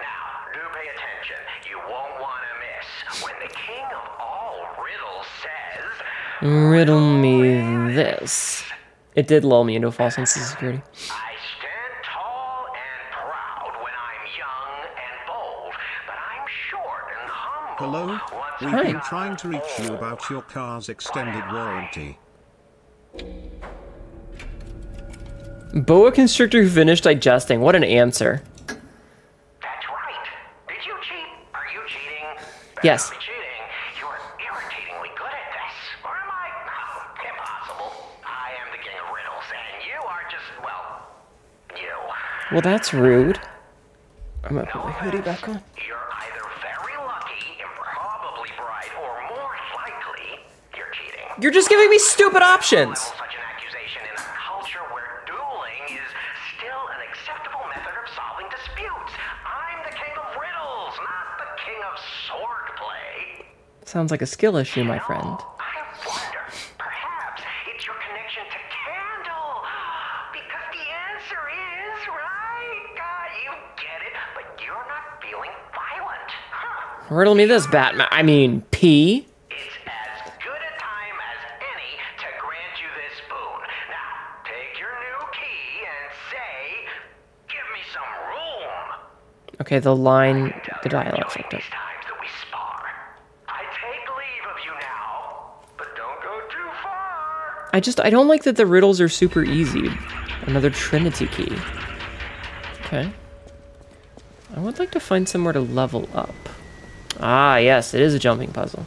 Now, do pay attention. You won't want to miss when the king of all riddles says, Riddle me this. It did lull me into a false sense of security. I stand tall and proud when I'm young and bold, but I'm short and humble. Hello? We've Hi. been trying to reach you about your car's extended warranty. Boa constrictor who finished digesting. What an answer. That's right. Yes. You're irritatingly good at this. Or am I? Impossible. I am the king of riddles, and you are just, well, you. Well, that's rude. I'm gonna put my hoodie back on. You're either very lucky, improbably bright, or more likely, you're cheating. You're just giving me stupid options. Such an accusation in a culture where dueling is still an acceptable method of solving disputes. I'm the king of riddles, not the king of swordplay. Sounds like a skill issue, my friend. Riddle me this, Batman. I mean, P. Good a time as any to grant you this boon. Now, take your new key and say, give me some room. Okay, the line, the dialogue fucked up. I just, I don't like that the riddles are super easy. Another Trinity key. Okay. I would like to find somewhere to level up. Ah, yes, it is a jumping puzzle.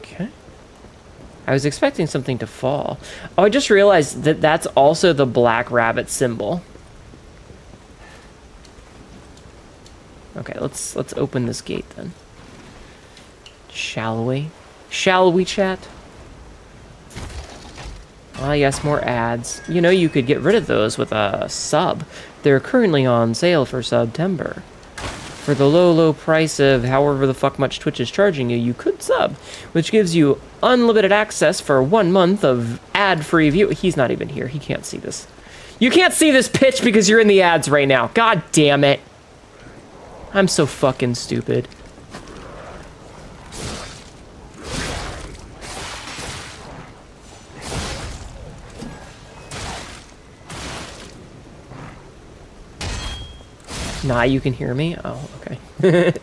Okay. I was expecting something to fall. Oh, I just realized that that's also the black rabbit symbol. Okay, let's let's open this gate then. Shall we? Shall we chat? Ah, yes, more ads. You know, you could get rid of those with a sub. They're currently on sale for September. For the low, low price of however the fuck much Twitch is charging you, you could sub, which gives you unlimited access for one month of ad-free view. He's not even here. He can't see this. You can't see this pitch because you're in the ads right now. God damn it. I'm so fucking stupid. Nah, you can hear me? Oh, okay.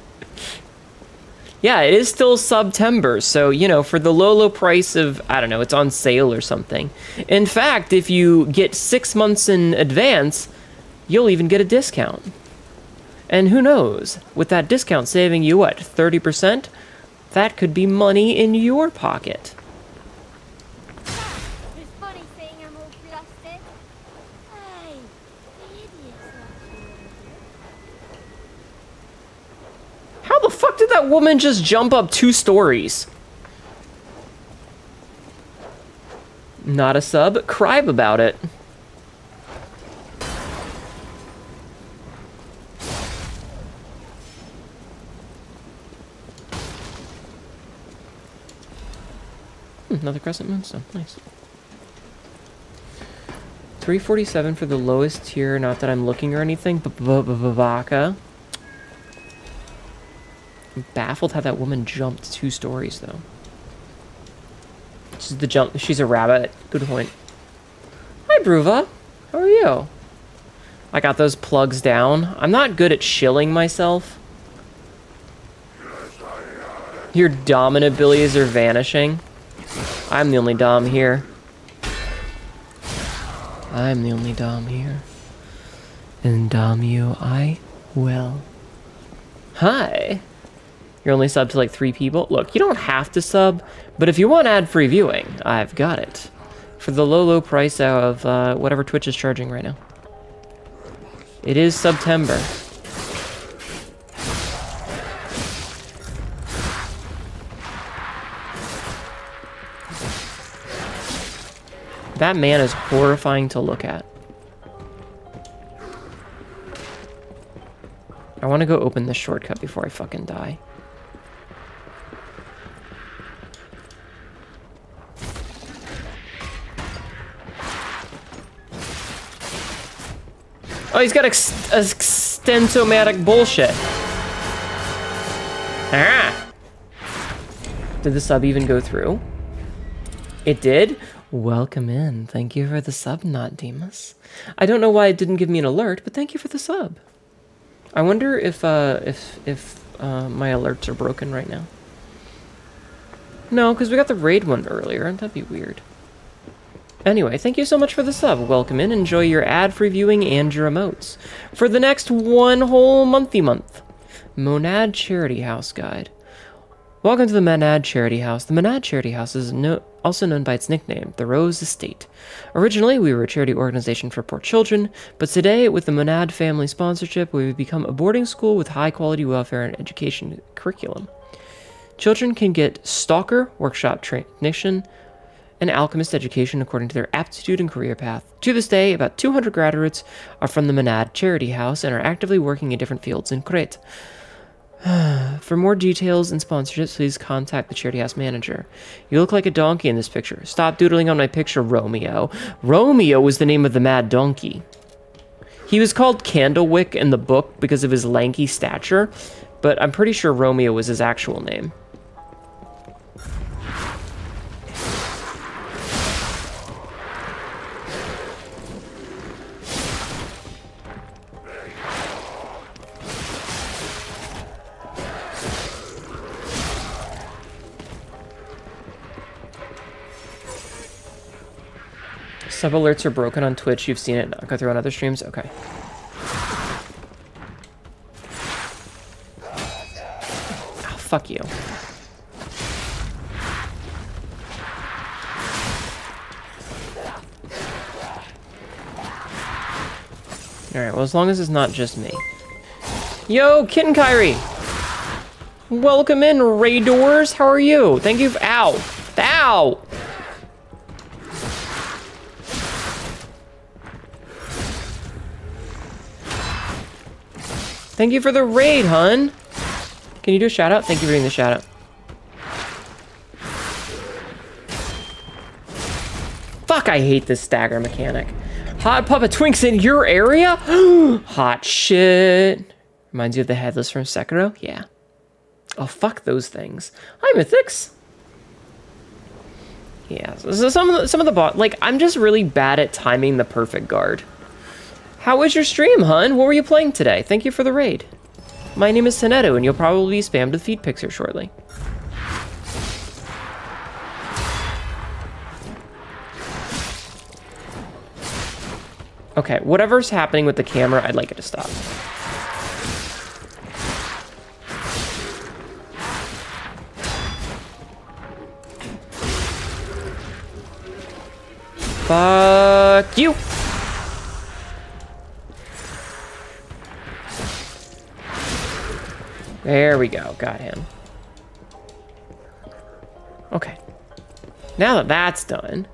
yeah, it is still September, so, you know, for the low, low price of, I don't know, it's on sale or something. In fact, if you get six months in advance, you'll even get a discount. And who knows, with that discount saving you, what, 30%? That could be money in your pocket. It's funny seeing them all flustered. Hey, idiots How the fuck did that woman just jump up two stories? Not a sub? Cribe about it. Hmm, Another crescent moonstone. Nice. 347 for the lowest tier. Not that I'm looking or anything. but Vavaka. I'm baffled how that woman jumped two stories, though. She's the jump. She's a rabbit. Good point. Hi, Bruva. How are you? I got those plugs down. I'm not good at shilling myself. Your dominant abilities are vanishing. I'm the only dom here. I'm the only dom here. And dom you I will. Hi. You're only sub to like three people. Look, you don't have to sub, but if you want ad-free viewing, I've got it. For the low, low price of uh, whatever Twitch is charging right now. It is September. That man is horrifying to look at. I want to go open this shortcut before I fucking die. Oh, he's got ex extensomatic bullshit. Ah! Did the sub even go through? It did? Welcome in. Thank you for the sub, not Demas. I don't know why it didn't give me an alert, but thank you for the sub. I wonder if uh, if if uh, my alerts are broken right now. No, because we got the raid one earlier. And that'd be weird. Anyway, thank you so much for the sub. Welcome in. Enjoy your ad-free viewing and your emotes. For the next one whole monthy month. Monad Charity House Guide. Welcome to the Monad Charity House. The Monad Charity House is no, also known by its nickname, the Rose Estate. Originally, we were a charity organization for poor children, but today, with the Monad family sponsorship, we've become a boarding school with high quality welfare and education curriculum. Children can get stalker, workshop technician, and alchemist education according to their aptitude and career path. To this day, about 200 graduates are from the Monad Charity House and are actively working in different fields in Krat. For more details and sponsorships, please contact the Charity House manager. You look like a donkey in this picture. Stop doodling on my picture, Romeo. Romeo was the name of the mad donkey. He was called Candlewick in the book because of his lanky stature, but I'm pretty sure Romeo was his actual name. Sub alerts are broken on Twitch. You've seen it go through on other streams? Okay. Oh, fuck you. Alright, well as long as it's not just me. Yo, Kitten Kyrie! Welcome in, Raidors! How are you? Thank you- ow! Ow! Thank you for the raid, hun. Can you do a shout out? Thank you for doing the shout out. Fuck, I hate this stagger mechanic. Hot Papa Twinks in your area? Hot shit. Reminds you of the headless from Sekiro? Yeah. Oh, fuck those things. Hi, Mythics. Yeah, so some of the, some of the bot, like, I'm just really bad at timing the perfect guard. How was your stream, hun? What were you playing today? Thank you for the raid. My name is Sonetto, and you'll probably be spammed with feed pics here shortly. Okay, whatever's happening with the camera, I'd like it to stop. Fuck you! There we go, got him. Okay. Now that that's done.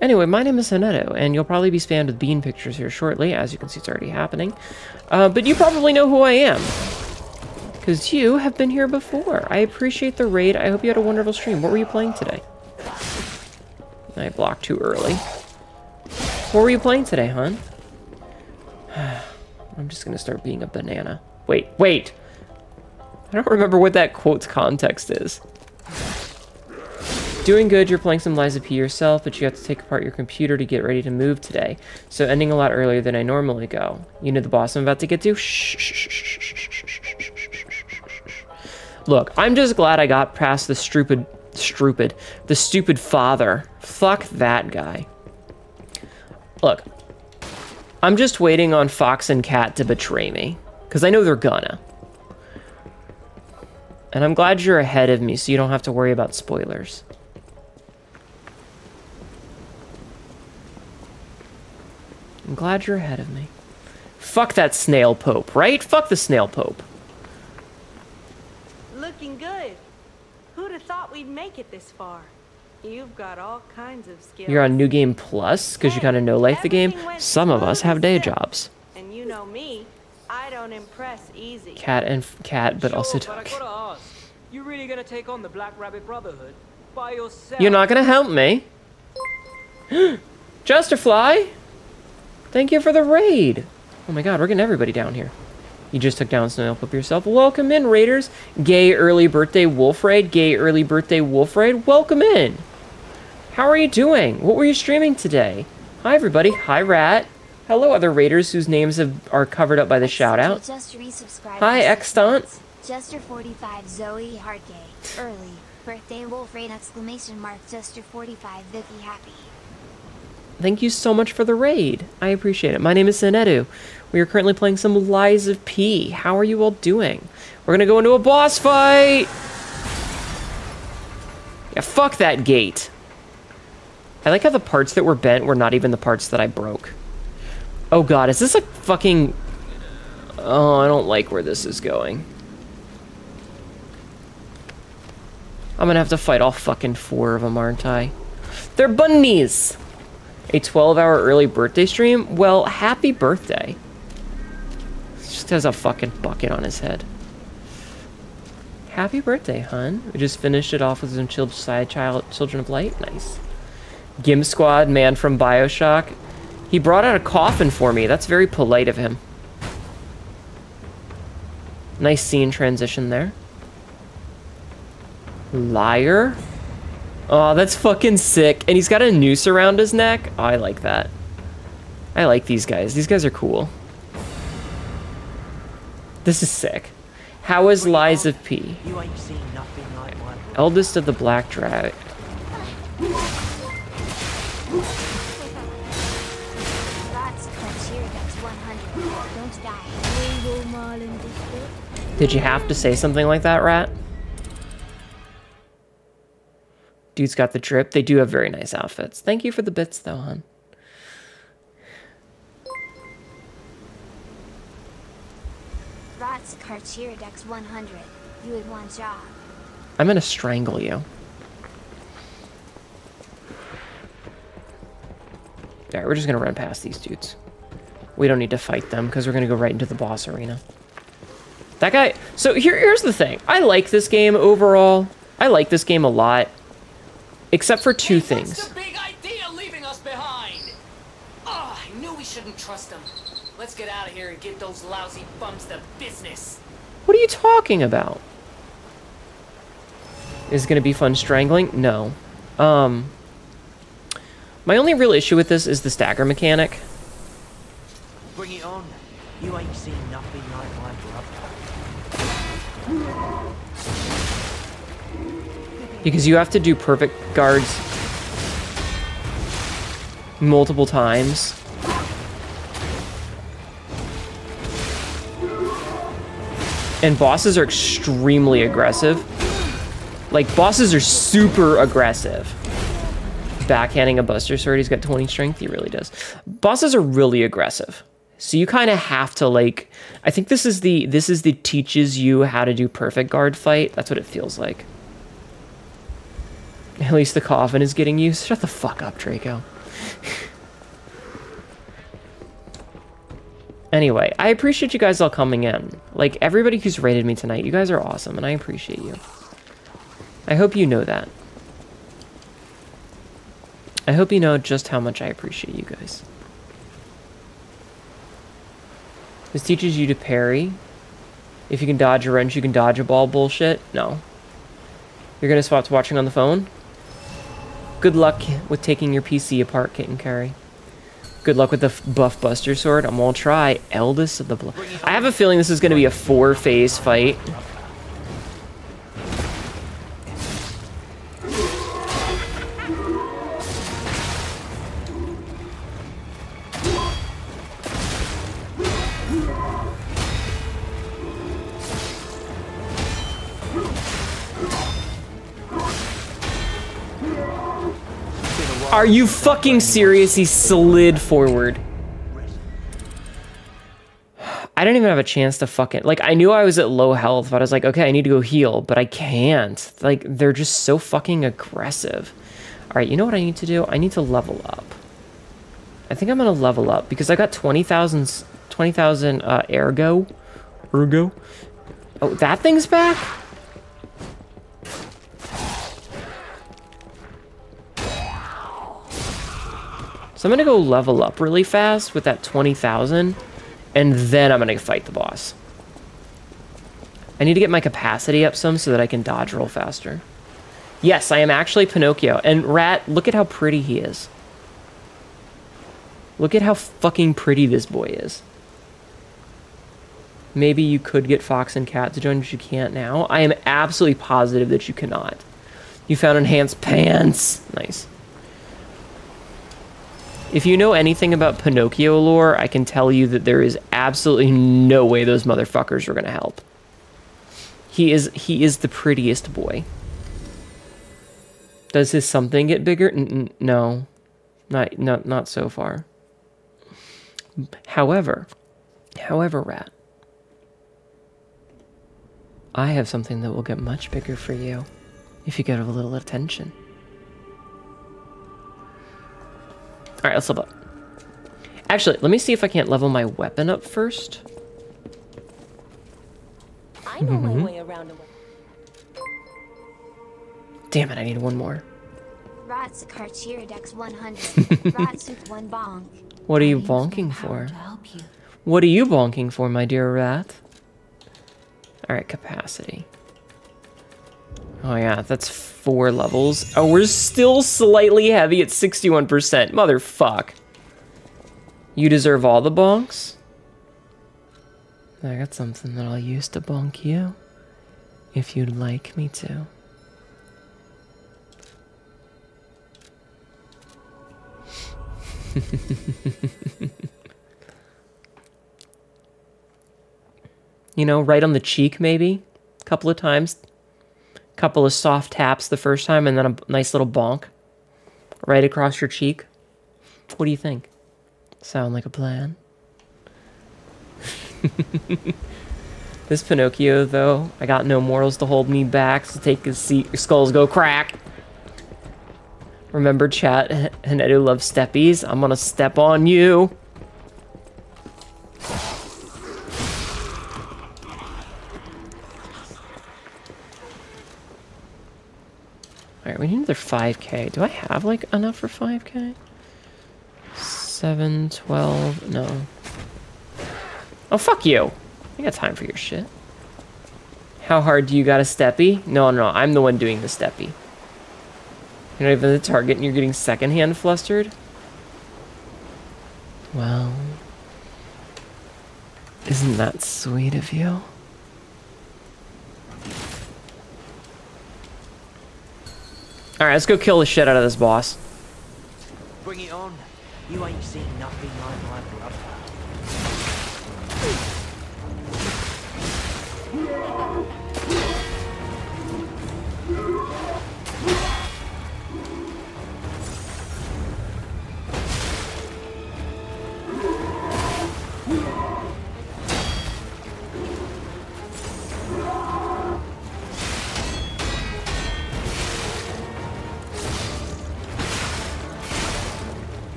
Anyway, my name is Sonetto, and you'll probably be spammed with bean pictures here shortly. As you can see, it's already happening. Uh, but you probably know who I am. Because you have been here before. I appreciate the raid. I hope you had a wonderful stream. What were you playing today? I blocked too early. What were you playing today, hon? I'm just going to start being a banana. Wait, wait! I don't remember what that quote's context is. Doing good, you're playing some of P yourself, but you have to take apart your computer to get ready to move today. So ending a lot earlier than I normally go. You know the boss I'm about to get to? Look, I'm just glad I got past the stupid, stupid, the stupid father. Fuck that guy. Look, I'm just waiting on Fox and Cat to betray me. Because I know they're gonna. And I'm glad you're ahead of me so you don't have to worry about spoilers. I'm glad you're ahead of me. Fuck that snail pope, right? Fuck the snail pope. Looking good. Who'd have thought we'd make it this far? You've got all kinds of skills. You're on New Game Plus because you kind of know life the game. Some of us have day jobs. And you know me, I don't impress easy. Cat and cat, but sure, also but I dog. gotta ask, you really gonna take on the Black Rabbit Brotherhood by yourself? You're not gonna help me. Justerfly, thank you for the raid. Oh my god, we're getting everybody down here. You just took down Snail Pope yourself. Welcome in, Raiders. Gay early birthday Wolf Raid. Gay early birthday Wolf Raid. Welcome in. How are you doing? What were you streaming today? Hi, everybody. Hi, Rat. Hello, other Raiders whose names have, are covered up by the shout out. Hi, Extant. Jester45 Zoe Hardgay. Early. Birthday Wolf Raid exclamation mark Jester45 Vicky Happy. Thank you so much for the raid. I appreciate it. My name is Hnetu. We are currently playing some Lies of P. How are you all doing? We're gonna go into a boss fight! Yeah, fuck that gate. I like how the parts that were bent were not even the parts that I broke. Oh god, is this a fucking... Oh, I don't like where this is going. I'm gonna have to fight all fucking four of them, aren't I? They're bunnies! A 12 hour early birthday stream? Well, happy birthday. Just has a fucking bucket on his head. Happy birthday, hun. We just finished it off with some chilled side child Children of Light. Nice. Gim Squad, man from Bioshock. He brought out a coffin for me. That's very polite of him. Nice scene transition there. Liar? Oh, that's fucking sick. And he's got a noose around his neck. Oh, I like that. I like these guys. These guys are cool. This is sick. How is Lies of P? You ain't seen nothing like my Eldest of the Black Dragon. Did you have to say something like that, Rat? Dude's got the drip. They do have very nice outfits. Thank you for the bits, though, hon. That's Cartier Dex 100. You had one job. I'm gonna strangle you. Alright, we're just gonna run past these dudes. We don't need to fight them because we're gonna go right into the boss arena. That guy. So here, here's the thing. I like this game overall. I like this game a lot, except for two things. Big idea leaving us behind. Oh, I knew we shouldn't trust them. Let's get out of here and get those lousy bums to business. What are you talking about? Is it gonna be fun strangling? No. Um. My only real issue with this is the stagger mechanic. Bring it on. You ain't seen Because you have to do perfect guards multiple times. And bosses are extremely aggressive. Like, bosses are super aggressive. Backhanding a Buster Sword, he's got 20 strength, he really does. Bosses are really aggressive. So you kind of have to like I think this is the this is the teaches you how to do perfect guard fight. That's what it feels like. At least the coffin is getting used. Shut the fuck up, Draco. anyway, I appreciate you guys all coming in. Like, everybody who's rated me tonight, you guys are awesome, and I appreciate you. I hope you know that. I hope you know just how much I appreciate you guys. This teaches you to parry. If you can dodge a wrench, you can dodge a ball bullshit. No. You're gonna swap to watching on the phone? Good luck with taking your PC apart, Kit and Carry. Good luck with the buff buster sword. I'm gonna try Eldest of the Blood. I have a feeling this is gonna be a four phase fight. Are you fucking serious? He slid forward. I didn't even have a chance to fucking like I knew I was at low health, but I was like, okay, I need to go heal, but I can't. Like they're just so fucking aggressive. All right, you know what I need to do? I need to level up. I think I'm gonna level up because I got 20,000 20,000 uh, ergo. Ergo. Oh, that thing's back? So I'm gonna go level up really fast with that 20,000, and then I'm gonna fight the boss. I need to get my capacity up some so that I can dodge roll faster. Yes, I am actually Pinocchio. And Rat, look at how pretty he is. Look at how fucking pretty this boy is. Maybe you could get Fox and Cat to join, but you can't now. I am absolutely positive that you cannot. You found enhanced pants. Nice. If you know anything about Pinocchio lore, I can tell you that there is absolutely no way those motherfuckers are gonna help. He is he is the prettiest boy. Does his something get bigger? N- no, not not not so far. However, however, rat, I have something that will get much bigger for you if you get a little attention. All right, let's level up. Actually, let me see if I can't level my weapon up first. I know my mm-hmm. way around a Damn it, I need one more. Rats Cartier Dex 100. Rats with one bonk. What are you bonking for? What are you bonking for, my dear rat? Alright, capacity. Oh yeah, that's four levels. Oh, we're still slightly heavy at 61%. Motherfuck. You deserve all the bonks? I got something that I'll use to bonk you. If you'd like me to. you know, right on the cheek, maybe? A couple of times. Couple of soft taps the first time, and then a nice little bonk right across your cheek. What do you think? Sound like a plan? this Pinocchio, though, I got no morals to hold me back, so take his seat, your skulls go crack. Remember, chat, Hnetu loves steppies. I'm gonna step on you. Alright, we need another 5k. Do I have, like, enough for 5k? 7, 12, no. Oh, fuck you. I got time for your shit. How hard do you got a steppy? No, no, I'm the one doing the steppy. You're not even the target and you're getting secondhand flustered? Well, isn't that sweet of you? Alright, let's go kill the shit out of this boss. Bring it on. You ain't seen nothing like my brother.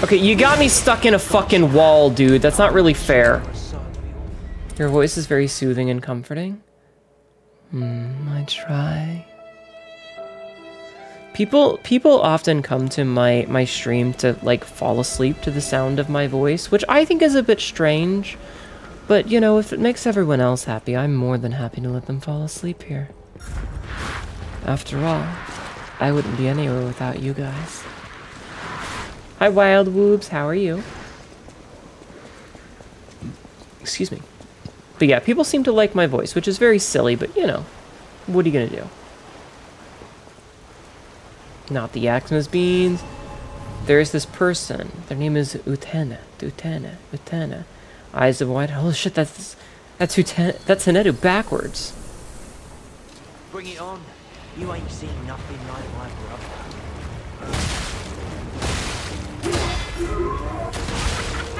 Okay, you got me stuck in a fucking wall, dude. That's not really fair. Your voice is very soothing and comforting. Hmm, I try. People people often come to my my stream to like fall asleep to the sound of my voice, which I think is a bit strange. But you know, if it makes everyone else happy, I'm more than happy to let them fall asleep here. After all, I wouldn't be anywhere without you guys. Hi, Wild Woobs. How are you? Excuse me. But yeah, people seem to like my voice, which is very silly, but you know, what are you gonna do? Not the Axmas beans. There's this person. Their name is Utena. Utena. Utena. Eyes of white. Holy shit, that's that's Utena. That's Hnetu backwards. Bring it on. You ain't seen nothing like my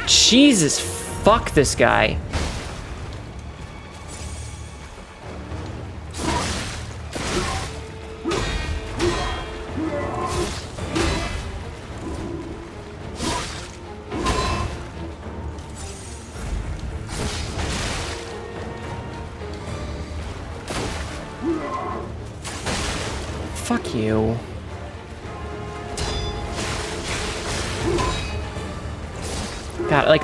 Jesus, fuck this guy. Fuck you. God, like...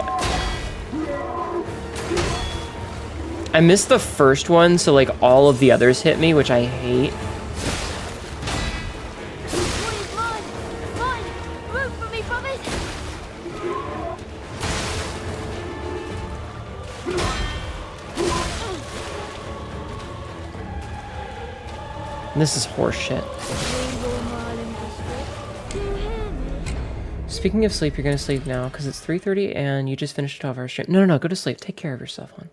I missed the first one, so like all of the others hit me, which I hate. This is horseshit. Speaking of sleep, you're gonna sleep now because it's 3:30 and you just finished a 12-hour stream. No, no, no. Go to sleep. Take care of yourself, hon.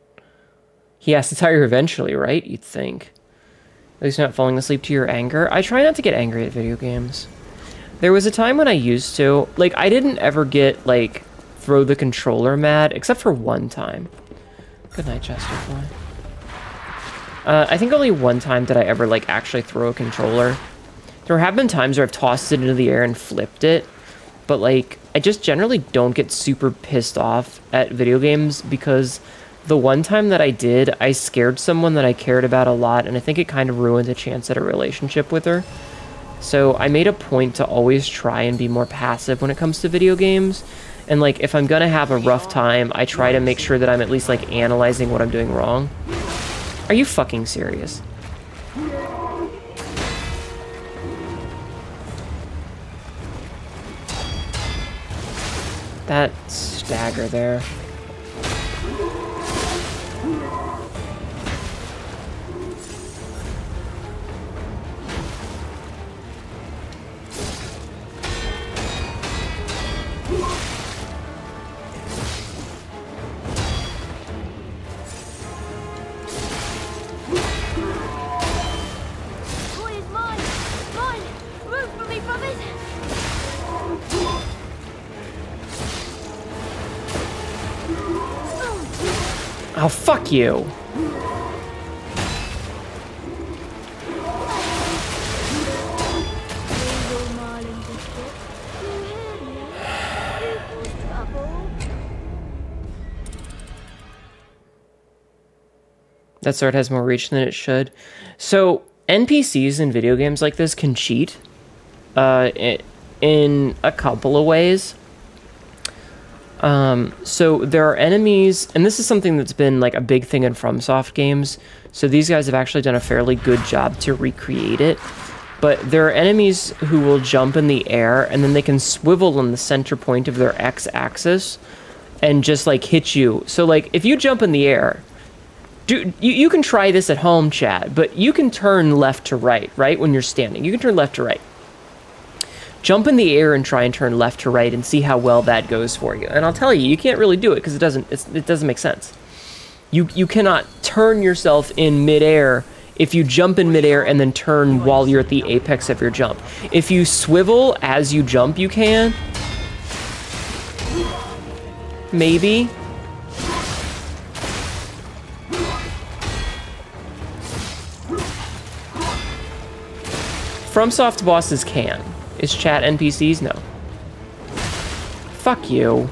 He has to tire eventually, right? You'd think. At least not falling asleep to your anger. I try not to get angry at video games. There was a time when I used to. Like, I didn't ever get, like, throw the controller mad, except for one time. Good night, Chesterfly. Uh, I think only one time did I ever, like, actually throw a controller. There have been times where I've tossed it into the air and flipped it, but, like, I just generally don't get super pissed off at video games because the one time that I did, I scared someone that I cared about a lot, and I think it kind of ruined a chance at a relationship with her. So I made a point to always try and be more passive when it comes to video games. And like, if I'm gonna have a rough time, I try to make sure that I'm at least like analyzing what I'm doing wrong. Are you fucking serious? That stagger there. Trouble. That sword has more reach than it should. So NPCs in video games like this can cheat, uh, in a couple of ways. Um, so there are enemies, and this is something that's been like a big thing in FromSoft games. So these guys have actually done a fairly good job to recreate it. But there are enemies who will jump in the air, and then they can swivel on the center point of their x-axis, and just like hit you. So like if you jump in the air, do you, you can try this at home, Chad, but you can turn left to right, right? When you're standing, you can turn left to right. Jump in the air and try and turn left to right and see how well that goes for you. And I'll tell you, you can't really do it because it doesn't it doesn't make sense. You you cannot turn yourself in midair if you jump in midair and then turn while you're at the apex of your jump. If you swivel as you jump, you can. Maybe. FromSoft bosses can. Is chat NPCs? No. Fuck you.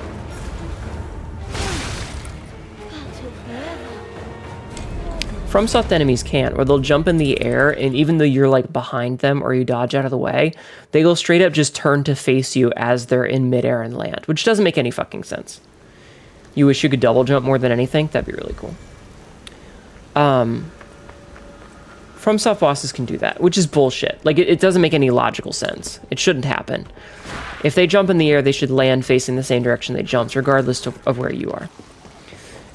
FromSoft enemies can't, or they'll jump in the air, and even though you're like behind them or you dodge out of the way, they will straight up just turn to face you as they're in midair and land, which doesn't make any fucking sense. You wish you could double jump more than anything? That'd be really cool. Um, FromSoft bosses can do that, which is bullshit. Like, it, it doesn't make any logical sense. It shouldn't happen. If they jump in the air, they should land facing the same direction they jumped, regardless of, of where you are.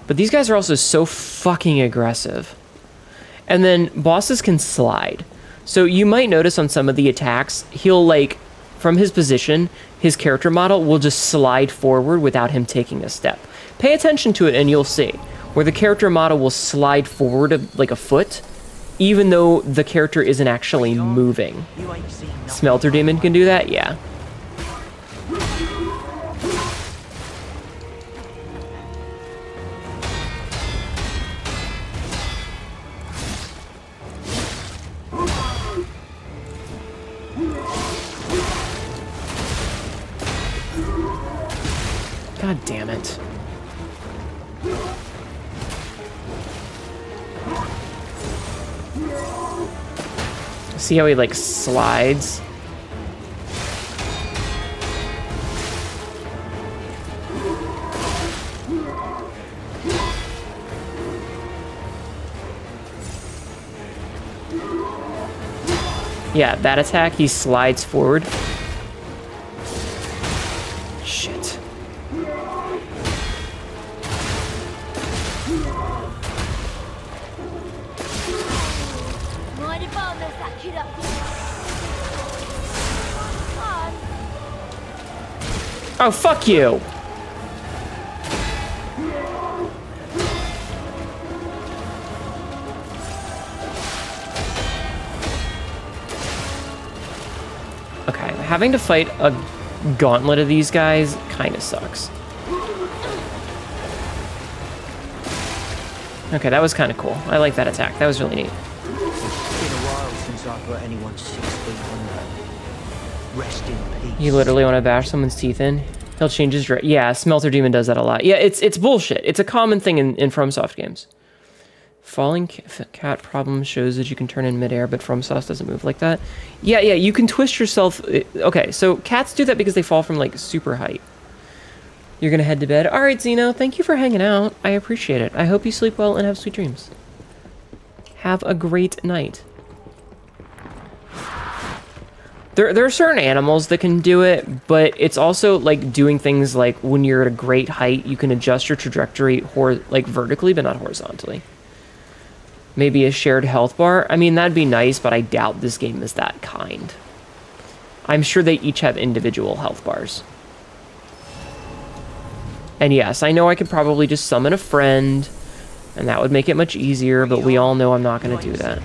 But these guys are also so fucking aggressive. And then bosses can slide. So you might notice on some of the attacks, he'll like, from his position, his character model will just slide forward without him taking a step. Pay attention to it and you'll see. Where the character model will slide forward like a foot, even though the character isn't actually moving. Smelter Demon can do that? Yeah. God damn it. See how he like slides? Yeah, that attack, he slides forward. Oh, fuck you. Okay, having to fight a gauntlet of these guys kind of sucks. Okay, that was kind of cool. I like that attack. That was really neat. It's been a while since got anyone six feet under. Uh, Rest in. You literally want to bash someone's teeth in? He'll change his dress. Yeah, Smelter Demon does that a lot. Yeah, it's it's bullshit. It's a common thing in, in FromSoft games. Falling cat problem shows that you can turn in midair, but FromSoft doesn't move like that. Yeah, yeah, you can twist yourself. uh, Okay, so cats do that because they fall from like super height. You're gonna head to bed. All right, Zeno. Thank you for hanging out. I appreciate it. I hope you sleep well and have sweet dreams. Have a great night. There, there are certain animals that can do it, but it's also like doing things like when you're at a great height, you can adjust your trajectory hor- like vertically, but not horizontally. Maybe a shared health bar. I mean, that'd be nice, but I doubt this game is that kind. I'm sure they each have individual health bars. And yes, I know I could probably just summon a friend, and that would make it much easier, but we all know I'm not going to do that.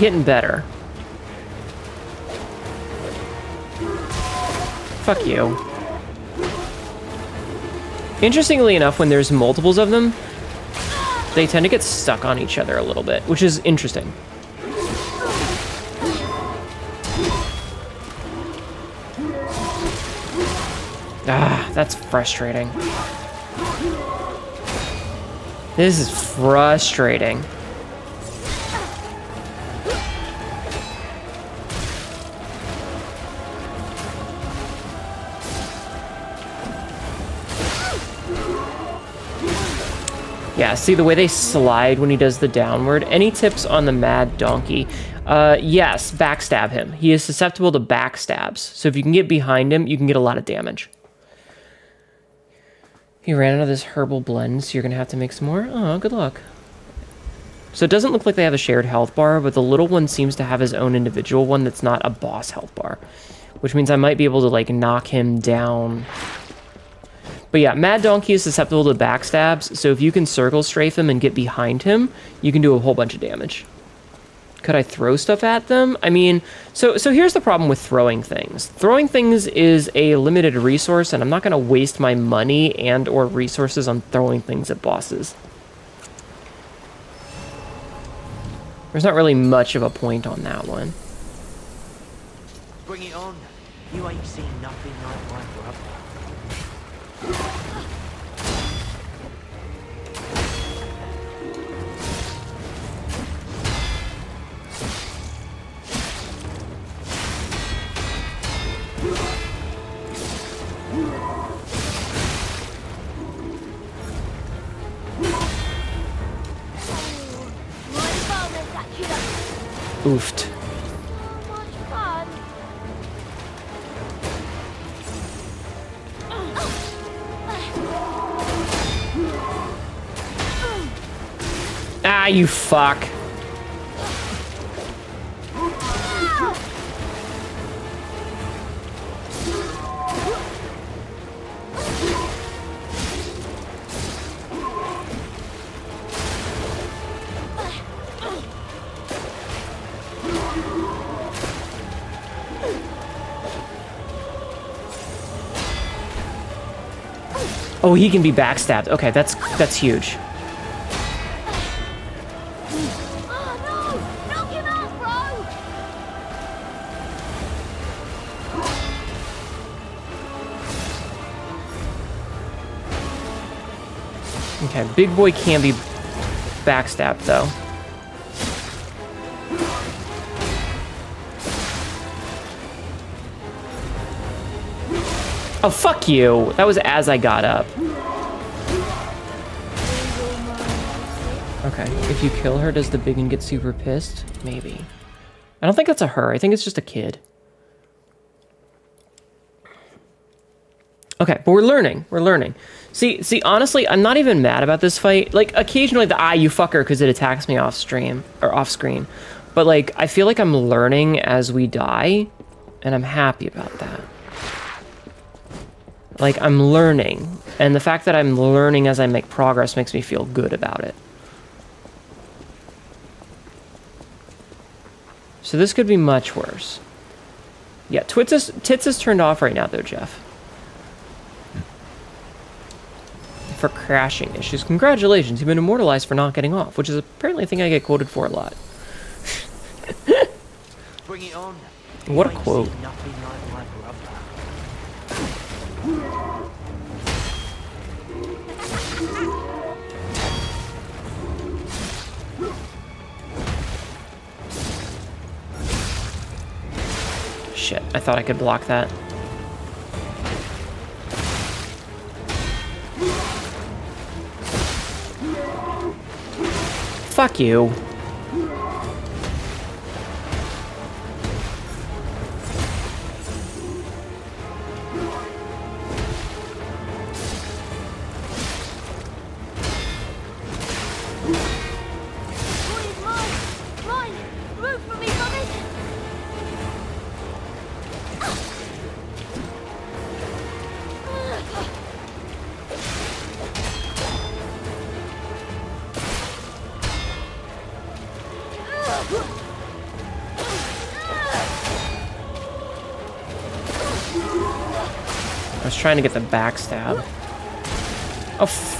Getting better. Fuck you. Interestingly enough, when there's multiples of them, they tend to get stuck on each other a little bit, which is interesting. Ah, that's frustrating. This is frustrating. Yeah, see the way they slide when he does the downward. Any tips on the Mad Donkey? Uh, yes, backstab him. He is susceptible to backstabs. So if you can get behind him, you can get a lot of damage. He ran out of this herbal blend, so you're going to have to make some more? Oh, good luck. So it doesn't look like they have a shared health bar, but the little one seems to have his own individual one that's not a boss health bar. Which means I might be able to, like, knock him down but yeah, Mad Donkey is susceptible to backstabs, so if you can circle strafe him and get behind him, you can do a whole bunch of damage. Could I throw stuff at them? I mean, so so here's the problem with throwing things. Throwing things is a limited resource, and I'm not going to waste my money and or resources on throwing things at bosses. There's not really much of a point on that one. Bring it on. You ain't seen nothing Oofed. Ah, you fuck. Oh, he can be backstabbed. Okay, that's that's huge. Okay, big boy can be backstabbed though. Oh, fuck you. That was as I got up. Okay, if you kill her, does the big one get super pissed? Maybe. I don't think that's a her. I think it's just a kid. Okay, but we're learning. We're learning. See, see, honestly, I'm not even mad about this fight. Like, occasionally the ah, you fucker, because it attacks me off stream or off screen. But like, I feel like I'm learning as we die, and I'm happy about that. Like, I'm learning, and the fact that I'm learning as I make progress makes me feel good about it. So this could be much worse. Yeah, Twits is, Tits is turned off right now, though, Jeff. For crashing issues. Congratulations, you've been immortalized for not getting off, which is apparently a thing I get quoted for a lot. Bring it on. What a quote. Shit, I thought I could block that. Fuck you. Trying to get the backstab. Oh, f-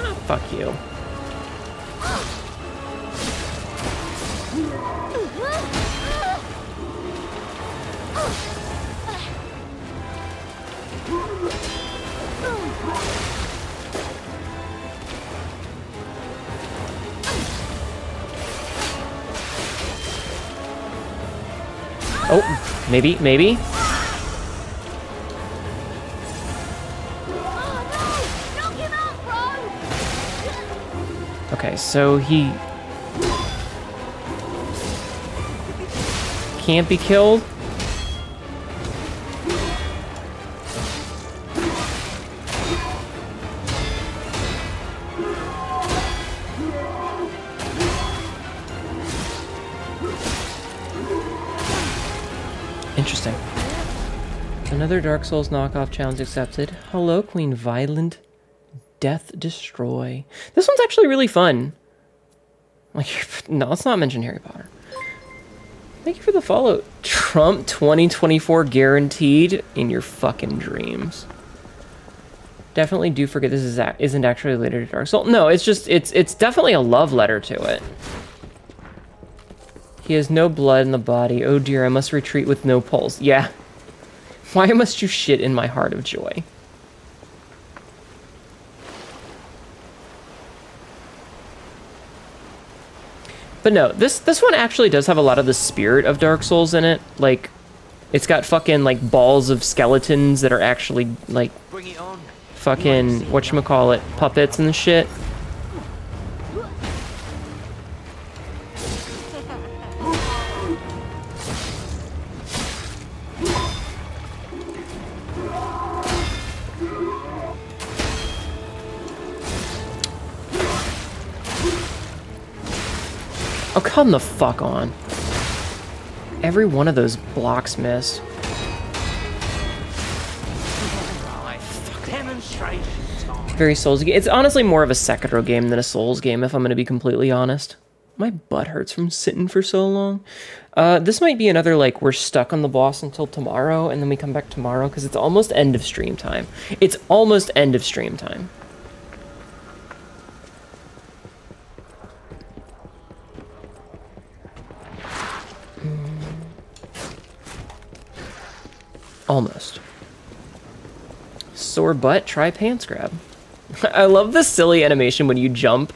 ah, fuck you. Oh, maybe, maybe. Okay, so he can't be killed. Another Dark Souls knockoff challenge accepted. Hello, Queen Violent Death Destroy. This one's actually really fun. Like, no, let's not mention Harry Potter. Thank you for the follow. Trump 2024 guaranteed in your fucking dreams. Definitely do forget this is a- isn't actually related to Dark Souls. No, it's just it's it's definitely a love letter to it. He has no blood in the body. Oh dear, I must retreat with no pulse. Yeah. Why must you shit in my heart of joy? But no, this this one actually does have a lot of the spirit of Dark Souls in it. Like, it's got fucking like balls of skeletons that are actually like fucking whatchamacallit, puppets and shit. Come the fuck on. Every one of those blocks time. Very Souls game. It's honestly more of a Sekiro game than a Souls game, if I'm going to be completely honest. My butt hurts from sitting for so long. Uh, this might be another, like, we're stuck on the boss until tomorrow, and then we come back tomorrow, because it's almost end of stream time. It's almost end of stream time. Almost. Sore butt, try pants grab. I love the silly animation when you jump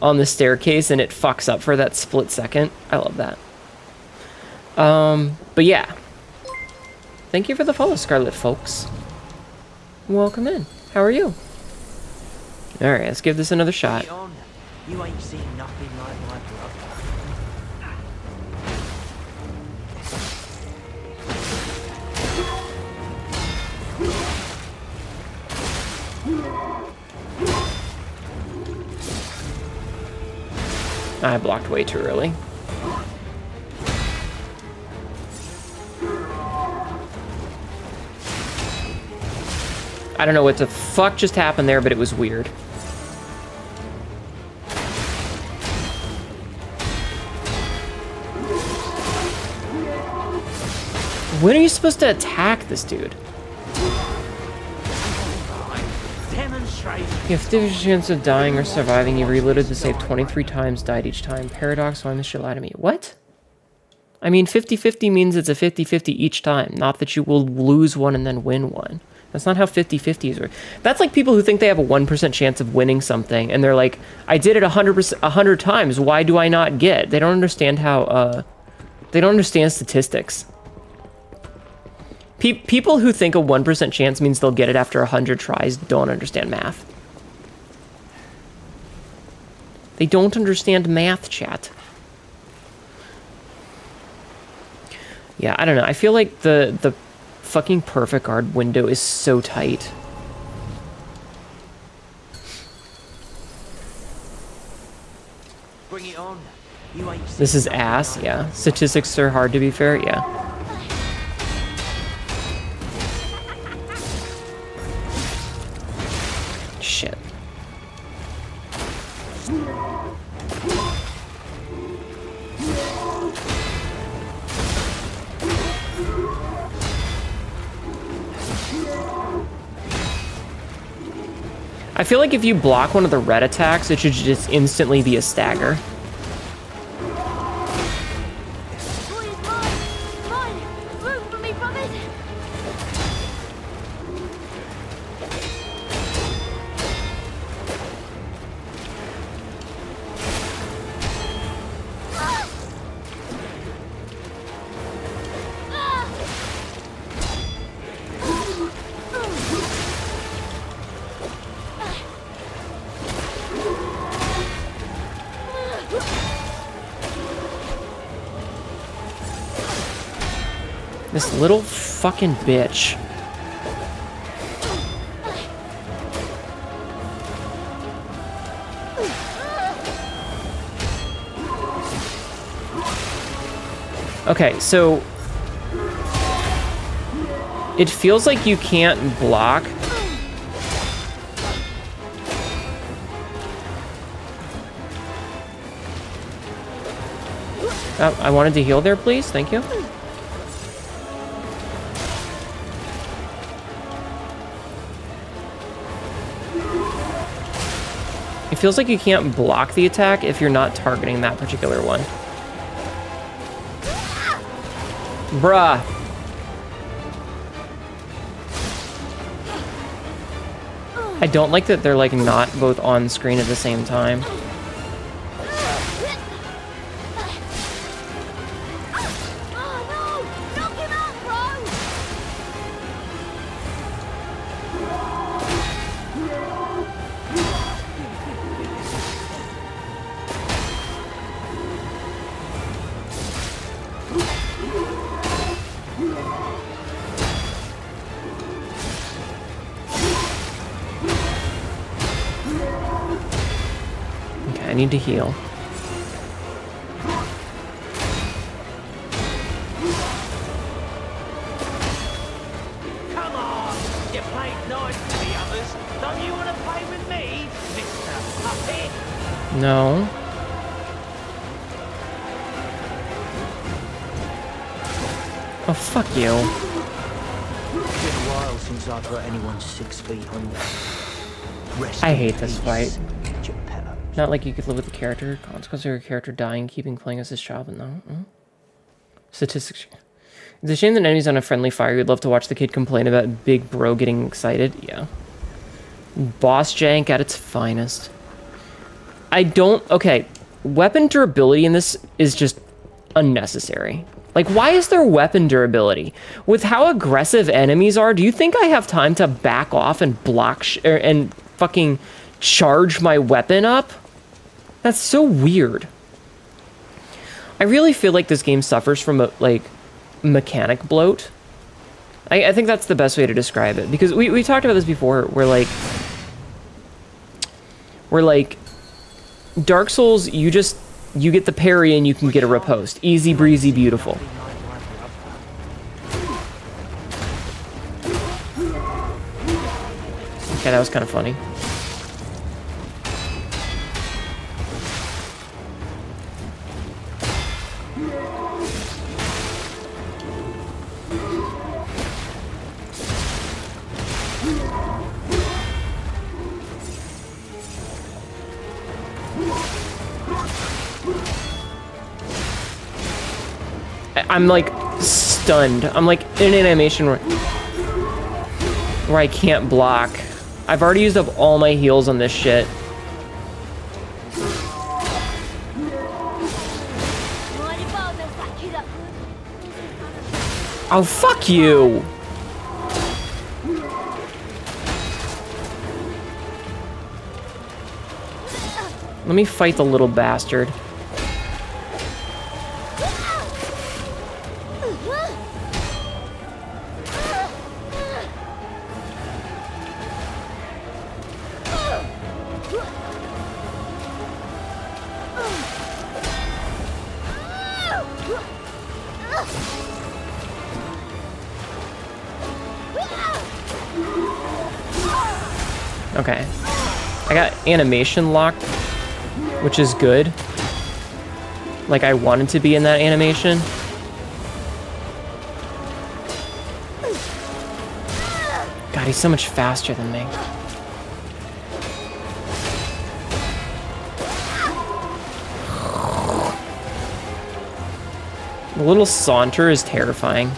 on the staircase and it fucks up for that split second. I love that. Um, but yeah. Thank you for the follow, Scarlet folks. Welcome in. How are you? Alright, let's give this another shot. You ain't seen nothing I blocked way too early. I don't know what the fuck just happened there, but it was weird. When are you supposed to attack this dude? You have 50 chance of dying or surviving. You reloaded the save 23 times, died each time. Paradox, why must you lie to me? What? I mean, 50-50 means it's a 50-50 each time, not that you will lose one and then win one. That's not how 50-50s work. That's like people who think they have a 1% chance of winning something, and they're like, I did it 100%, 100 times, why do I not get? They don't understand how, uh, they don't understand statistics. Pe people who think a 1% chance means they'll get it after 100 tries don't understand math. They don't understand math, chat. Yeah, I don't know. I feel like the the fucking perfect guard window is so tight. Bring it on. You ain't This is ass, yeah. Statistics are hard to be fair, yeah. Shit. I feel like if you block one of the red attacks, it should just instantly be a stagger. Fucking bitch. Okay, so it feels like you can't block. Uh, I wanted to heal there, please. Thank you. Feels like you can't block the attack if you're not targeting that particular one. Bruh. I don't like that they're like not both on screen at the same time. I've hurt anyone six feet under. Rest I hate this fight. Not like you could live with the character. Consequence of your character dying, keeping playing as his child, but no. mm. Statistics. It's a shame that enemies on a friendly fire. You'd love to watch the kid complain about Big Bro getting excited. Yeah. Boss jank at its finest. I don't. Okay, weapon durability in this is just unnecessary. Like, why is there weapon durability? With how aggressive enemies are, do you think I have time to back off and block er, and fucking charge my weapon up? That's so weird. I really feel like this game suffers from a, like mechanic bloat. I, I think that's the best way to describe it because we, we talked about this before where like where like Dark Souls you just you get the parry and you can get a riposte. Easy breezy beautiful. Okay, that was kind of funny. I'm like stunned. I'm like in an animation where, where I can't block. I've already used up all my heals on this shit. Oh, fuck you! Let me fight the little bastard. Animation locked, which is good. Like I wanted to be in that animation. God, he's so much faster than me. The little saunter is terrifying.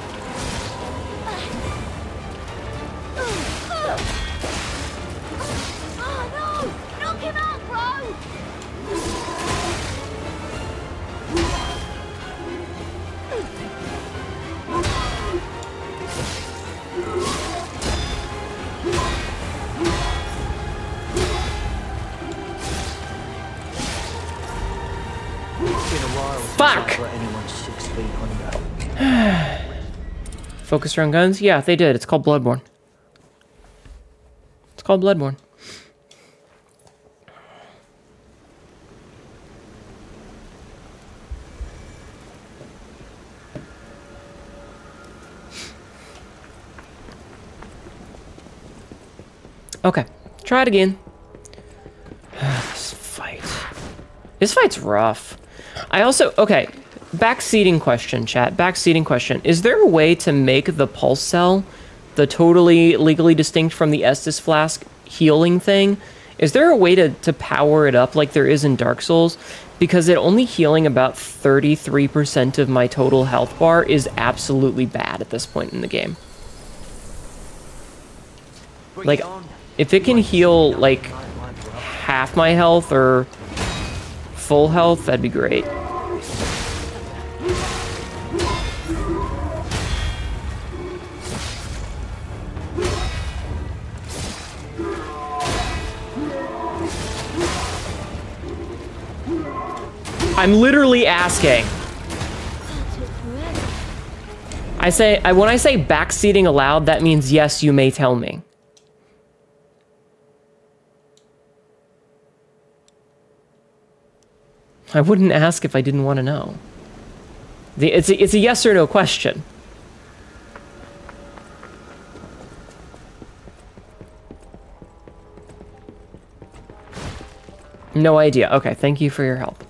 Focus around guns? Yeah, they did. It's called Bloodborne. It's called Bloodborne. Okay, try it again. this fight. This fight's rough. I also, okay, backseating question, chat. Backseating question. Is there a way to make the pulse cell, the totally legally distinct from the Estus flask healing thing? Is there a way to, to power it up like there is in Dark Souls? Because it only healing about 33% of my total health bar is absolutely bad at this point in the game. Like, if it can heal, like, half my health or full health, that'd be great. I'm literally asking. I say, I, when I say backseating aloud, that means yes, you may tell me. I wouldn't ask if I didn't want to know. The, it's, a, it's a yes or no question. No idea. Okay, thank you for your help.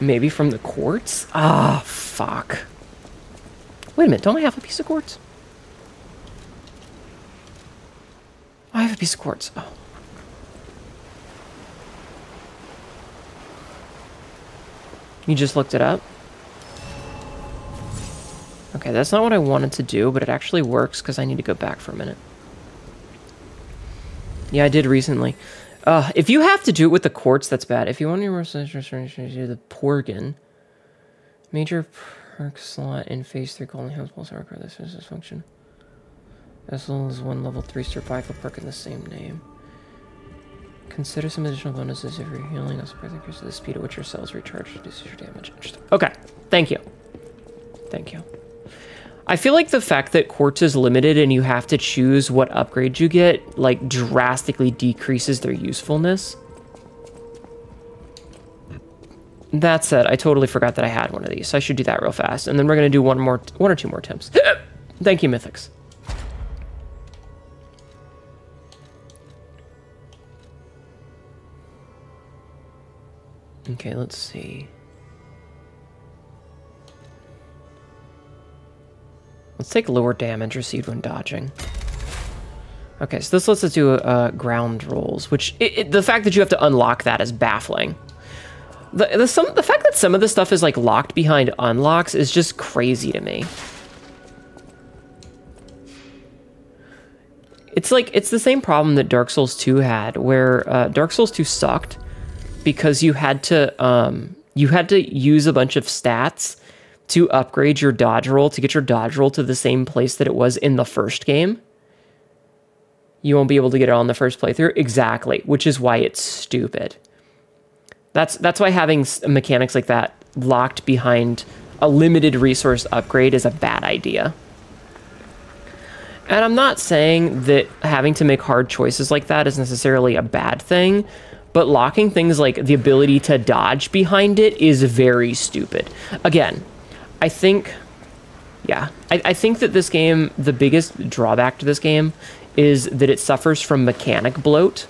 Maybe from the quartz? Ah, fuck. Wait a minute, don't I have a piece of quartz? I have a piece of quartz. Oh. You just looked it up? Okay, that's not what I wanted to do, but it actually works because I need to go back for a minute. Yeah, I did recently. Uh, if you have to do it with the quartz, that's bad. If you want your restoration, do the P-Organ, major perk slot in phase three calling house pulse arc this is this function. As well as one level three survival perk in the same name. Consider some additional bonuses if you're healing. Also, increase the speed at which your cells recharge reduces your damage. Okay, thank you. Thank you. I feel like the fact that quartz is limited and you have to choose what upgrade you get, like, drastically decreases their usefulness. That said, I totally forgot that I had one of these, so I should do that real fast. And then we're going to do one more, one or two more attempts. Thank you, Mythics. Okay, let's see. Let's take lower damage received when dodging. Okay, so this lets us do uh, ground rolls, which it, it, the fact that you have to unlock that is baffling. The, the, some, the fact that some of this stuff is like locked behind unlocks is just crazy to me. It's like, it's the same problem that Dark Souls 2 had, where uh, Dark Souls 2 sucked because you had to, um, you had to use a bunch of stats to upgrade your dodge roll to get your dodge roll to the same place that it was in the first game. You won't be able to get it on the first playthrough. Exactly, which is why it's stupid. That's that's why having mechanics like that locked behind a limited resource upgrade is a bad idea. And I'm not saying that having to make hard choices like that is necessarily a bad thing, but locking things like the ability to dodge behind it is very stupid. Again, I think, yeah, I, I think that this game, the biggest drawback to this game is that it suffers from mechanic bloat.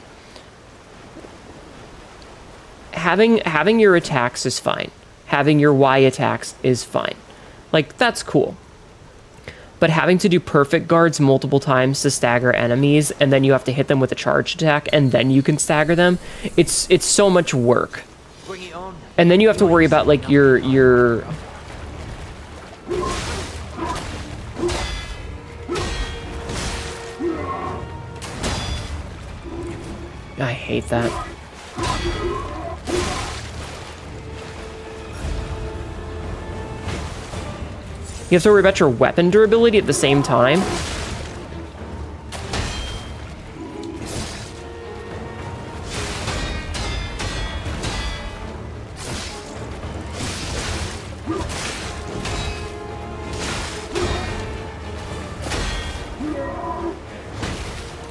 Having having your attacks is fine. Having your Y attacks is fine. Like that's cool. But having to do perfect guards multiple times to stagger enemies and then you have to hit them with a charge attack and then you can stagger them, it's it's so much work. And then you have to worry about like your your I hate that. You have to worry about your weapon durability at the same time.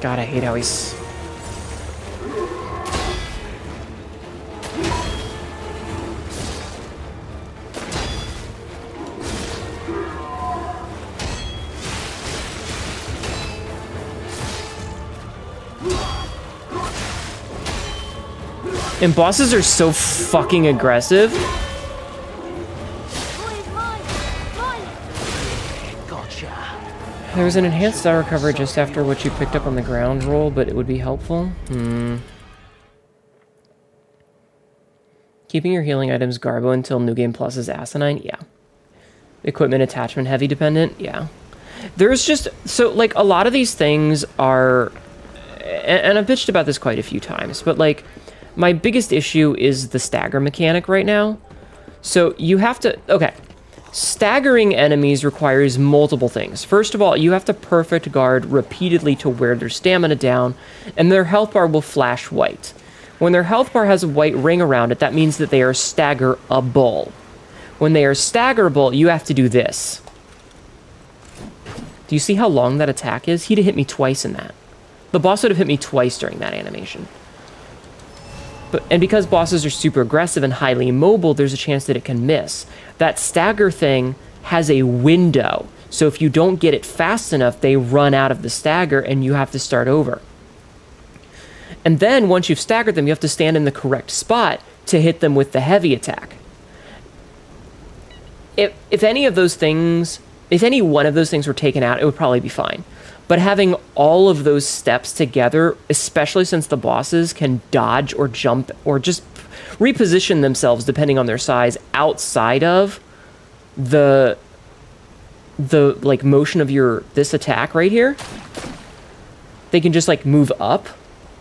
God, I hate how he's... And bosses are so fucking aggressive. There was an enhanced star recovery just after what you picked up on the ground roll, but it would be helpful. Hmm. Keeping your healing items Garbo until New Game Plus is asinine? Yeah. Equipment attachment heavy dependent? Yeah. There's just, so like a lot of these things are, and, and I've bitched about this quite a few times, but like my biggest issue is the stagger mechanic right now. So you have to, okay, Staggering enemies requires multiple things. First of all, you have to perfect guard repeatedly to wear their stamina down, and their health bar will flash white. When their health bar has a white ring around it, that means that they are staggerable. When they are staggerable, you have to do this. Do you see how long that attack is? He'd have hit me twice in that. The boss would have hit me twice during that animation. But, and because bosses are super aggressive and highly mobile, there's a chance that it can miss. That stagger thing has a window. So if you don't get it fast enough, they run out of the stagger and you have to start over. And then once you've staggered them, you have to stand in the correct spot to hit them with the heavy attack. If, if any of those things, if any one of those things were taken out, it would probably be fine. But having all of those steps together, especially since the bosses can dodge or jump or just reposition themselves depending on their size outside of the the like motion of your this attack right here they can just like move up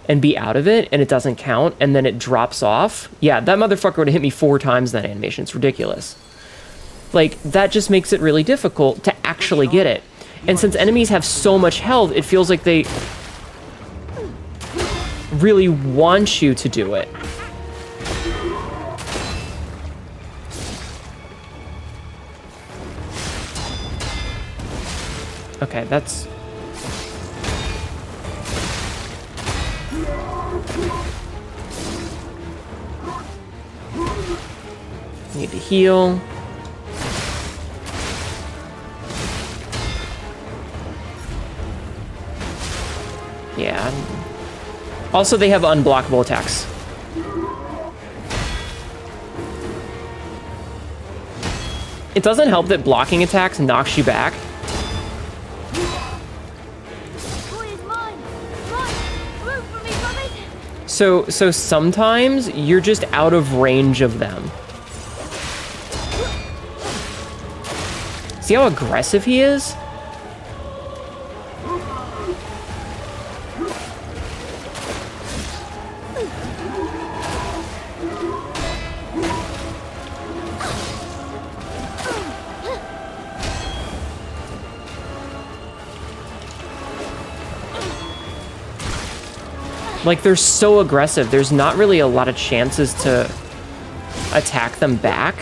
and be out of it and it doesn't count and then it drops off, yeah, that motherfucker would have hit me four times that animation. It's ridiculous. Like, that just makes it really difficult to actually get it. And since enemies have so much health, it feels like they really want you to do it. Okay, that's... Need to heal. Yeah. Also, they have unblockable attacks. It doesn't help that blocking attacks knocks you back. So, so sometimes you're just out of range of them. See how aggressive he is? Like, they're so aggressive. There's not really a lot of chances to attack them back.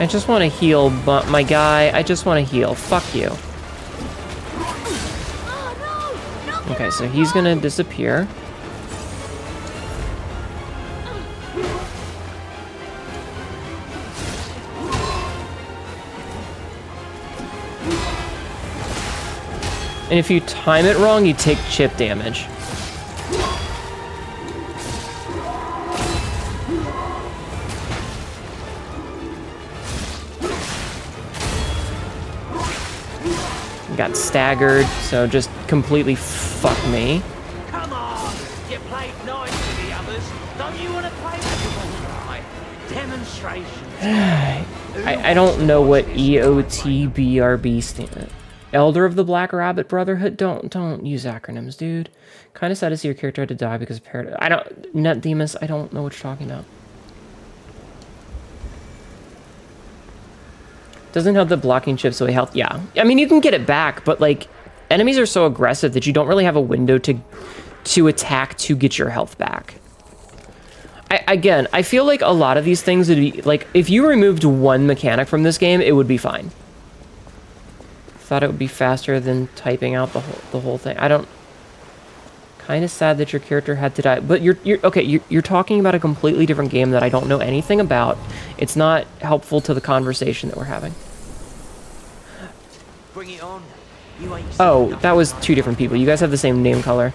I just want to heal, but my guy, I just want to heal. Fuck you. Okay, so he's gonna disappear. And if you time it wrong, you take chip damage. Got staggered, so just completely fuck me. Come on! You played nice with the others. Don't you want to play right? Demonstration. I, I don't know what EOTBRB stand. Elder of the Black Rabbit Brotherhood. Don't don't use acronyms, dude. Kind of sad to see your character had to die because of paradise. I don't. Net Demus. I don't know what you're talking about. Doesn't have the blocking chips away health. Yeah, I mean you can get it back, but like enemies are so aggressive that you don't really have a window to to attack to get your health back. I, again, I feel like a lot of these things would be like if you removed one mechanic from this game, it would be fine. Thought it would be faster than typing out the whole the whole thing. I don't. Kind of sad that your character had to die, but you're you're okay. You're you're talking about a completely different game that I don't know anything about. It's not helpful to the conversation that we're having. Bring it on. You ain't Oh, that was two different people. You guys have the same name color.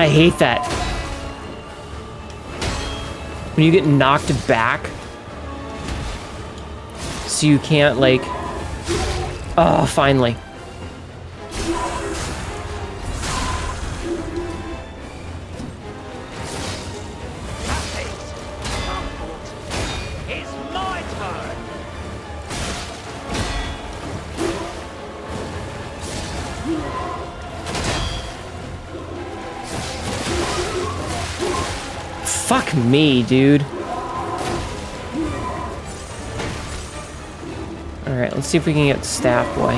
God, I hate that. When you get knocked back, so you can't like. Oh, finally. Me, dude. Alright, let's see if we can get Staff Boy.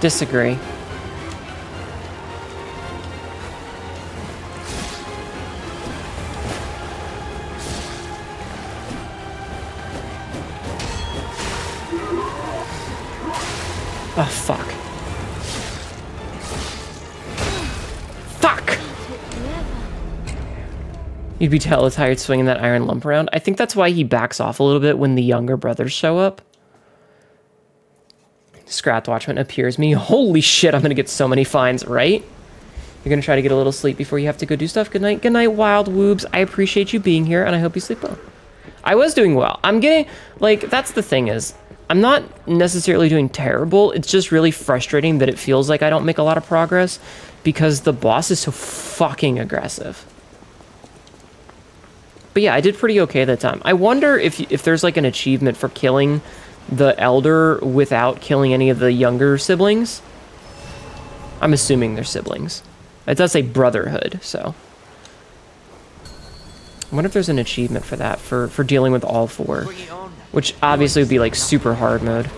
Disagree. You'd be hella tired swinging that iron lump around. I think that's why he backs off a little bit when the younger brothers show up. Scrat Watchman appears me. Holy shit, I'm gonna get so many fines, right? You're gonna try to get a little sleep before you have to go do stuff. Good night. Good night, Wild Woobs. I appreciate you being here, and I hope you sleep well. I was doing well. I'm getting, like, that's the thing is, I'm not necessarily doing terrible. It's just really frustrating that it feels like I don't make a lot of progress because the boss is so fucking aggressive. But yeah, I did pretty okay that time. I wonder if if there's like an achievement for killing the elder without killing any of the younger siblings. I'm assuming they're siblings. It does say brotherhood, so. I wonder if there's an achievement for that, for, for dealing with all four. Which obviously would be like super hard mode.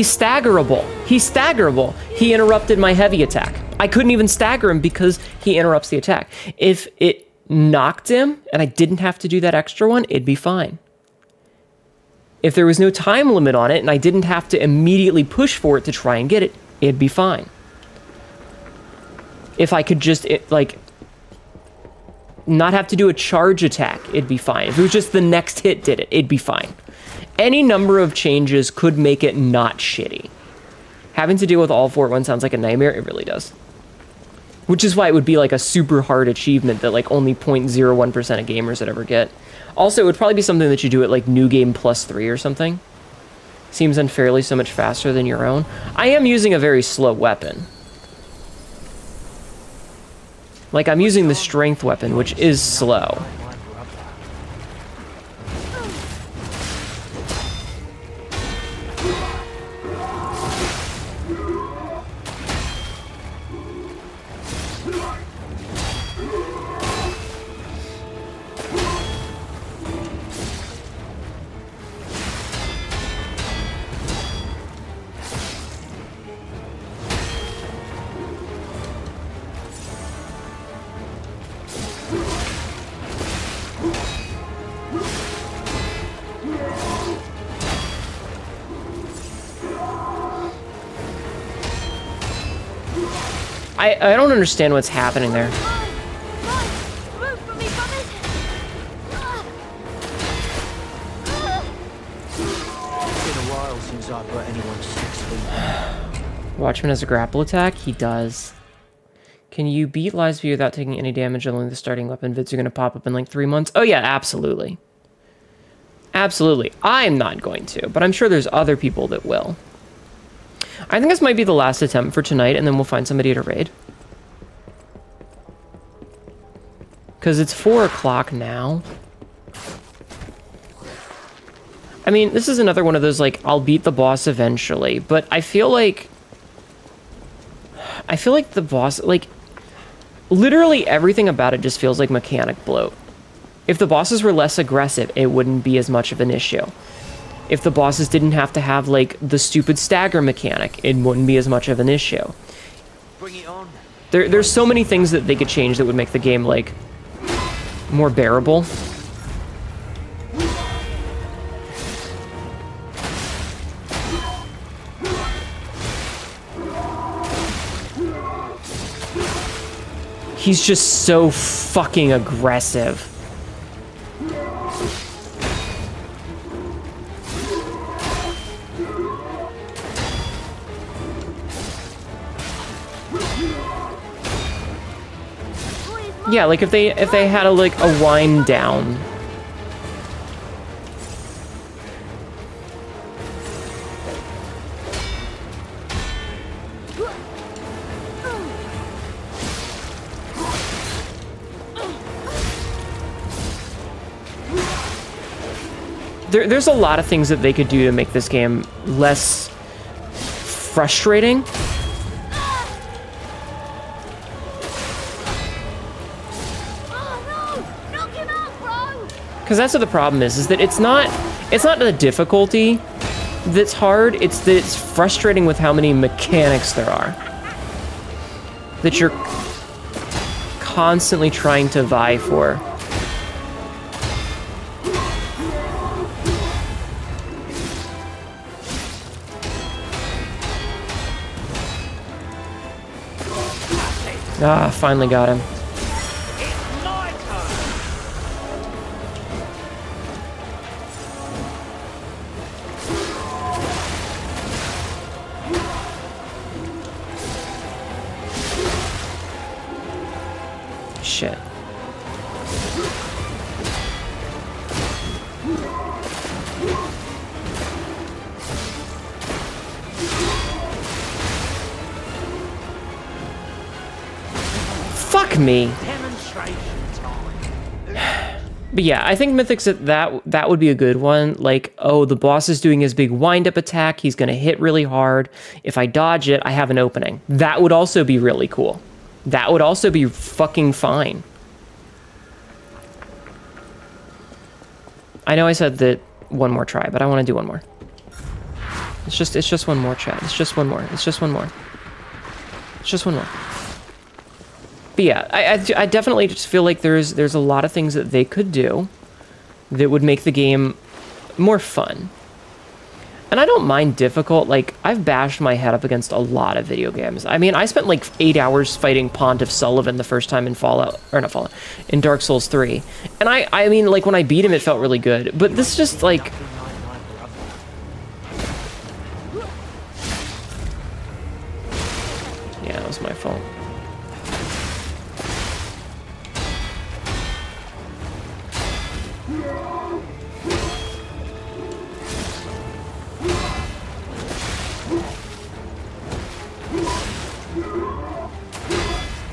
He's staggerable. He's staggerable. He interrupted my heavy attack. I couldn't even stagger him because he interrupts the attack. If it knocked him and I didn't have to do that extra one, it'd be fine. If there was no time limit on it and I didn't have to immediately push for it to try and get it, it'd be fine. If I could just, it, like, not have to do a charge attack, it'd be fine. If it was just the next hit did it, it'd be fine. Any number of changes could make it not shitty. Having to deal with all four at once sounds like a nightmare. It really does. Which is why it would be like a super hard achievement that like only 0.01% of gamers would ever get. Also, it would probably be something that you do at like New Game Plus 3 or something. Seems unfairly so much faster than your own. I am using a very slow weapon. Like, I'm using the strength weapon, which is slow. I, I don't understand what's happening there. It's a while since I put anyone six feet. Watchman has a grapple attack? He does. Can you beat Lies without taking any damage? Only the starting weapon vids are going to pop up in like three months? Oh yeah, absolutely. Absolutely. I'm not going to, but I'm sure there's other people that will. I think this might be the last attempt for tonight, and then we'll find somebody to raid. Because it's 4 o'clock now. I mean, this is another one of those, like, I'll beat the boss eventually, but I feel like... I feel like the boss, like... Literally everything about it just feels like mechanic bloat. If the bosses were less aggressive, it wouldn't be as much of an issue. If the bosses didn't have to have, like, the stupid stagger mechanic, it wouldn't be as much of an issue. There, there's so many things that they could change that would make the game, like, more bearable. He's just so fucking aggressive. Yeah, like if they if they had a like a wind down. There, there's a lot of things that they could do to make this game less frustrating. Because that's what the problem is, is that it's not, it's not the difficulty that's hard, it's that it's frustrating with how many mechanics there are. That you're constantly trying to vie for. Ah, finally got him. Shit. Fuck me. But yeah, I think Mythics that that that would be a good one. Like, oh, the boss is doing his big wind-up attack. He's going to hit really hard. If I dodge it, I have an opening. That would also be really cool. That would also be fucking fine. I know I said that one more try, but I want to do one more. It's just it's just one more chat. It's just one more. It's just one more. It's just one more. But yeah, I, I, I definitely just feel like there's there's a lot of things that they could do that would make the game more fun. And I don't mind difficult. Like I've bashed my head up against a lot of video games. I mean, I spent like eight hours fighting Pontiff Sulyvahn the first time in Fallout or not Fallout in Dark Souls three, and I I mean like when I beat him, it felt really good. But this just like. Yeah, it was my fault.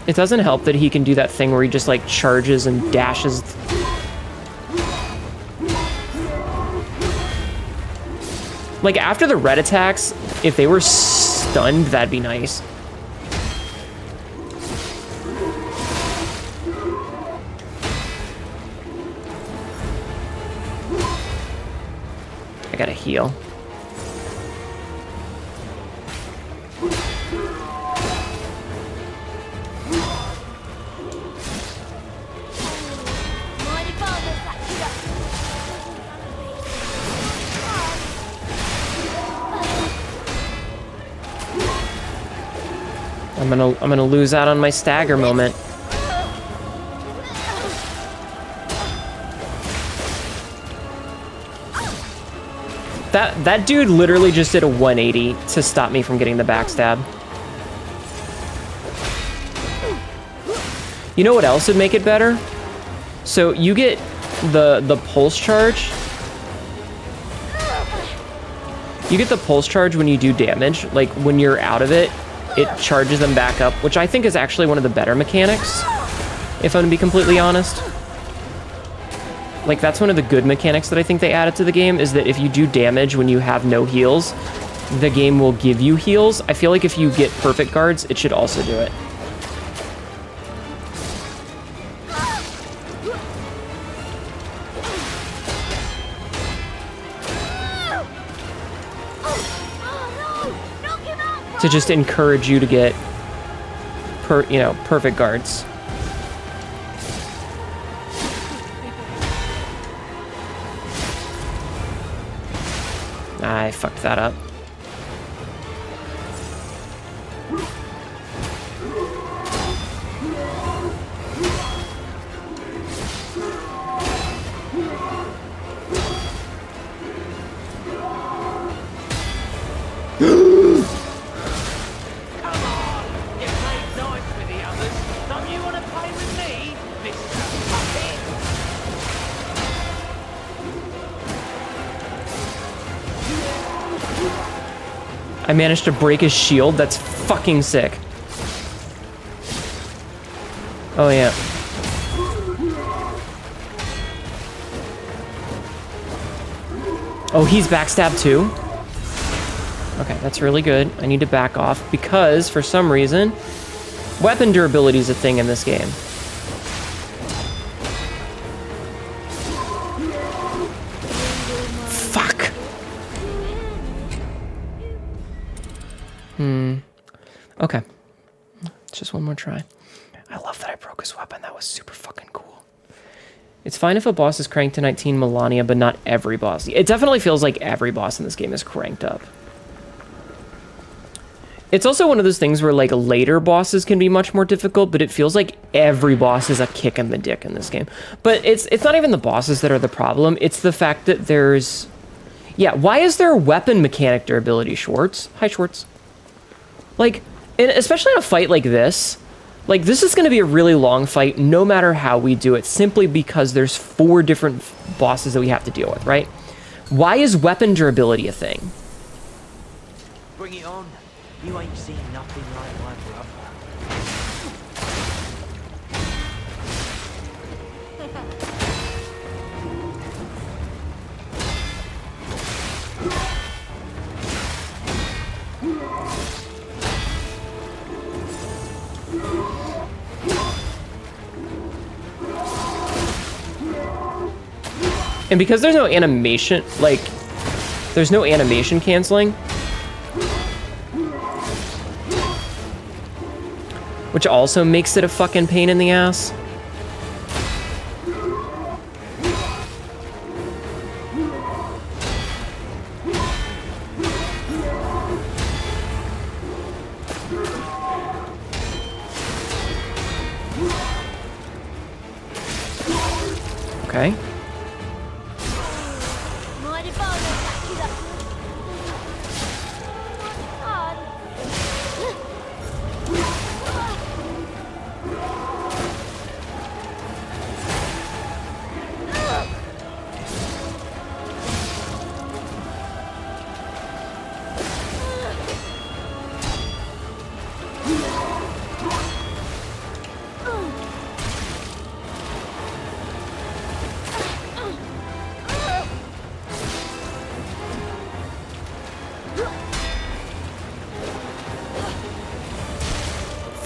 It doesn't help that he can do that thing where he just like charges and dashes. Like after the red attacks, if they were stunned, that'd be nice. I gotta heal. I'm gonna I'm gonna lose out on my stagger moment. That that dude literally just did a 180 to stop me from getting the backstab. You know what else would make it better? So you get the the pulse charge. You get the pulse charge when you do damage. Like when you're out of it, it charges them back up, which I think is actually one of the better mechanics, if I'm to be completely honest. Like, that's one of the good mechanics that I think they added to the game, is that if you do damage when you have no heals, the game will give you heals. I feel like if you get perfect guards, it should also do it. To just encourage you to get per you know perfect guards. I fucked that up. Managed to break his shield. That's fucking sick. Oh, yeah. Oh, he's backstabbed too? Okay, that's really good. I need to back off because, for some reason, weapon durability is a thing in this game. Try. I love that I broke his weapon. That was super fucking cool. It's fine if a boss is cranked to 19 Malenia, but not every boss. It definitely feels like every boss in this game is cranked up. It's also one of those things where like later bosses can be much more difficult, but it feels like every boss is a kick in the dick in this game. But it's it's not even the bosses that are the problem. It's the fact that there's Yeah, why is there a weapon mechanic durability, Schwartz? Hi Schwartz. Like, and especially in a fight like this, like this is going to be a really long fight no matter how we do it simply because there's four different bosses that we have to deal with, right? Why is weapon durability a thing? Bring it on. You ain't And because there's no animation, like, there's no animation canceling. Which also makes it a fucking pain in the ass. Okay.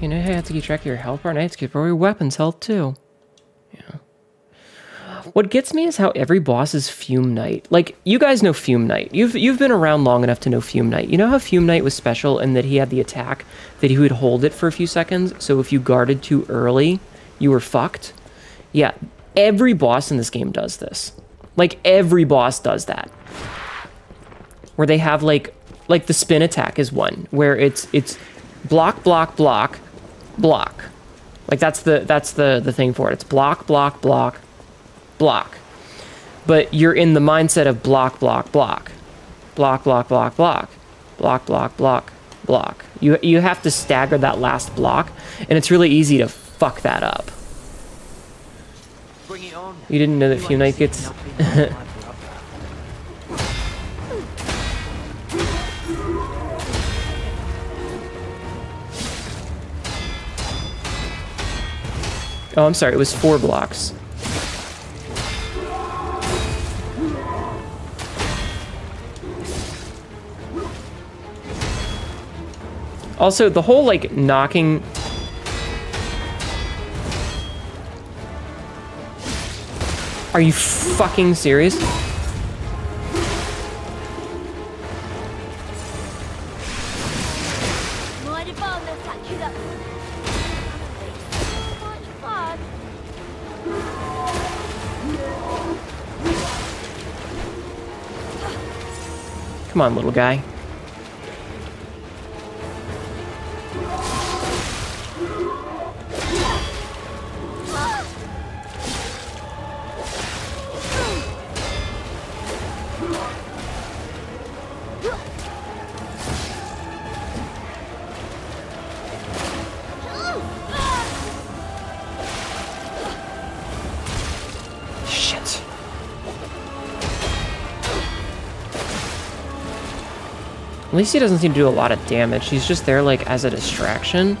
You know, you have to keep track of your health bar, I to keep all your weapons health too. Yeah. What gets me is how every boss is Fume Knight. Like, you guys know Fume Knight. You've you've been around long enough to know Fume Knight. You know how Fume Knight was special in that he had the attack that he would hold it for a few seconds, so if you guarded too early, you were fucked? Yeah, every boss in this game does this. Like, every boss does that. Where they have, like, like the spin attack is one, where it's it's block, block, block, block. Like that's the that's the the thing for it. It's block, block, block, block. But you're in the mindset of block, block, block, block, block, block, block, block, block, block, block. You you have to stagger that last block, and it's really easy to fuck that up. Bring it on. You didn't know that Fume Knight gets. oh, I'm sorry. It was four blocks. Also, the whole like knocking. Are you fucking serious? Come on, little guy. Least he doesn't seem to do a lot of damage. He's just there, like, as a distraction.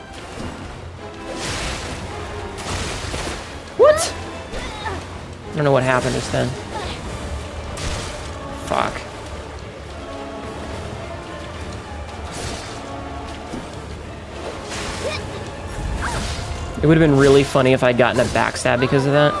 What? I don't know what happened just then. Fuck. It would have been really funny if I'd gotten a backstab because of that.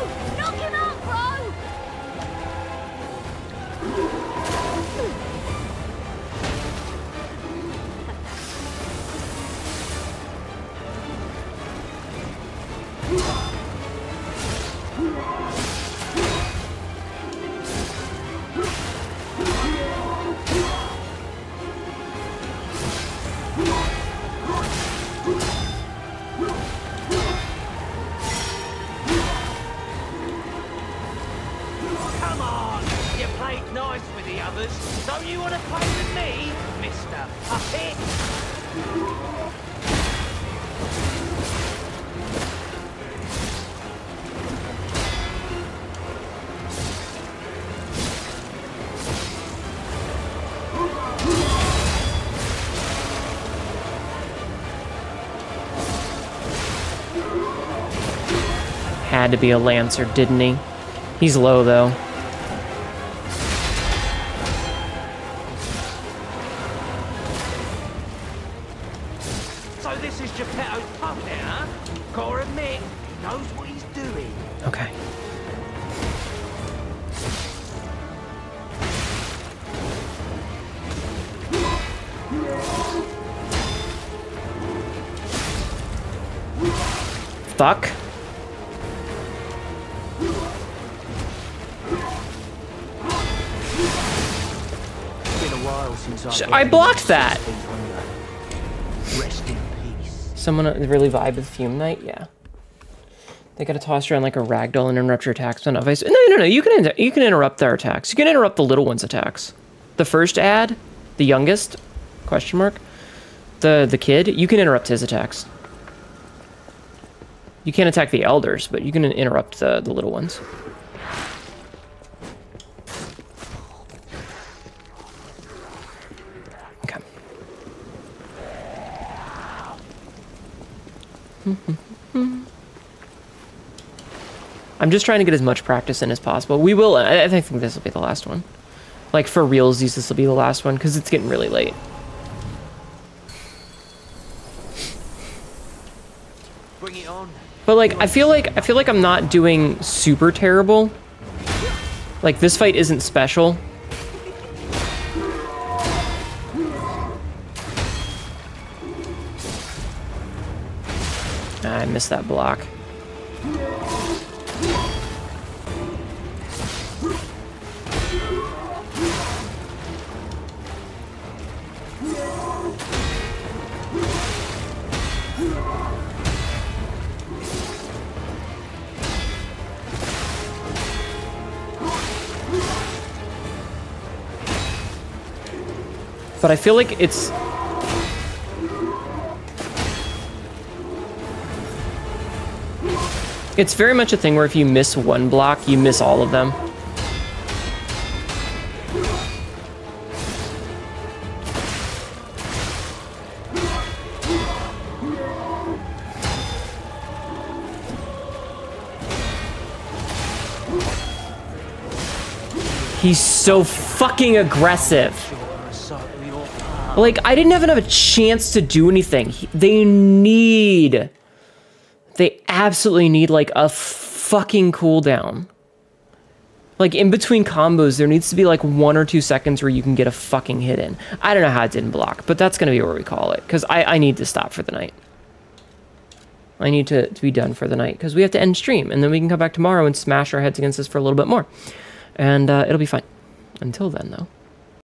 To be a Lancer, didn't he? He's low, though. That. Rest in peace. Someone really vibe with Fume Knight? Yeah. They gotta toss around like a ragdoll and interrupt your attacks. No, no, no, no, no. You can inter- you can interrupt their attacks. You can interrupt the little ones' attacks. The first ad, the youngest, question mark, the the kid. You can interrupt his attacks. You can't attack the elders, but you can interrupt the the little ones. I'm just trying to get as much practice in as possible. We will. I, I think this will be the last one. Like for realsies, this will be the last one because it's getting really late. Bring it on. But like, I feel like I feel like I'm not doing super terrible. Like this fight isn't special. Missed that block. But I feel like it's It's very much a thing where if you miss one block, you miss all of them. He's so fucking aggressive. Like, I didn't even have enough chance to do anything. They need. They absolutely need, like, a fucking cooldown. Like, in between combos, there needs to be, like, one or two seconds where you can get a fucking hit in. I don't know how it didn't block, but that's gonna be where we call it. Because I, I need to stop for the night. I need to, to be done for the night. Because we have to end stream, and then we can come back tomorrow and smash our heads against this for a little bit more. And uh, it'll be fine. Until then, though.